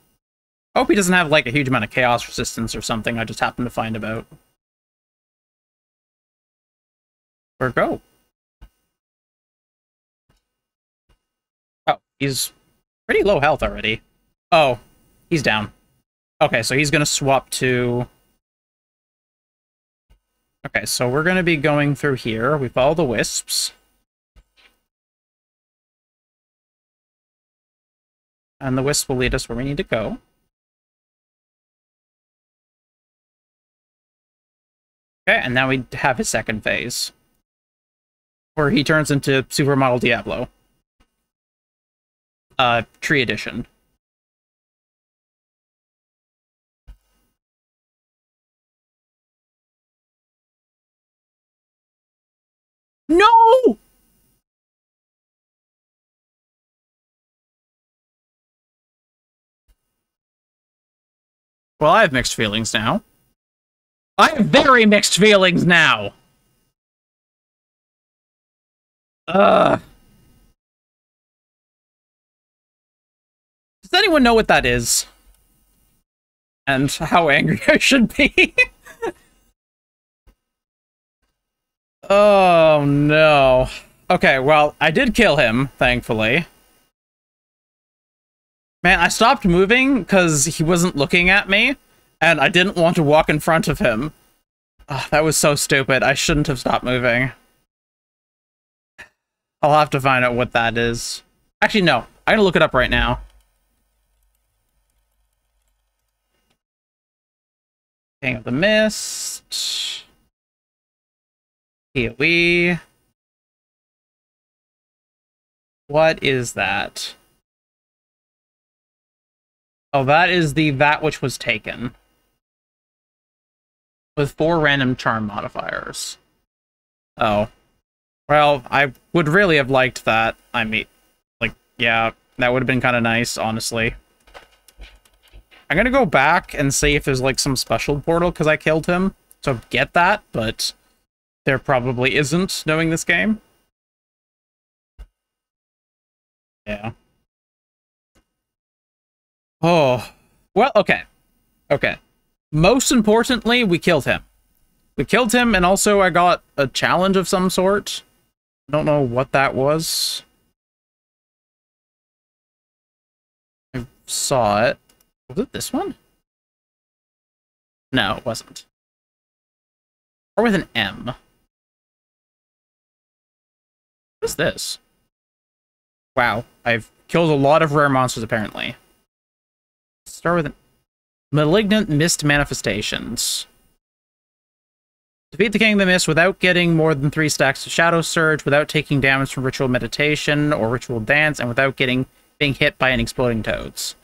I hope he doesn't have, like, a huge amount of chaos resistance or something I just happened to find about. Where go? Oh, he's pretty low health already. Oh, he's down. Okay, so he's going to swap to... Okay, so we're going to be going through here. We follow the wisps. And the wisp will lead us where we need to go. Okay, and now we have his second phase. Where he turns into Supermodel Diablo. Uh, Tree Edition. No! Well, I have mixed feelings now. I have very mixed feelings now. Ugh. Does anyone know what that is? And how angry I should be? oh, no. Okay, well, I did kill him, thankfully. Man, I stopped moving because he wasn't looking at me, and I didn't want to walk in front of him. Oh, that was so stupid. I shouldn't have stopped moving. I'll have to find out what that is. Actually, no. I'm gonna look it up right now. King of the Mist. PoE. What is that? Oh, that is the that which was taken. With four random charm modifiers. Oh. Well, I would really have liked that. I mean, like, yeah, that would have been kind of nice, honestly. I'm gonna go back and see if there's, like, some special portal because I killed him. So get that, but there probably isn't, knowing this game. Yeah. Oh, well, okay. Okay. Most importantly, we killed him. We killed him, and also I got a challenge of some sort. I don't know what that was. I saw it. Was it this one? No, it wasn't. Or with an M. What is this? Wow, I've killed a lot of rare monsters, apparently. Start with an Malignant Mist Manifestations. Defeat the King of the Mist without getting more than three stacks of Shadow Surge, without taking damage from Ritual Meditation or Ritual Dance, and without getting being hit by an Exploding Toads.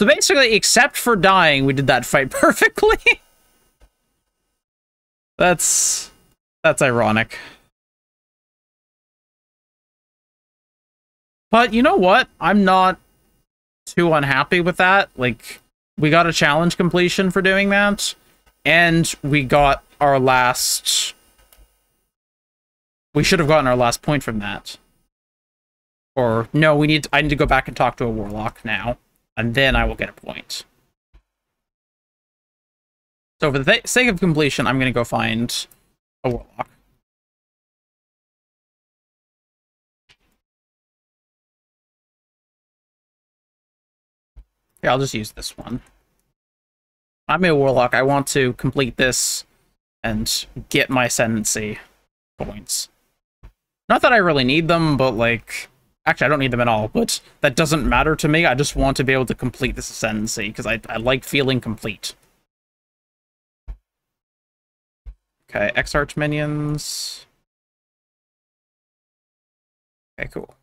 So basically, except for dying, we did that fight perfectly. that's... that's ironic. But you know what? I'm not too unhappy with that. Like, we got a challenge completion for doing that, and we got our last... We should have gotten our last point from that. Or, no, we need. To, I need to go back and talk to a warlock now, and then I will get a point. So for the sake of completion, I'm going to go find a warlock. Here, I'll just use this one. I'm a warlock. I want to complete this and get my ascendancy points. Not that I really need them, but like... Actually, I don't need them at all, but that doesn't matter to me. I just want to be able to complete this ascendancy, because I, I like feeling complete. Okay, Exarch minions. Okay, cool.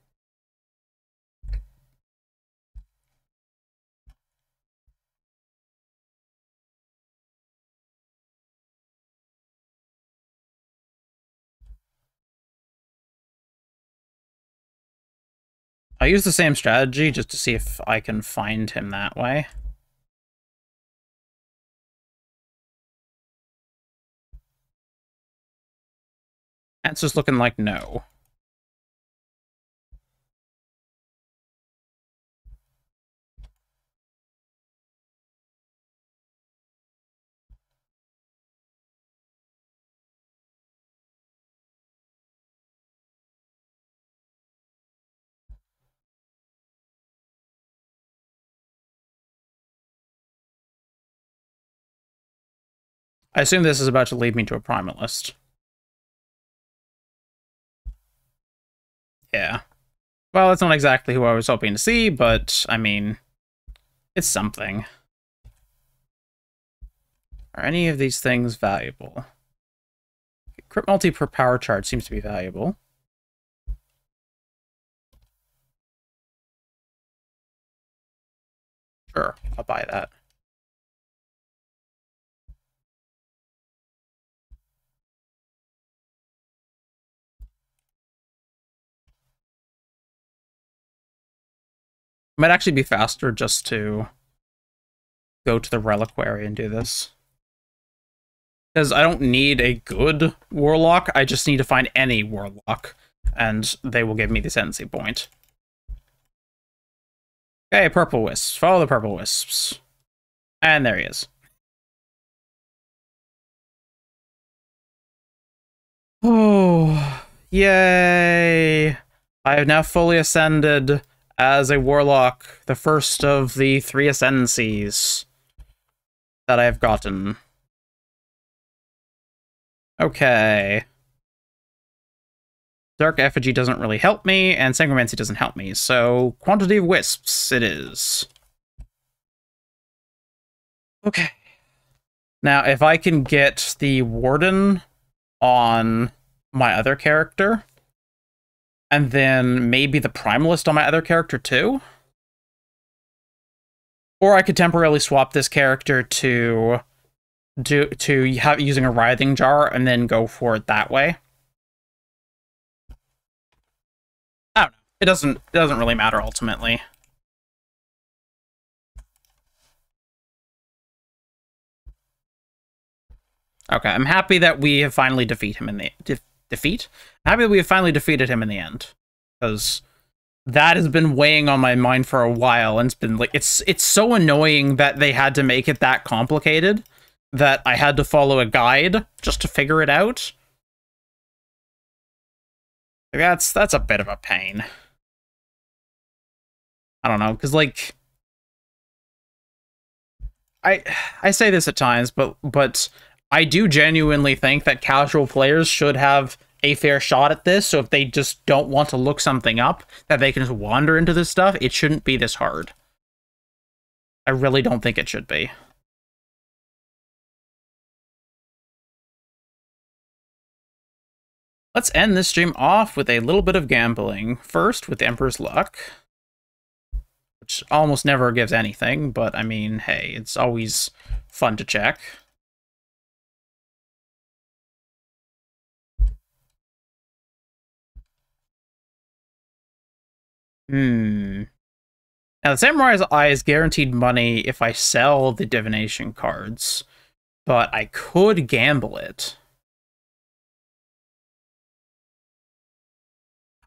I'll use the same strategy just to see if I can find him that way. Answer's looking like no. I assume this is about to lead me to a primalist. Yeah. Well, that's not exactly who I was hoping to see, but, I mean, it's something. Are any of these things valuable? Crit multi per power charge seems to be valuable. Sure, I'll buy that. Might actually be faster just to go to the reliquary and do this. Because I don't need a good warlock, I just need to find any warlock, and they will give me the ascendancy point. Okay, purple wisps. Follow the purple wisps. And there he is. Oh, yay! I have now fully ascended as a warlock, the first of the three ascendancies that I've gotten. Okay. Dark Effigy doesn't really help me, and Sangromancy doesn't help me, so Quantity of Wisps it is. Okay. Now, if I can get the Warden on my other character, and then maybe the Primalist on my other character too. Or I could temporarily swap this character to do to have using a writhing jar and then go for it that way. I don't know. It doesn't it doesn't really matter ultimately. Okay, I'm happy that we have finally defeat him in the de defeat happy that we have finally defeated him in the end because that has been weighing on my mind for a while and it's been like it's it's so annoying that they had to make it that complicated that I had to follow a guide just to figure it out. That's that's a bit of a pain. I don't know, because like I I say this at times, but but I do genuinely think that casual players should have a fair shot at this. So if they just don't want to look something up, that they can just wander into this stuff, it shouldn't be this hard. I really don't think it should be. Let's end this stream off with a little bit of gambling. First, with Emperor's Luck, which almost never gives anything, but I mean, hey, it's always fun to check. Hmm. Now, the Samurai's Eye is guaranteed money if I sell the divination cards, but I could gamble it.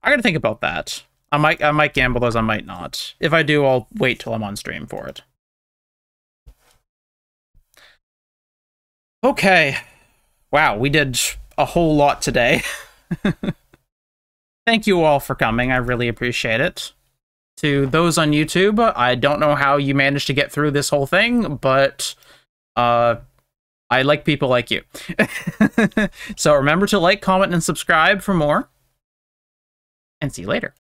I gotta think about that. I might I might gamble those, I might not. If I do, I'll wait till I'm on stream for it. Okay. Wow, we did a whole lot today. thank you all for coming. I really appreciate it. To those on YouTube, I don't know how you managed to get through this whole thing, but uh, I like people like you. so remember to like, comment, and subscribe for more. And see you later.